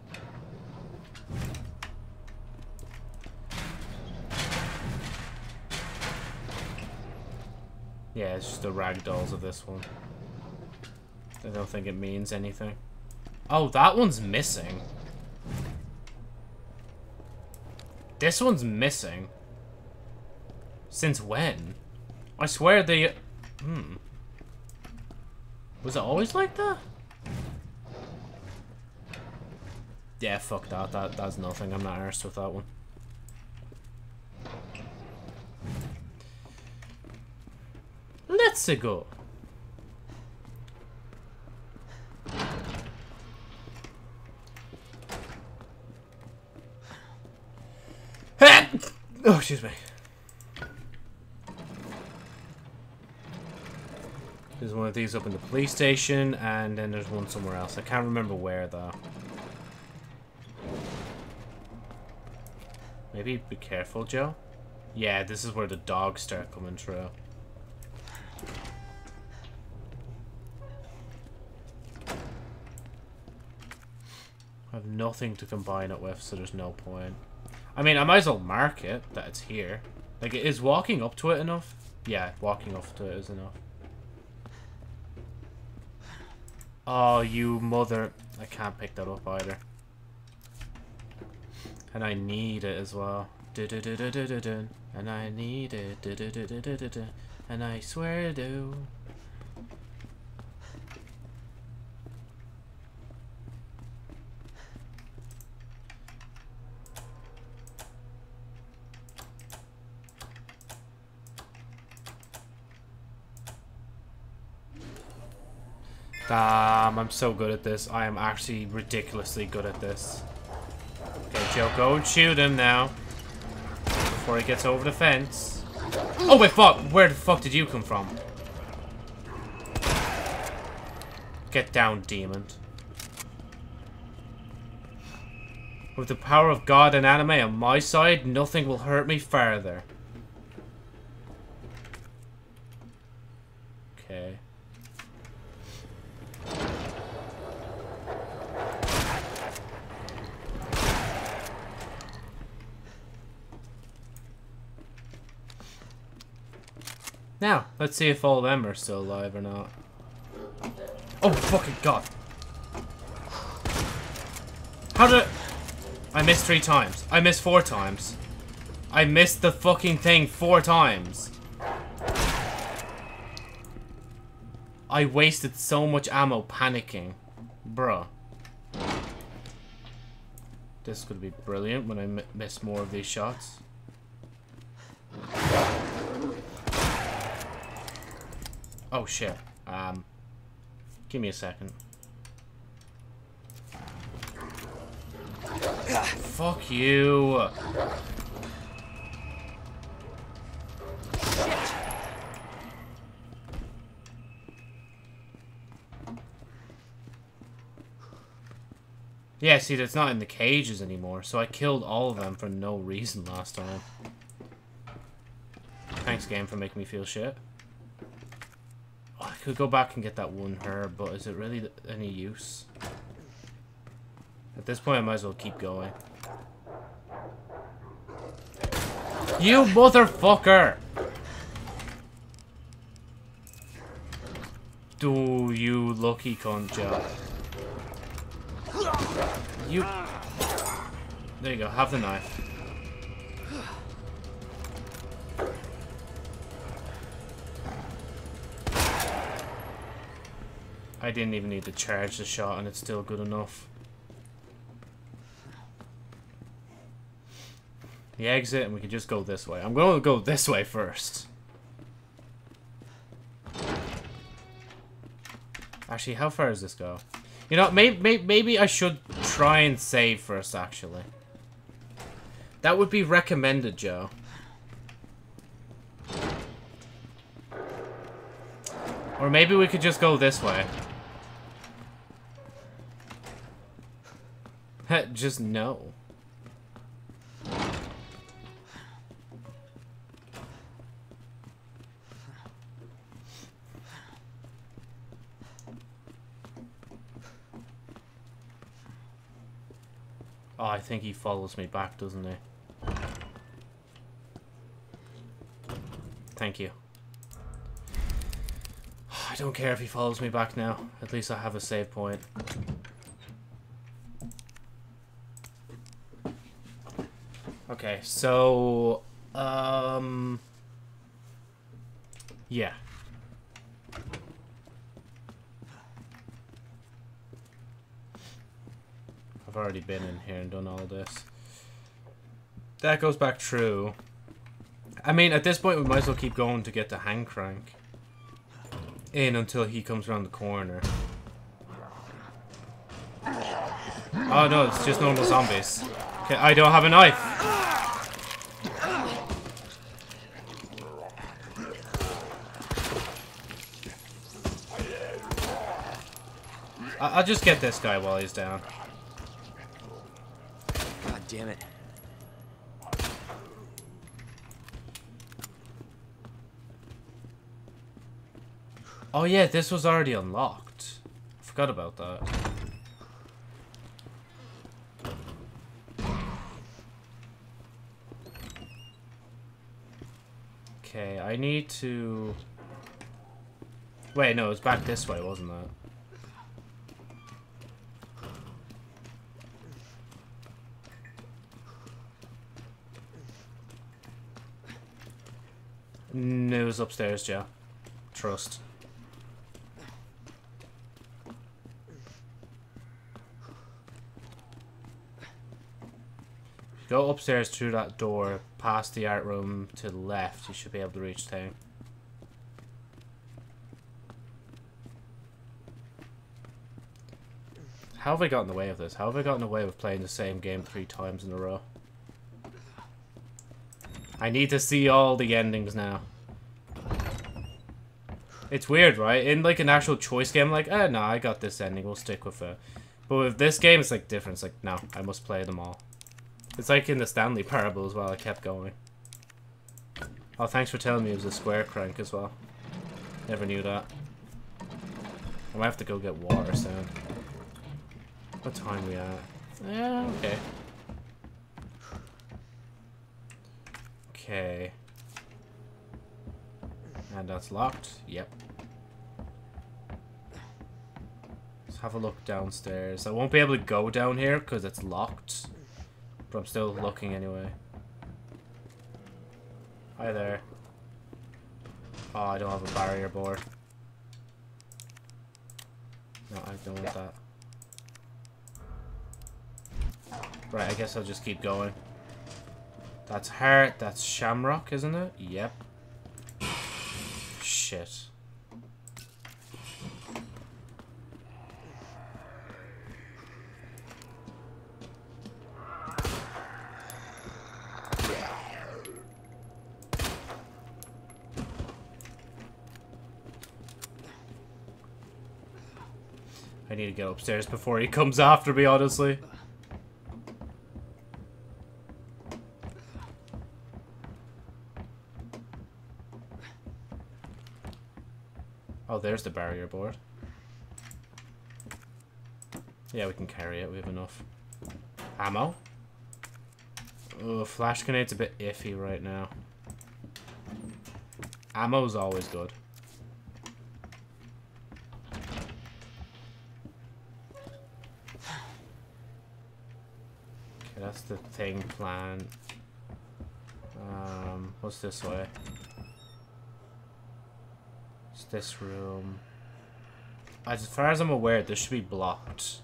Yeah, it's just the ragdolls of this one. I don't think it means anything. Oh, that one's missing. This one's missing. Since when? I swear they... Hmm. Was it always like that? Yeah, fuck that. That That's nothing. I'm not arsed with that one. Let's go. Oh, excuse me. There's one of these up in the police station, and then there's one somewhere else. I can't remember where, though. Maybe be careful, Joe? Yeah, this is where the dogs start coming through. I have nothing to combine it with, so there's no point. I mean, I might as well mark it that it's here. Like, is walking up to it enough? Yeah, walking up to it is enough. Oh, you mother... I can't pick that up either. And I need it as well. And I need it. And I swear I Damn, I'm so good at this. I am actually ridiculously good at this. Okay, Joe, go and shoot him now. Before he gets over the fence. Oh, wait, fuck! Where the fuck did you come from? Get down, demon. With the power of God and anime on my side, nothing will hurt me further. Okay. Now, let's see if all of them are still alive or not. Oh, fucking god. How did... I missed three times. I missed four times. I missed the fucking thing four times. I wasted so much ammo panicking. Bruh. This could be brilliant when I miss more of these shots. Oh, shit. Um, give me a second. Fuck you. Yeah, see, that's not in the cages anymore, so I killed all of them for no reason last time. Thanks, game, for making me feel shit. I could go back and get that one herb, but is it really any use? At this point, I might as well keep going. You motherfucker! Do you lucky cunt. You... There you go, have the knife. I didn't even need to charge the shot and it's still good enough. The exit and we can just go this way. I'm going to go this way first. Actually, how far does this go? You know, maybe, maybe, maybe I should try and save first, actually. That would be recommended, Joe. Or maybe we could just go this way. Just no. Oh, I think he follows me back, doesn't he? Thank you. I don't care if he follows me back now. At least I have a save point. Okay, so... Um... Yeah. I've already been in here and done all this. That goes back true. I mean, at this point, we might as well keep going to get the hand crank. In until he comes around the corner. Oh no, it's just normal zombies. Okay, I don't have a knife. I'll just get this guy while he's down. God damn it. Oh yeah, this was already unlocked. Forgot about that. Okay, I need to... Wait, no, it was back this way, wasn't it? No, it was upstairs, Joe. Trust. Go upstairs through that door, past the art room to the left, you should be able to reach town. How have I gotten away with this? How have I gotten away with playing the same game three times in a row? I need to see all the endings now. It's weird, right? In like an actual choice game, like, eh, no, I got this ending, we'll stick with it. But with this game, it's like different. It's like, no, I must play them all. It's like in the Stanley Parable as well, I kept going. Oh, thanks for telling me it was a square crank as well. Never knew that. I might have to go get water soon. What time we at? Yeah, okay. Okay. And that's locked. Yep. Let's have a look downstairs. I won't be able to go down here because it's locked. But I'm still looking anyway. Hi there. Oh, I don't have a barrier board. No, I don't want that. Right, I guess I'll just keep going. That's her. That's Shamrock, isn't it? Yep. Shit. I need to get upstairs before he comes after me, honestly. There's the barrier board. Yeah, we can carry it. We have enough. Ammo? Oh, flash grenade's a bit iffy right now. Ammo's always good. Okay, that's the thing plan. Um, what's this way? This room. As far as I'm aware, this should be blocked.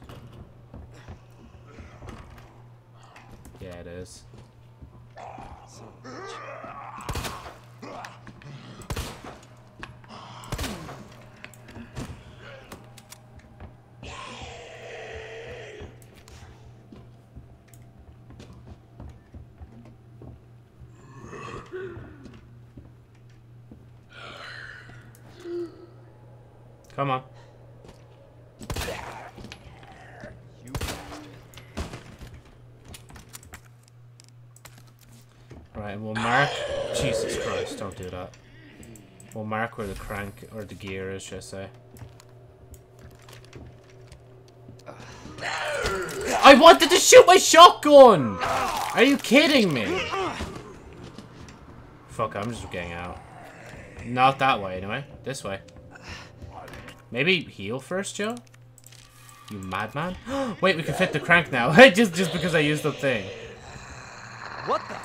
Yeah, it is. Come on. You bastard. Right, and we'll mark. Jesus Christ, don't do that. We'll mark where the crank or the gear is, should I say. I wanted to shoot my shotgun! Are you kidding me? Fuck, I'm just getting out. Not that way, anyway. This way. Maybe heal first, Joe? You madman? Wait, we can fit the crank now. just just because I used the thing. What the?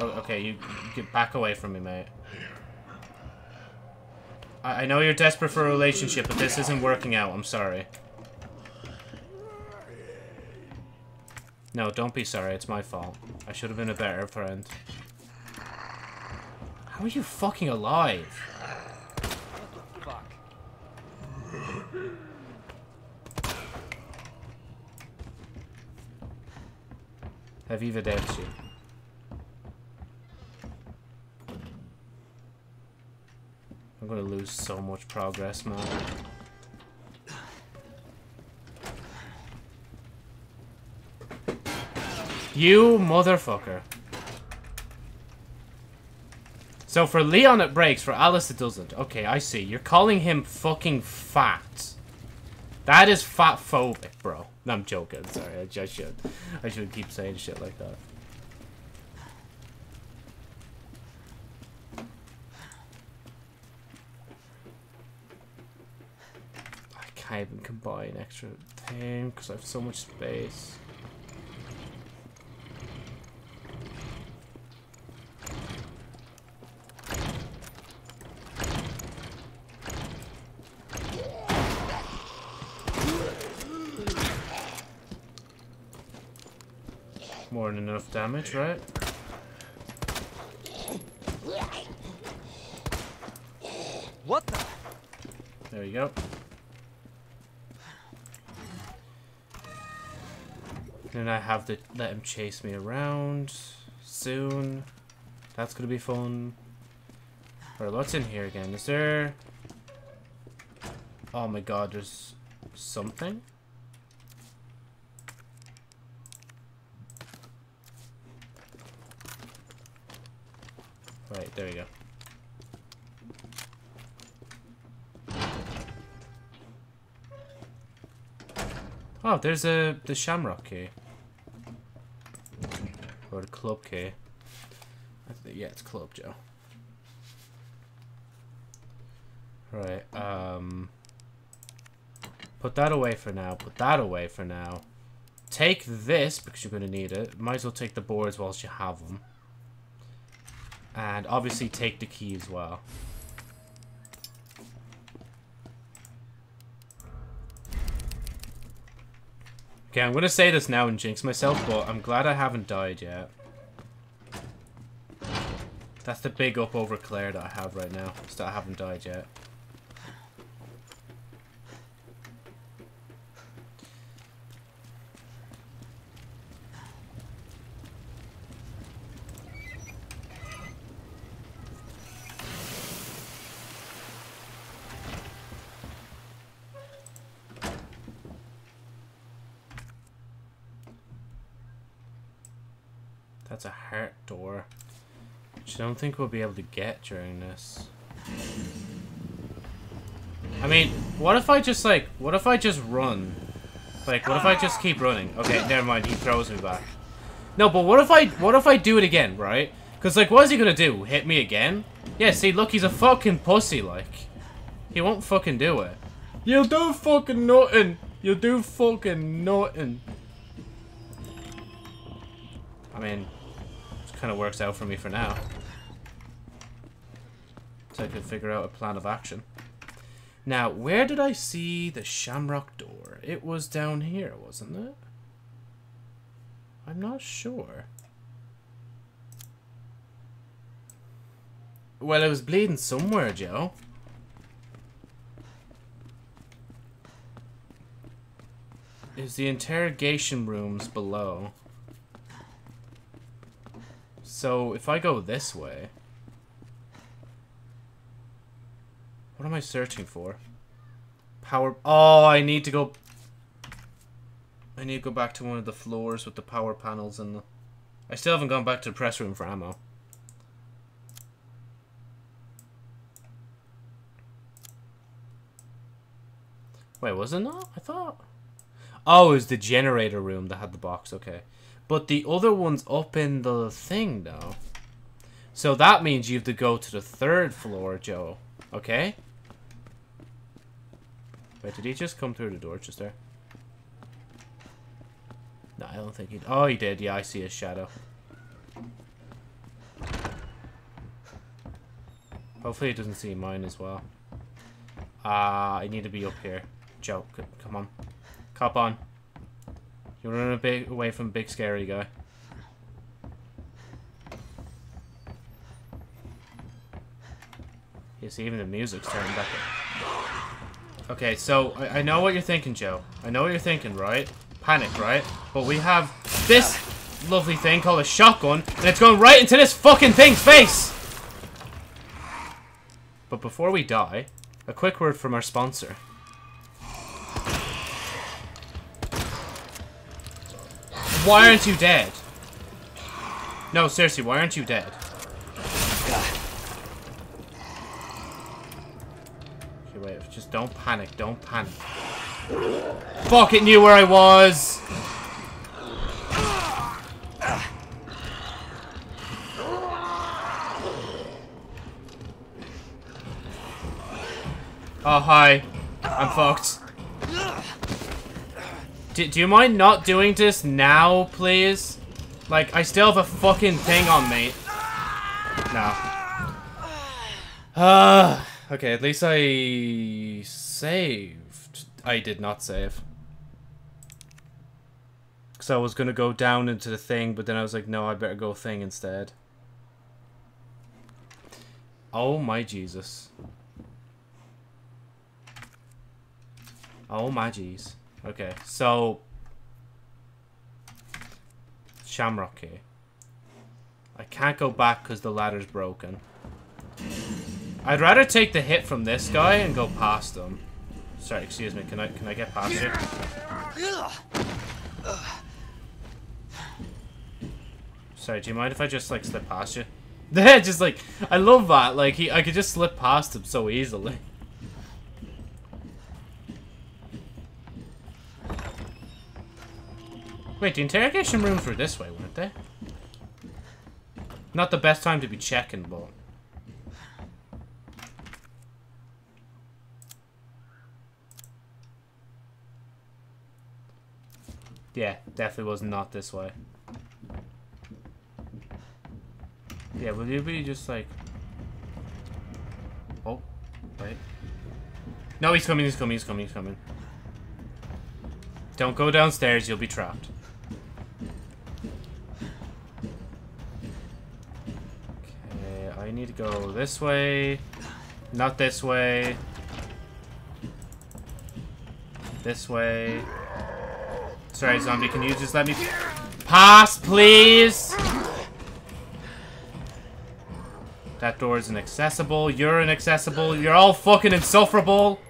Oh, okay, you, you get back away from me, mate. I, I know you're desperate for a relationship, but this isn't working out. I'm sorry. No, don't be sorry. It's my fault. I should have been a better friend. How are you fucking alive? Fuck. Arrivederci. I'm gonna lose so much progress, man. You motherfucker. So for Leon it breaks, for Alice it doesn't. Okay, I see. You're calling him fucking fat. That is fat phobic, bro. No, I'm joking. Sorry, I just should. I should keep saying shit like that. I can't even combine extra thing because I have so much space. More than enough damage, right? What the? There you go. Then I have to let him chase me around soon. That's gonna be fun. Alright, what's in here again? Is there... Oh my god, there's something? Right, there we go. Oh, there's a the Shamrock key. The club key. I thi- yeah, it's club, Joe. Right, um Put that away for now. Put that away for now. Take this, because you're going to need it. Might as well take the boards whilst you have them. And obviously take the key as well. Okay, I'm gonna say this now and jinx myself, but I'm glad I haven't died yet. That's the big up over Claire that I have right now, is that I haven't died yet. That's a heart door. Which I don't think we'll be able to get during this. I mean, what if I just, like, what if I just run? Like, what if I just keep running? Okay, never mind, he throws me back. No, but what if I, what if I do it again, right? Because, like, what is he gonna do? Hit me again? Yeah, see, look, he's a fucking pussy, like. He won't fucking do it. You'll do fucking nothing. You'll do fucking nothing. I mean, it kind of works out for me for now. I could figure out a plan of action. Now, where did I see the shamrock door? It was down here, wasn't it? I'm not sure. Well, it was bleeding somewhere, Joe. Is the interrogation rooms below. So, if I go this way... What am I searching for? Power... Oh, I need to go... I need to go back to one of the floors with the power panels and the... I still haven't gone back to the press room for ammo. Wait, was it not? I thought... Oh, it was the generator room that had the box, okay. But the other one's up in the thing, though. So that means you have to go to the third floor, Joe. Okay? Wait, did he just come through the door just there? No, I don't think he... Oh, he did. Yeah, I see his shadow. Hopefully he doesn't see mine as well. Ah, uh, I need to be up here. Joe, come on. Cop on. You're running a bit away from big scary guy. Yes, even the music's turning back up. Okay, so I, I know what you're thinking, Joe. I know what you're thinking, right? Panic, right? But we have this lovely thing called a shotgun, and it's going right into this fucking thing's face! But before we die, a quick word from our sponsor. Why aren't you dead? No, seriously, why aren't you dead? Okay, wait, just don't panic, don't panic. Fuck, it knew where I was! Oh, hi. I'm fucked. Do, do you mind not doing this now, please? Like, I still have a fucking thing on me. No. Uh, okay, at least I saved. I did not save. Because I was going to go down into the thing, but then I was like, no, I better go thing instead. Oh my Jesus. Oh my jeez. Okay, so... Shamrock key. I can't go back because the ladder's broken. I'd rather take the hit from this guy and go past him. Sorry, excuse me. Can I can I get past you? Sorry, do you mind if I just like slip past you? The head just like I love that. Like he, I could just slip past him so easily. Wait, the interrogation rooms were this way, weren't they? Not the best time to be checking, but... Yeah, definitely was not this way. Yeah, will you be just like... Oh, wait. No, he's coming, he's coming, he's coming, he's coming. Don't go downstairs, you'll be trapped. Okay, I need to go this way. Not this way. This way. Sorry, zombie, can you just let me pass, please? That door is inaccessible. You're inaccessible. You're all fucking insufferable.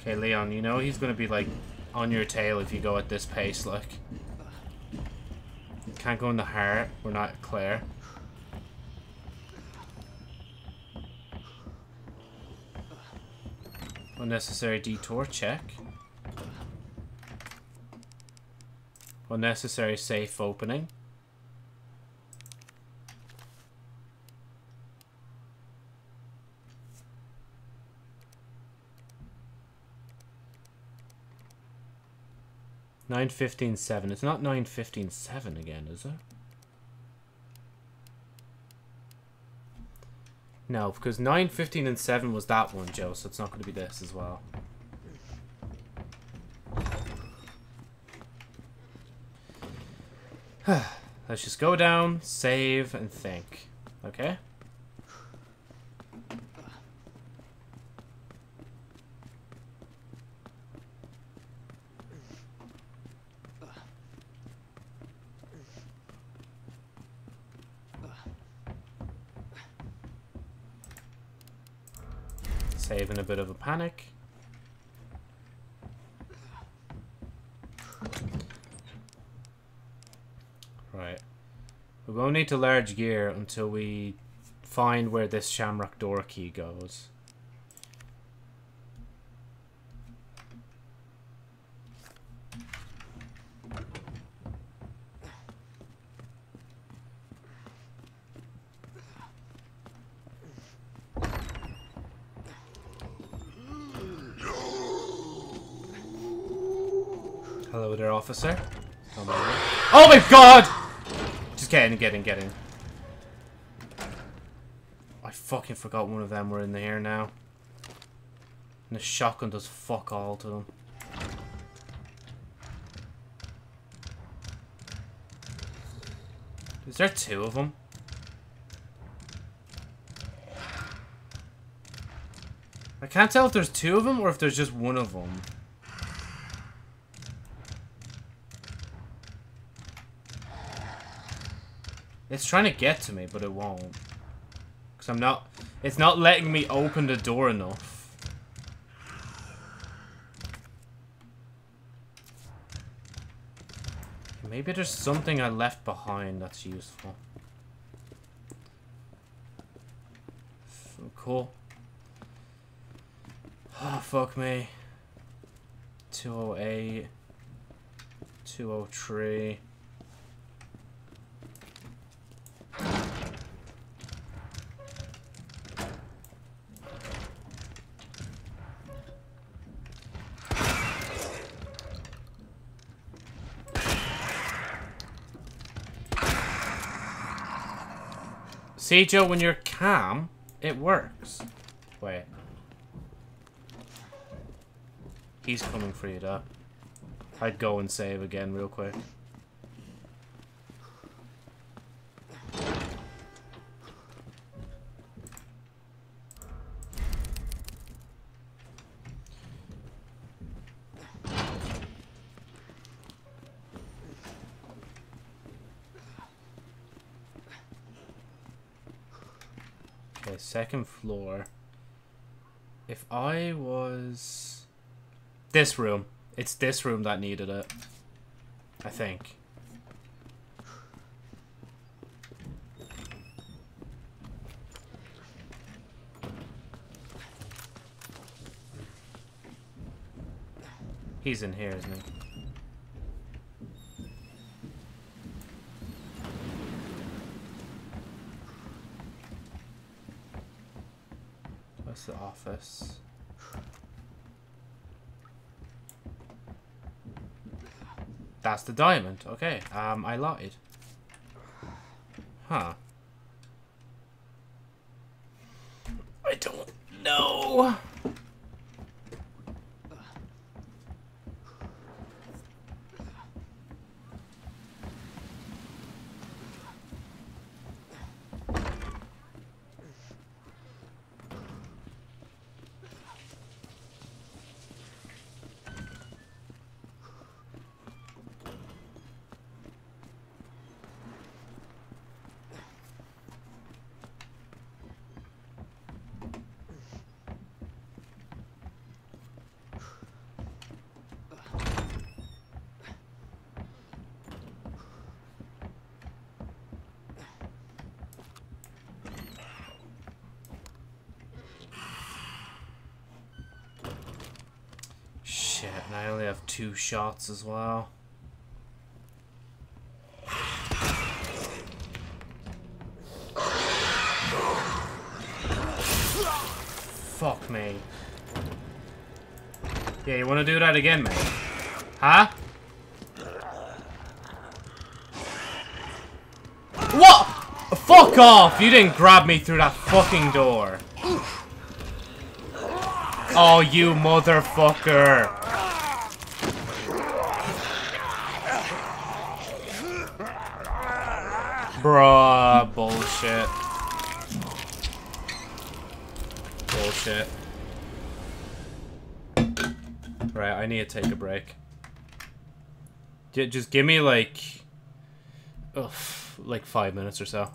Okay, Leon, you know he's gonna be like on your tail if you go at this pace, like. Can't go in the heart, we're not clear. Unnecessary detour, check. Unnecessary safe opening. Nine fifteen seven. It's not nine fifteen seven again, is it? No, because nine fifteen and seven was that one, Joe. So it's not going to be this as well. Let's just go down, save, and think. Okay? Save in a bit of a panic. Right. We won't need to large gear until we find where this shamrock door key goes. Hello there, officer. Oh my god! Just get in, get in, get in. I fucking forgot one of them were in here now. And the shotgun does fuck all to them. Is there two of them? I can't tell if there's two of them or if there's just one of them. It's trying to get to me, but it won't. Because I'm not... It's not letting me open the door enough. Maybe there's something I left behind that's useful. So cool. Oh, fuck me. 208. 203. See, Joe, when you're calm, it works. Wait. He's coming for you, though. I'd go and save again real quick. Okay, second floor. If I was... This room. It's this room that needed it. I think. He's in here, isn't he? Where's the office? That's the diamond. Okay, um, I lied. Huh. Two shots as well. Fuck me. Yeah, you wanna do that again, mate? Huh? What? Fuck off! You didn't grab me through that fucking door. Oh, you motherfucker. Bullshit. Bullshit. Right, I need to take a break. Just give me like... Ugh, like five minutes or so.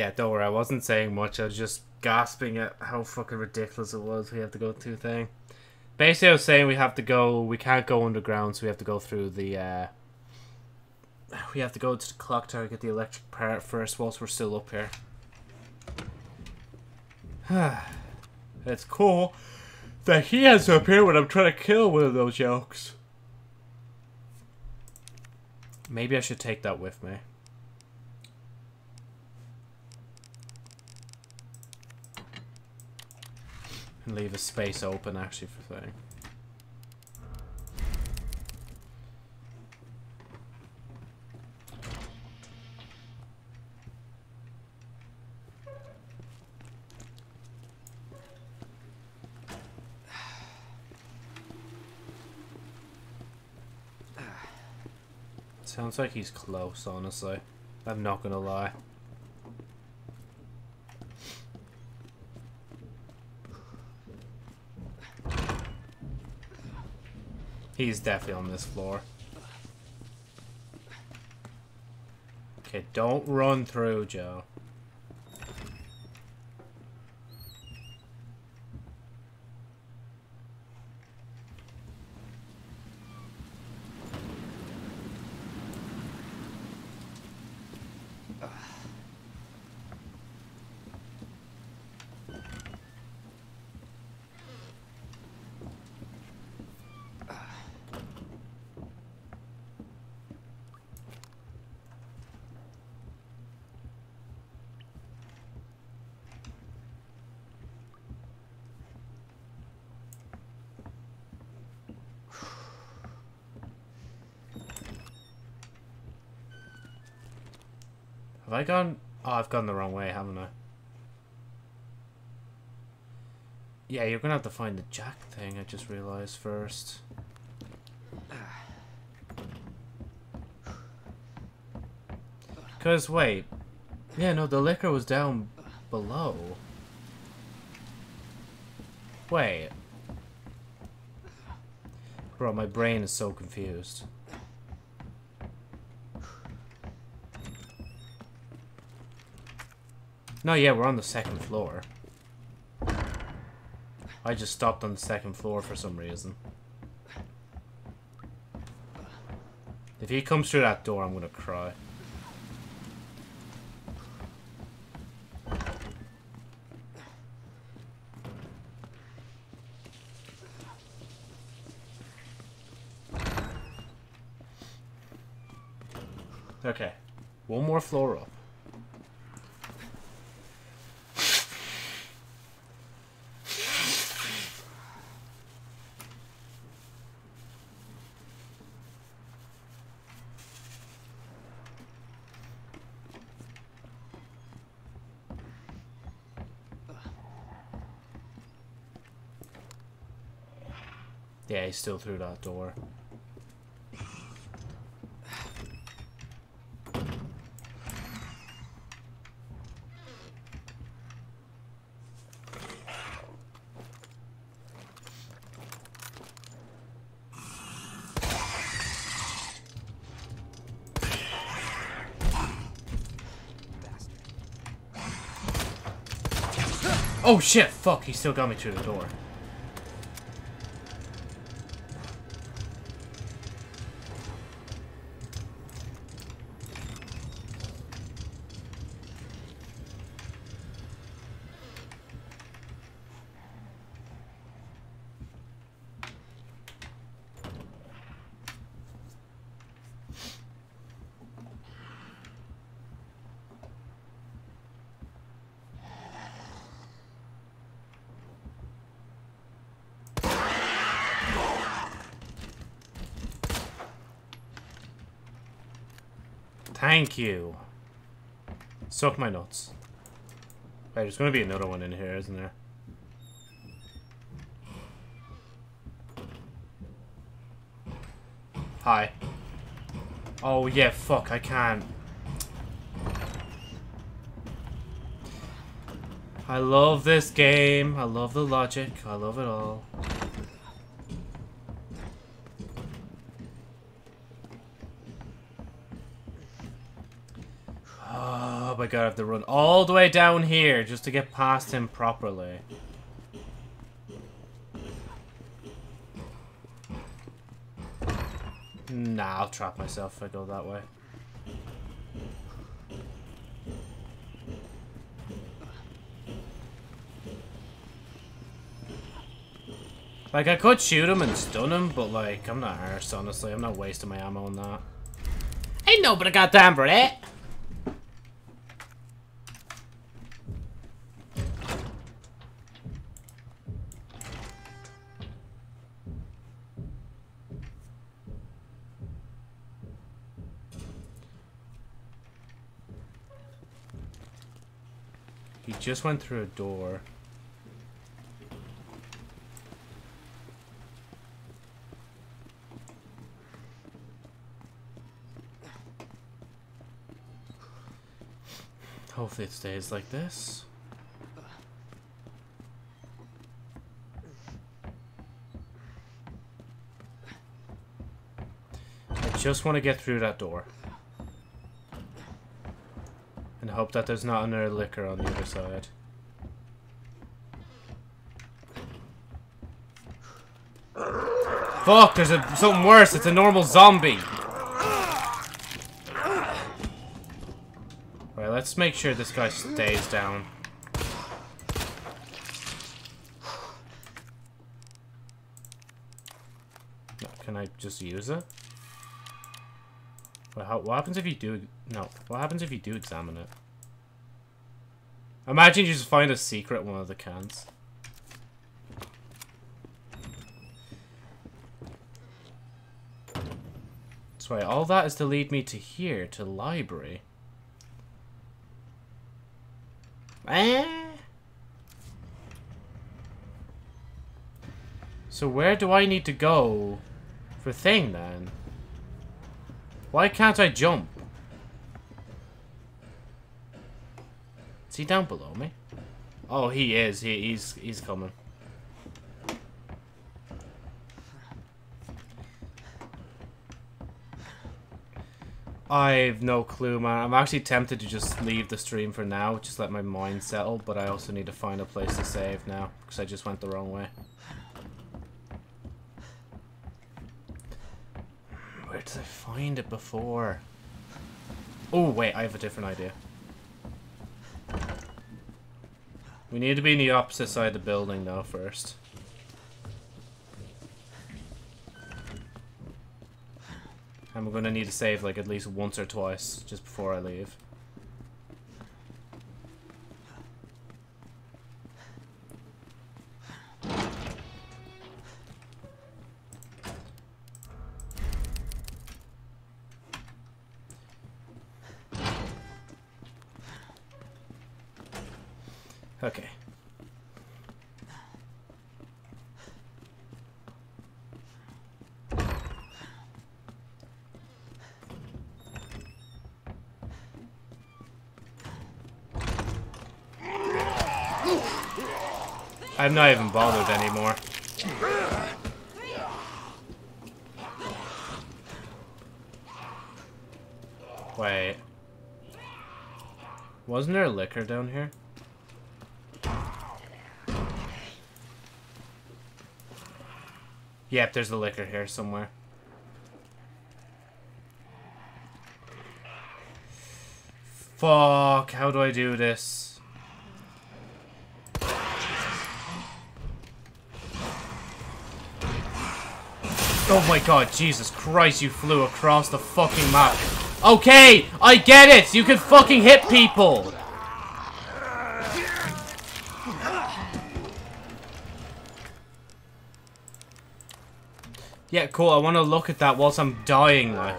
Yeah, don't worry. I wasn't saying much. I was just gasping at how fucking ridiculous it was. We have to go through thing. Basically, I was saying we have to go. We can't go underground, so we have to go through the. uh We have to go to the clock tower to get the electric part first, whilst we're still up here. it's cool that he has to appear when I'm trying to kill one of those yokes. Maybe I should take that with me. And leave a space open actually for thing. Sounds like he's close, honestly. I'm not gonna lie. He's definitely on this floor. Okay, don't run through, Joe. I gone... Oh, I've gone the wrong way, haven't I? Yeah, you're gonna have to find the jack thing, I just realized first. Because, wait. Yeah, no, the licker was down below. Wait. Bro, my brain is so confused. No, yeah, we're on the second floor. I just stopped on the second floor for some reason. If he comes through that door, I'm gonna cry. Okay. One more floor up. He's still through that door. Oh shit, fuck, he still got me through the door. Thank you. Soak my notes. Wait, there's gonna be another one in here, isn't there? Hi. Oh, yeah, fuck, I can't. I love this game. I love the logic. I love it all. God, I have to run all the way down here just to get past him properly. Nah, I'll trap myself if I go that way. Like, I could shoot him and stun him, but, like, I'm not arsed, honestly. I'm not wasting my ammo on that. Ain't nobody got time for that! Just went through a door. Hopefully it stays like this. I just want to get through that door. And hope that there's not another licker on the other side. Fuck, there's a, something worse. It's a normal zombie. Right, let's make sure this guy stays down. Can I just use it? What happens if you do... No. What happens if you do examine it? Imagine you just find a secret one of the cans. So right. All that is to lead me to here, to library. Eh? So where do I need to go for thing then? Why can't I jump? Is he down below me? Oh, he is. He, he's he's coming. I've no clue, man. I'm actually tempted to just leave the stream for now, just let my mind settle, but I also need to find a place to save now, because I just went the wrong way. Where did I find it before? Oh, wait, I have a different idea. We need to be in the opposite side of the building, now first. And we're gonna need to save like at least once or twice just before I leave. I'm not even bothered anymore. Wait. Wasn't there licker down here? Yep, there's a licker here somewhere. Fuck, how do I do this? Oh my god, Jesus Christ, you flew across the fucking map. Okay, I get it! You can fucking hit people! Yeah, cool, I want to look at that whilst I'm dying, like.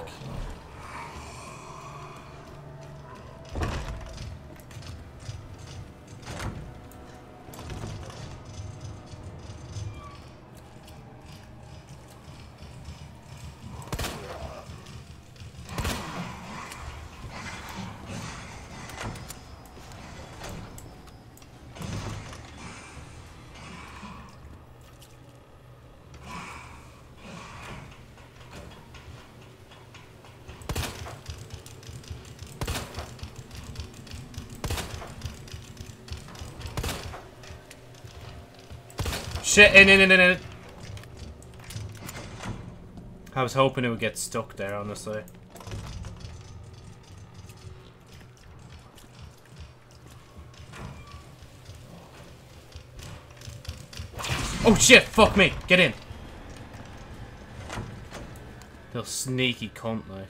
Shit, in, in, in, in. I was hoping it would get stuck there, honestly. Oh shit, fuck me, get in. Little sneaky cunt, like.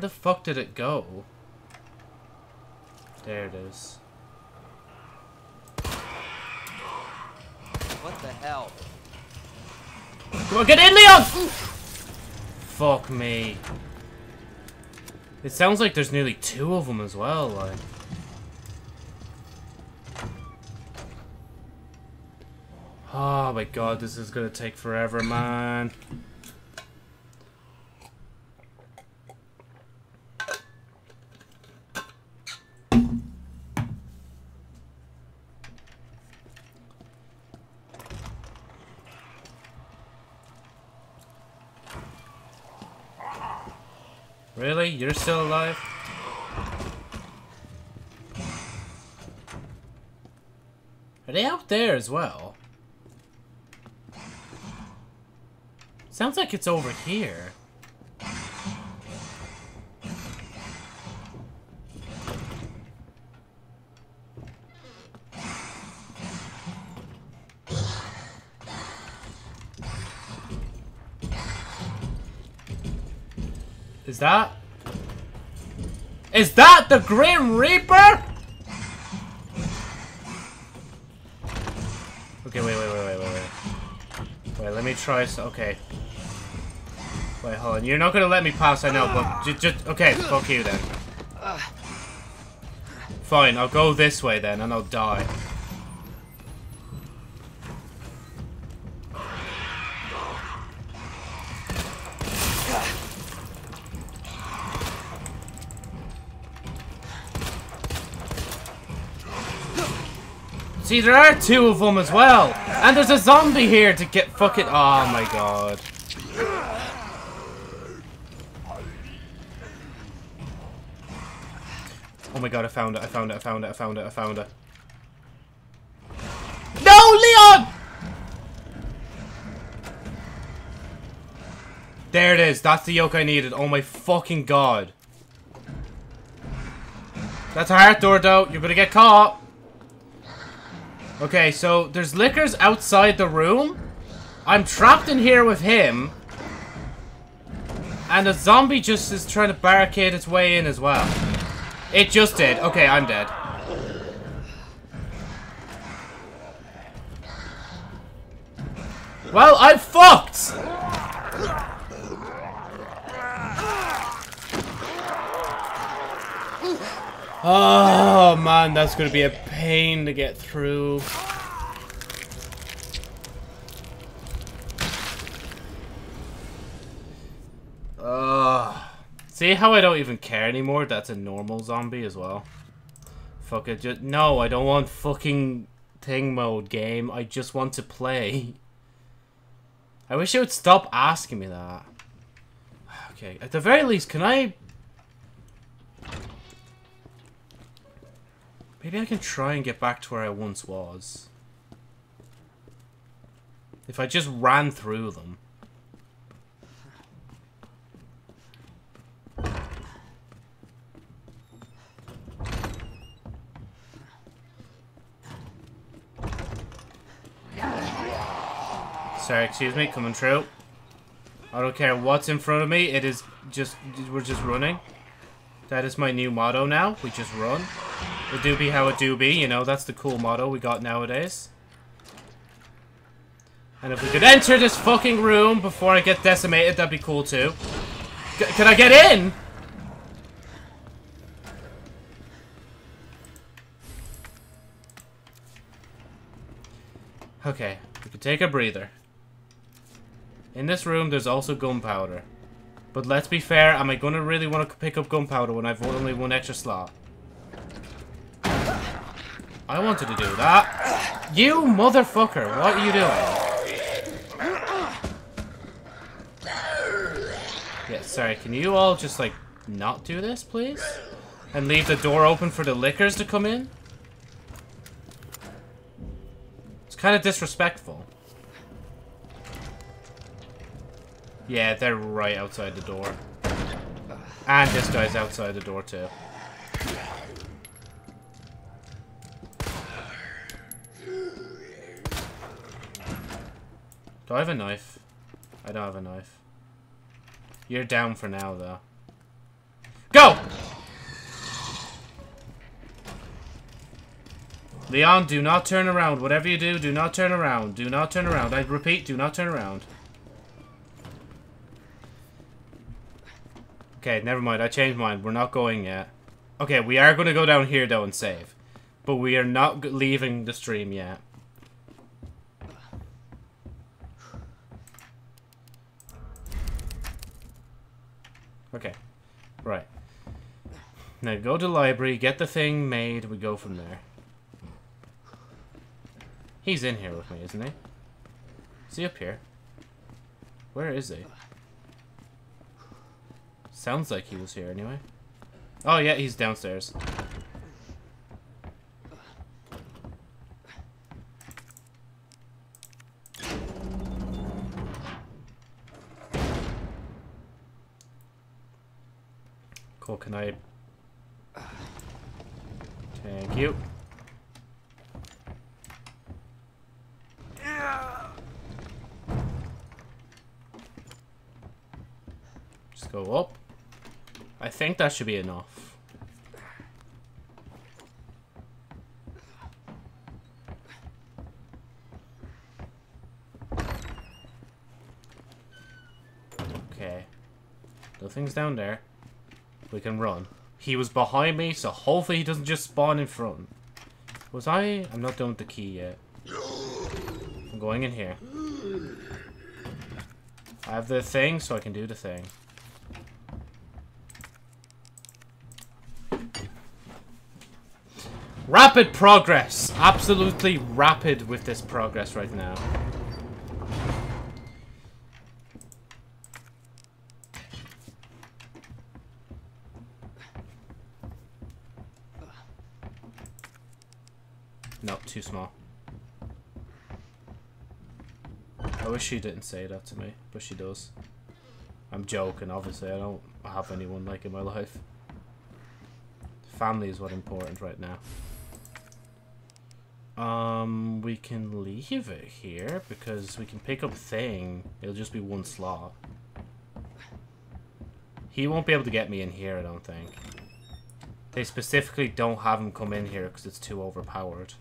Where the fuck did it go? There it is. What the hell? Come on, get in, Leon! Fuck me. It sounds like there's nearly two of them as well, like. Oh my god, this is gonna take forever, man. Really? You're still alive? Are they out there as well? Sounds like it's over here. Is that... Is that the Grim Reaper? Okay, wait, wait, wait, wait, wait, wait. Wait, let me try so okay. Wait, hold on. You're not gonna let me pass, I know, but just, just okay, fuck you then. Fine, I'll go this way then, and I'll die. See, there are two of them as well. And there's a zombie here to get fucking... Oh my god. Oh my god, I found it, I found it, I found it, I found it, I found it. No, Leon! There it is, that's the yoke I needed. Oh my fucking god. That's a heart door, though. You're gonna get caught. Okay, so there's lickers outside the room. I'm trapped in here with him. And a zombie just is trying to barricade its way in as well. It just did. Okay, I'm dead. Well, I'm fucked! Oh man, that's gonna be a pain to get through. Ugh. See how I don't even care anymore? That's a normal zombie as well. Fuck it, just no, I don't want fucking thing mode game. I just want to play. I wish it would stop asking me that. Okay, at the very least, can I Maybe I can try and get back to where I once was. If I just ran through them. Sorry, excuse me, coming through. I don't care what's in front of me, it is just, we're just running. That is my new motto now, we just run. It do be how it do be, you know, that's the cool motto we got nowadays. And if we could enter this fucking room before I get decimated, that'd be cool too. C can I get in? Okay, we can take a breather. In this room, there's also gunpowder. But let's be fair, am I going to really want to pick up gunpowder when I've only one extra slot? I wanted to do that. You motherfucker, what are you doing? Yeah, sorry, can you all just, like, not do this, please? And leave the door open for the lickers to come in? It's kind of disrespectful. Yeah, they're right outside the door. And this guy's outside the door, too. Do I have a knife? I don't have a knife. You're down for now, though. Go! Leon, do not turn around. Whatever you do, do not turn around. Do not turn around. I repeat, do not turn around. Okay, never mind. I changed mine. We're not going yet. Okay, we are going to go down here, though, and save. But we are not leaving the stream yet. Okay. Right. Now go to library, get the thing made, we go from there. He's in here with me, isn't he? Is he up here? Where is he? Sounds like he was here anyway. Oh yeah, he's downstairs. Cool, can I... Thank you. Just go up. I think that should be enough. Okay. Nothing's down there. We can run. He was behind me, so hopefully he doesn't just spawn in front. Was I? I'm not done with the key yet. I'm going in here. I have the thing, so I can do the thing. Rapid progress! Absolutely rapid with this progress right now. No, too small. I wish she didn't say that to me, but she does. I'm joking, obviously. I don't have anyone like in my life. Family is what's important right now. Um, we can leave it here because we can pick up thing. It'll just be one slot. He won't be able to get me in here, I don't think. They specifically don't have him come in here because it's too overpowered.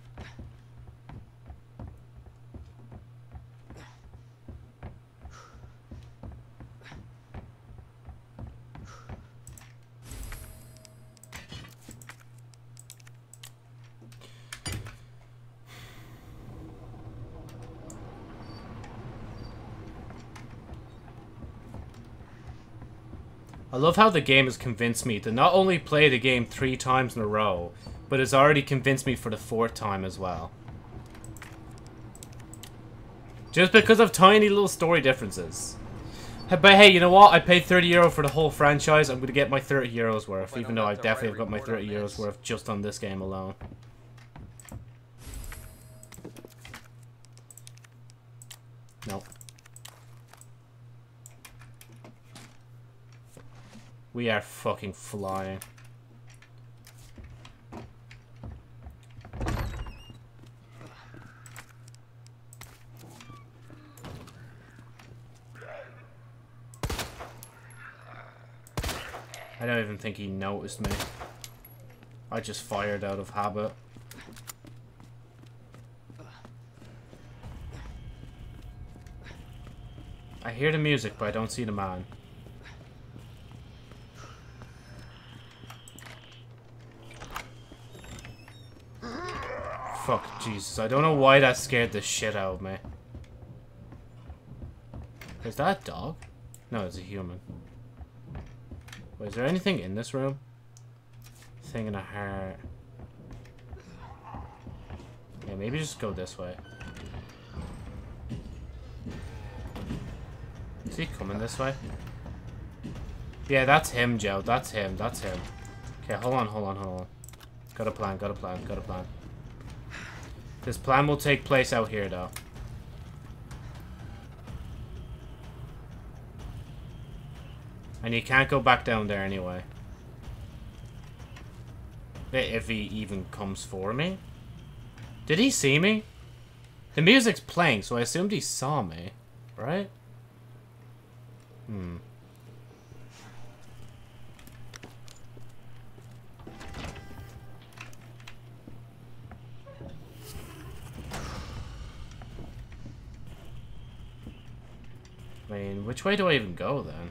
Love how the game has convinced me to not only play the game three times in a row, but it's already convinced me for the fourth time as well. Just because of tiny little story differences. But hey, you know what? I paid 30 euro for the whole franchise. I'm going to get my 30 euros worth, even though I definitely have got my 30 euros worth just on this game alone. Nope. We are fucking flying. I don't even think he noticed me. I just fired out of habit. I hear the music, but I don't see the man. Fuck, Jesus. I don't know why that scared the shit out of me. Is that dog? No, it's a human. Wait, is there anything in this room? Thing in a heart. Okay, maybe just go this way. Is he coming this way? Yeah, that's him, Joe. That's him. That's him. Okay, hold on, hold on, hold on. Got a plan, got a plan, got a plan. This plan will take place out here, though. And you can't go back down there anyway. If he even comes for me. Did he see me? The music's playing, so I assumed he saw me. Right? Hmm. I mean, which way do I even go then?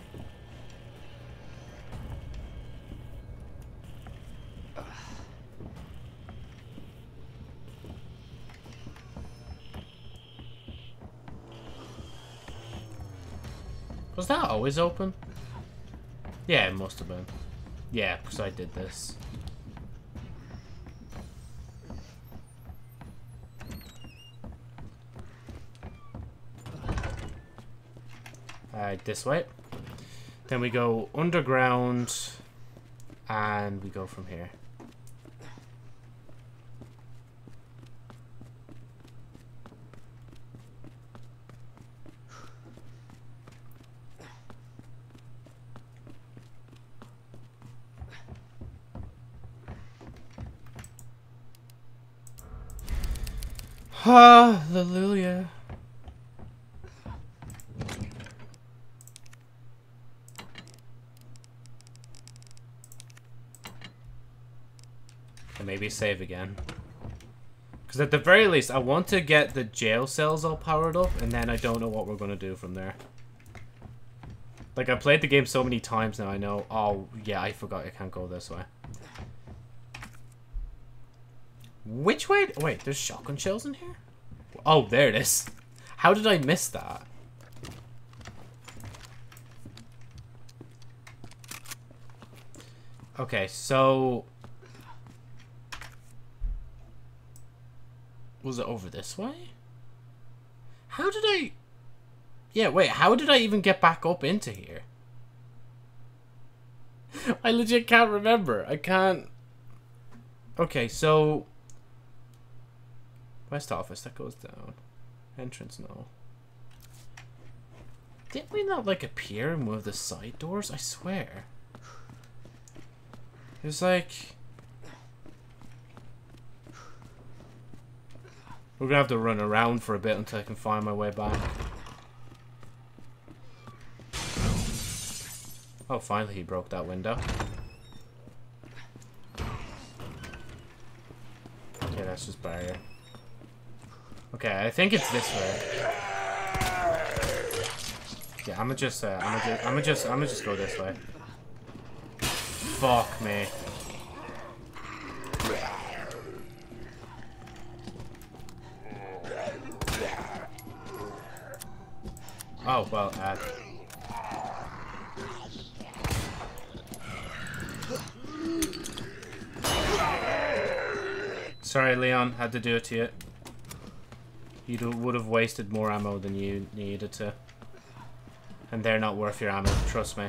Was that always open? Yeah, it must have been. Yeah, because I did this. Alright, this way. Then we go underground, and we go from here. Hallelujah. Save again. Because at the very least, I want to get the jail cells all powered up, and then I don't know what we're going to do from there. Like, I played the game so many times now, I know... Oh, yeah, I forgot I can't go this way. Which way? Wait, there's shotgun shells in here? Oh, there it is. How did I miss that? Okay, so... Was it over this way? How did I... Yeah, wait, how did I even get back up into here? I legit can't remember. I can't... Okay, so... West office, that goes down. Entrance, no. Didn't we not, like, appear in one of the side doors? I swear. It was like... We're gonna have to run around for a bit until I can find my way back. Oh, finally he broke that window. Okay, that's just barrier. Okay, I think it's this way. Yeah, I'ma just, uh, I'ma just, I'ma just, I'ma just go this way. Fuck me. Oh, well, uh... Sorry, Leon, had to do it to you. You would have wasted more ammo than you needed to. And they're not worth your ammo, trust me.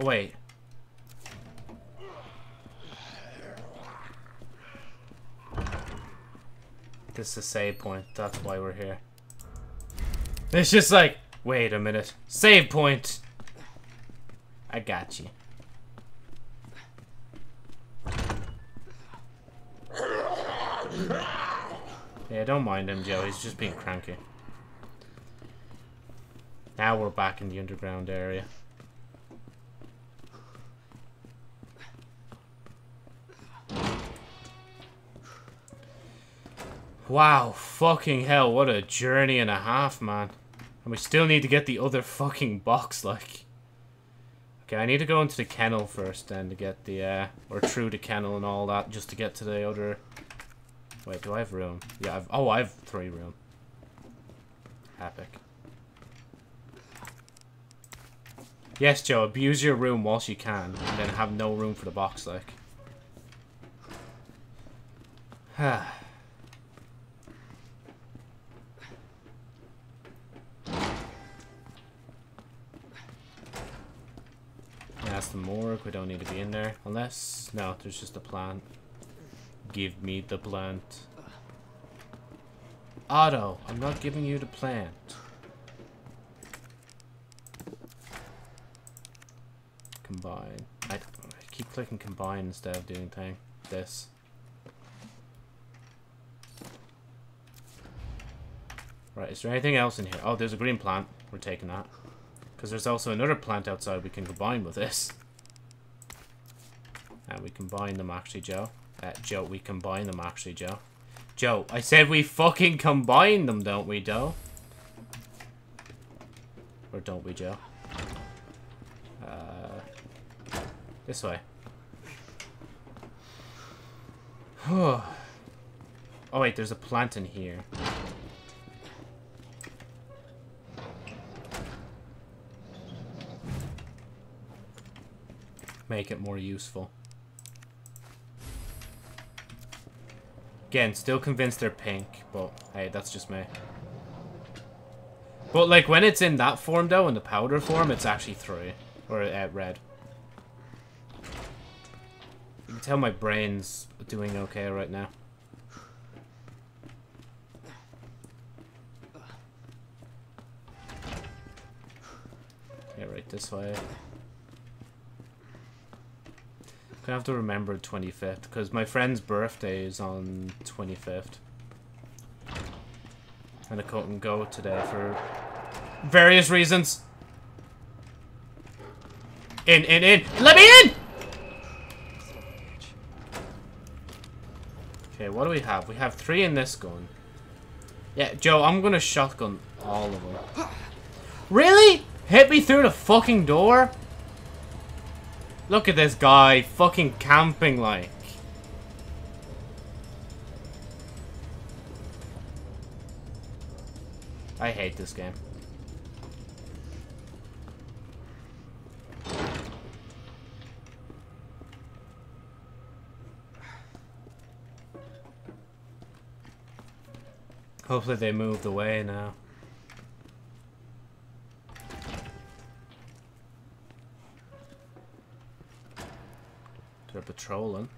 Wait. This is a save point, that's why we're here. It's just like, wait a minute. Save point! I got you. Yeah, don't mind him, Joe. He's just being cranky. Now we're back in the underground area. Wow, fucking hell, what a journey and a half, man. And we still need to get the other fucking box, like. Okay, I need to go into the kennel first then to get the, uh, or through the kennel and all that, just to get to the other Wait, do I have room? Yeah, I've, oh, I have three room. Epic. Yes, Joe, abuse your room whilst you can, and then have no room for the box, like. That's the morgue. We don't need to be in there. Unless... No, there's just a plant. Give me the plant. Otto, I'm not giving you the plant. Combine. I, I keep clicking combine instead of doing thing. This. Right, is there anything else in here? Oh, there's a green plant. We're taking that. Because there's also another plant outside we can combine with this. And we combine them actually, Joe. Uh, Joe, we combine them actually, Joe. Joe, I said we fucking combine them, don't we, Joe? Or don't we, Joe? Uh, this way. oh wait, there's a plant in here. Make it more useful. Again, still convinced they're pink, but hey, that's just me. But like when it's in that form though, in the powder form, it's actually three. Or uh, red. You can tell my brain's doing okay right now. Yeah, right this way. Gonna have to remember 25th, because my friend's birthday is on 25th. And I couldn't go today for various reasons. In, in, in! Let me in! Okay, what do we have? We have three in this gun. Yeah, Joe, I'm gonna shotgun all of them. Really? Hit me through the fucking door? Look at this guy fucking camping like. I hate this game. Hopefully they moved away now. They're patrolling.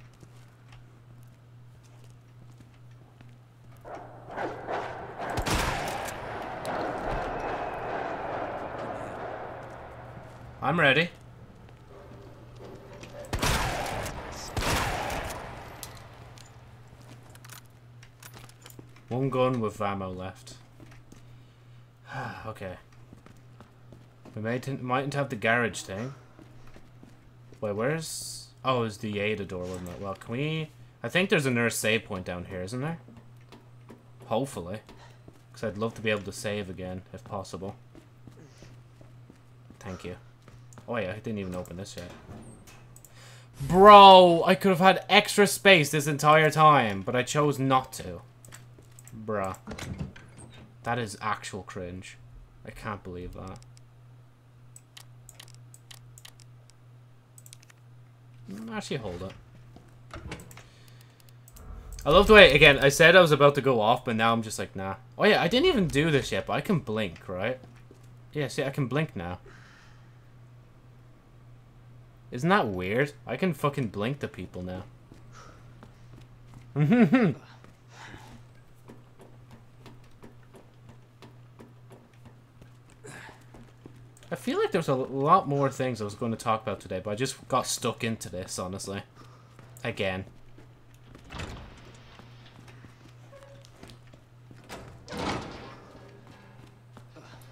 I'm ready. One gun with ammo left. okay. We might mightn't have the garage thing. Wait, where's... Oh, it was the Ada door, wasn't it? Well, can we... I think there's another save point down here, isn't there? Hopefully. Because I'd love to be able to save again, if possible. Thank you. Oh yeah, I didn't even open this yet. Bro, I could have had extra space this entire time, but I chose not to. Bruh. That is actual cringe. I can't believe that. Mm, actually, hold up. I love the way, again, I said I was about to go off, but now I'm just like, nah. Oh yeah, I didn't even do this yet, but I can blink, right? Yeah, see, I can blink now. Isn't that weird? I can fucking blink to people now. I feel like there's a lot more things I was going to talk about today, but I just got stuck into this, honestly. Again.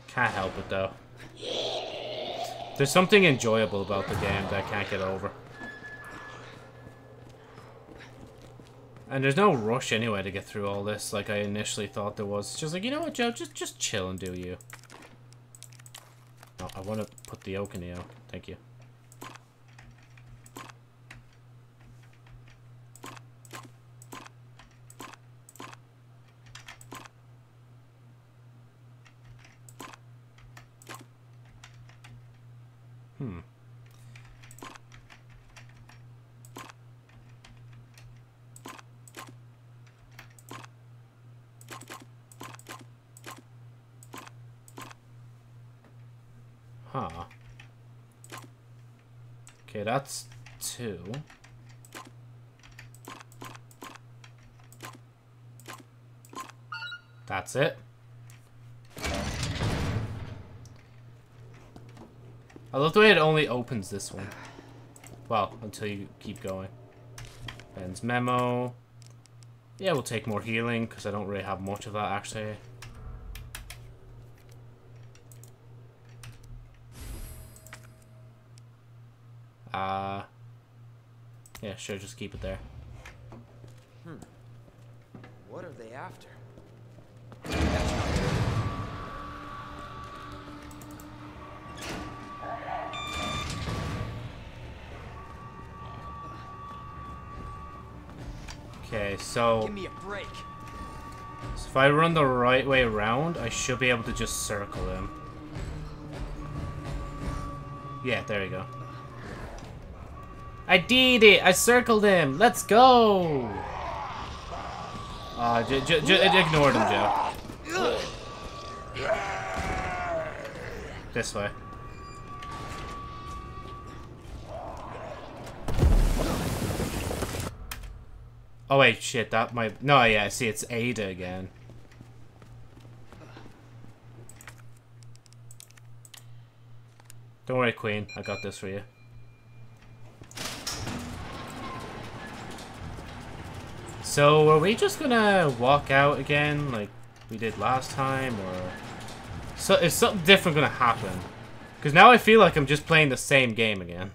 Can't help it, though. There's something enjoyable about the game that I can't get over. And there's no rush anyway to get through all this like I initially thought there was. It's just like, you know what, Joe? Just, just chill and do you. I want to put the oak in oak. Thank you. Hmm. Huh. Okay, that's two. That's it. I love the way it only opens this one. Well, until you keep going. Ben's memo. Yeah, we'll take more healing, because I don't really have much of that, actually. Sure, just keep it there. Hmm. What are they after? Okay, so, Give me a break. so if I run the right way around, I should be able to just circle him. Yeah, there you go. I did it! I circled him! Let's go! Uh, j j j ignored him, Joe. This way. Oh wait, shit, that might... No, yeah, see, it's Ada again. Don't worry, Queen. I got this for you. So, are we just gonna walk out again like we did last time, or... So, is something different gonna happen? Because now I feel like I'm just playing the same game again.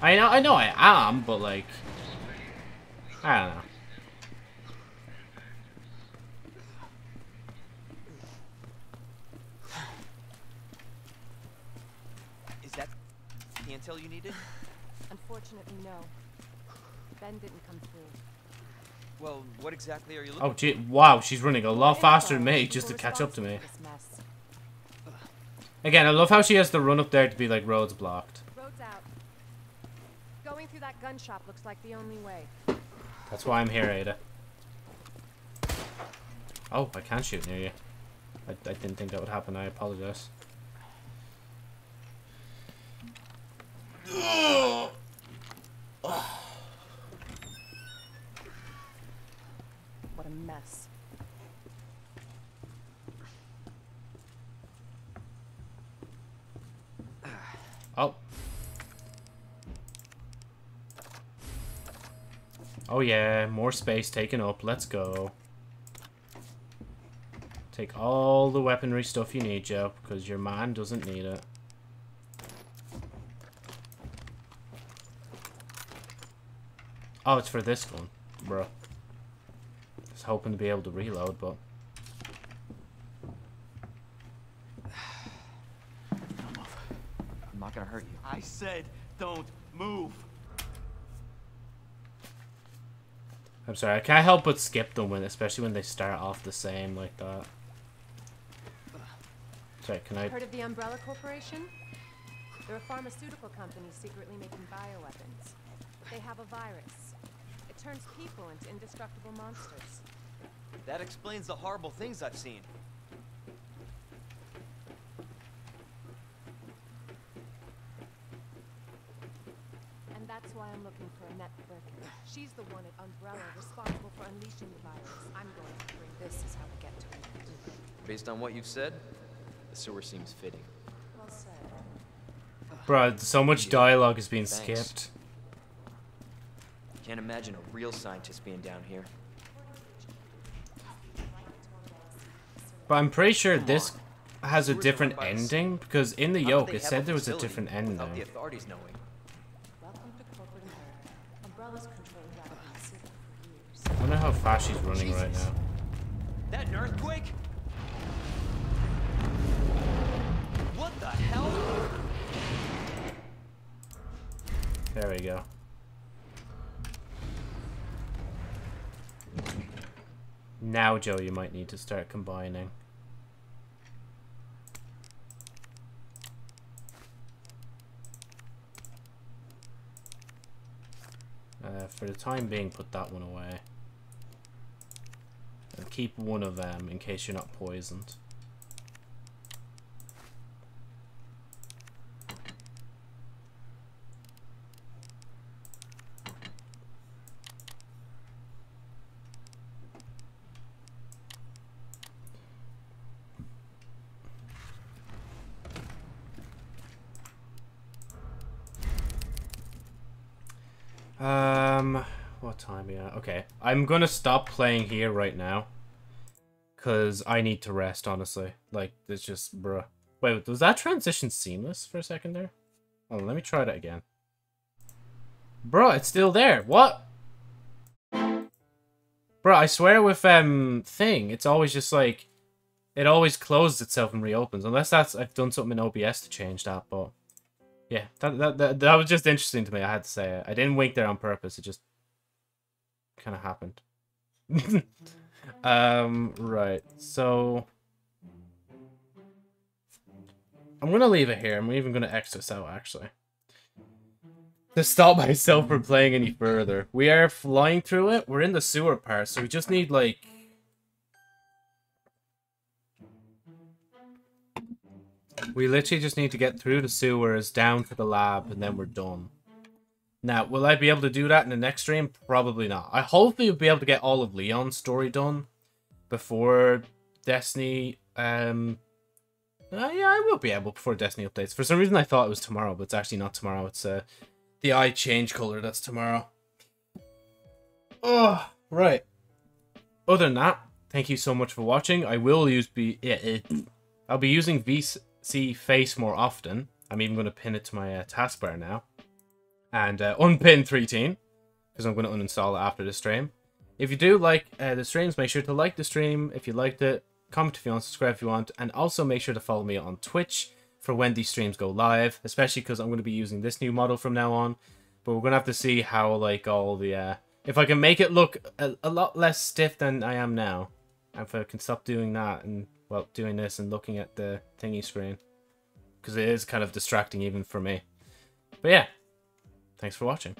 I know, I know I am, but like... I don't know. Is that the intel you needed? Unfortunately, no. Ben didn't come through. Well, what exactly are you oh, looking Oh, gee, wow, she's running a lot faster than me just to catch up to me. Again, I love how she has to run up there to be like roads blocked. Road's out. Going through that gun shop looks like the only way. That's why I'm here, Ada. Oh, I can shoot near you. I, I didn't think that would happen. I apologize. What mess. Oh. Oh yeah, more space taken up. Let's go. Take all the weaponry stuff you need, Joe, because your man doesn't need it. Oh, it's for this one, bro. Just hoping to be able to reload, but I'm not gonna hurt you. I said, don't move. I'm sorry. I can't help but skip them when, especially when they start off the same like that. Sorry, can I? Heard of the Umbrella Corporation? They're a pharmaceutical company secretly making bioweapons. They have a virus. It turns people into indestructible monsters. That explains the horrible things I've seen. And that's why I'm looking for Annette Birkin. She's the one at Umbrella responsible for unleashing the virus. I'm going to bring this is how we get to it. Based on what you've said, the sewer seems fitting. Well said. Bro, so much dialogue is being Thanks. skipped. Can't imagine a real scientist being down here. But I'm pretty sure Come this has a Sewers are different run by ending because in the How yoke it said there was a different Without the ending. authorities knowing. Welcome to corporate America. Umbrella's controlled Raccoon City for years. I wonder how fast she's running right now. That an earthquake? What the hell? There we go. Now, Joe, you might need to start combining. Uh, for the time being, put that one away. And keep one of them in case you're not poisoned. Um, what time at? Okay, I'm gonna stop playing here right now. Cause I need to rest, honestly. Like, it's just, bruh. Wait, was that transition seamless for a second there? Oh, let me try that again. Bruh, it's still there. What? Bruh, I swear with, um, thing, it's always just like, it always closes itself and reopens. Unless that's, I've done something in OBS to change that, but... Yeah, that, that, that, that was just interesting to me, I had to say it. I didn't wink there on purpose, it just kind of happened. um, right, so... I'm gonna leave it here. I'm even gonna X this out, actually. To stop myself from playing any further. We are flying through it. We're in the sewer part, so we just need, like... We literally just need to get through the sewers, down to the lab, and then we're done. Now, will I be able to do that in the next stream? Probably not. I hopefully will be able to get all of Leon's story done before Destiny. Um, uh, yeah, I will be able before Destiny updates. For some reason, I thought it was tomorrow, but it's actually not tomorrow. It's uh, the eye change color that's tomorrow. Oh, right. Other than that, thank you so much for watching. I will use be Yeah, I'll be using VSeeFace more often. I'm even going to pin it to my uh, taskbar now and uh, unpin 3 because I'm going to uninstall it after the stream. If you do like uh, the streams, make sure to like the stream if you liked it, comment if you want, subscribe if you want, and also make sure to follow me on Twitch for when these streams go live, especially because I'm going to be using this new model from now on. But we're going to have to see how, like, all the, uh, if I can make it look a, a lot less stiff than I am now, and if I can stop doing that and, well, doing this and looking at the thingy screen, because it is kind of distracting even for me. But yeah, Thanks for watching.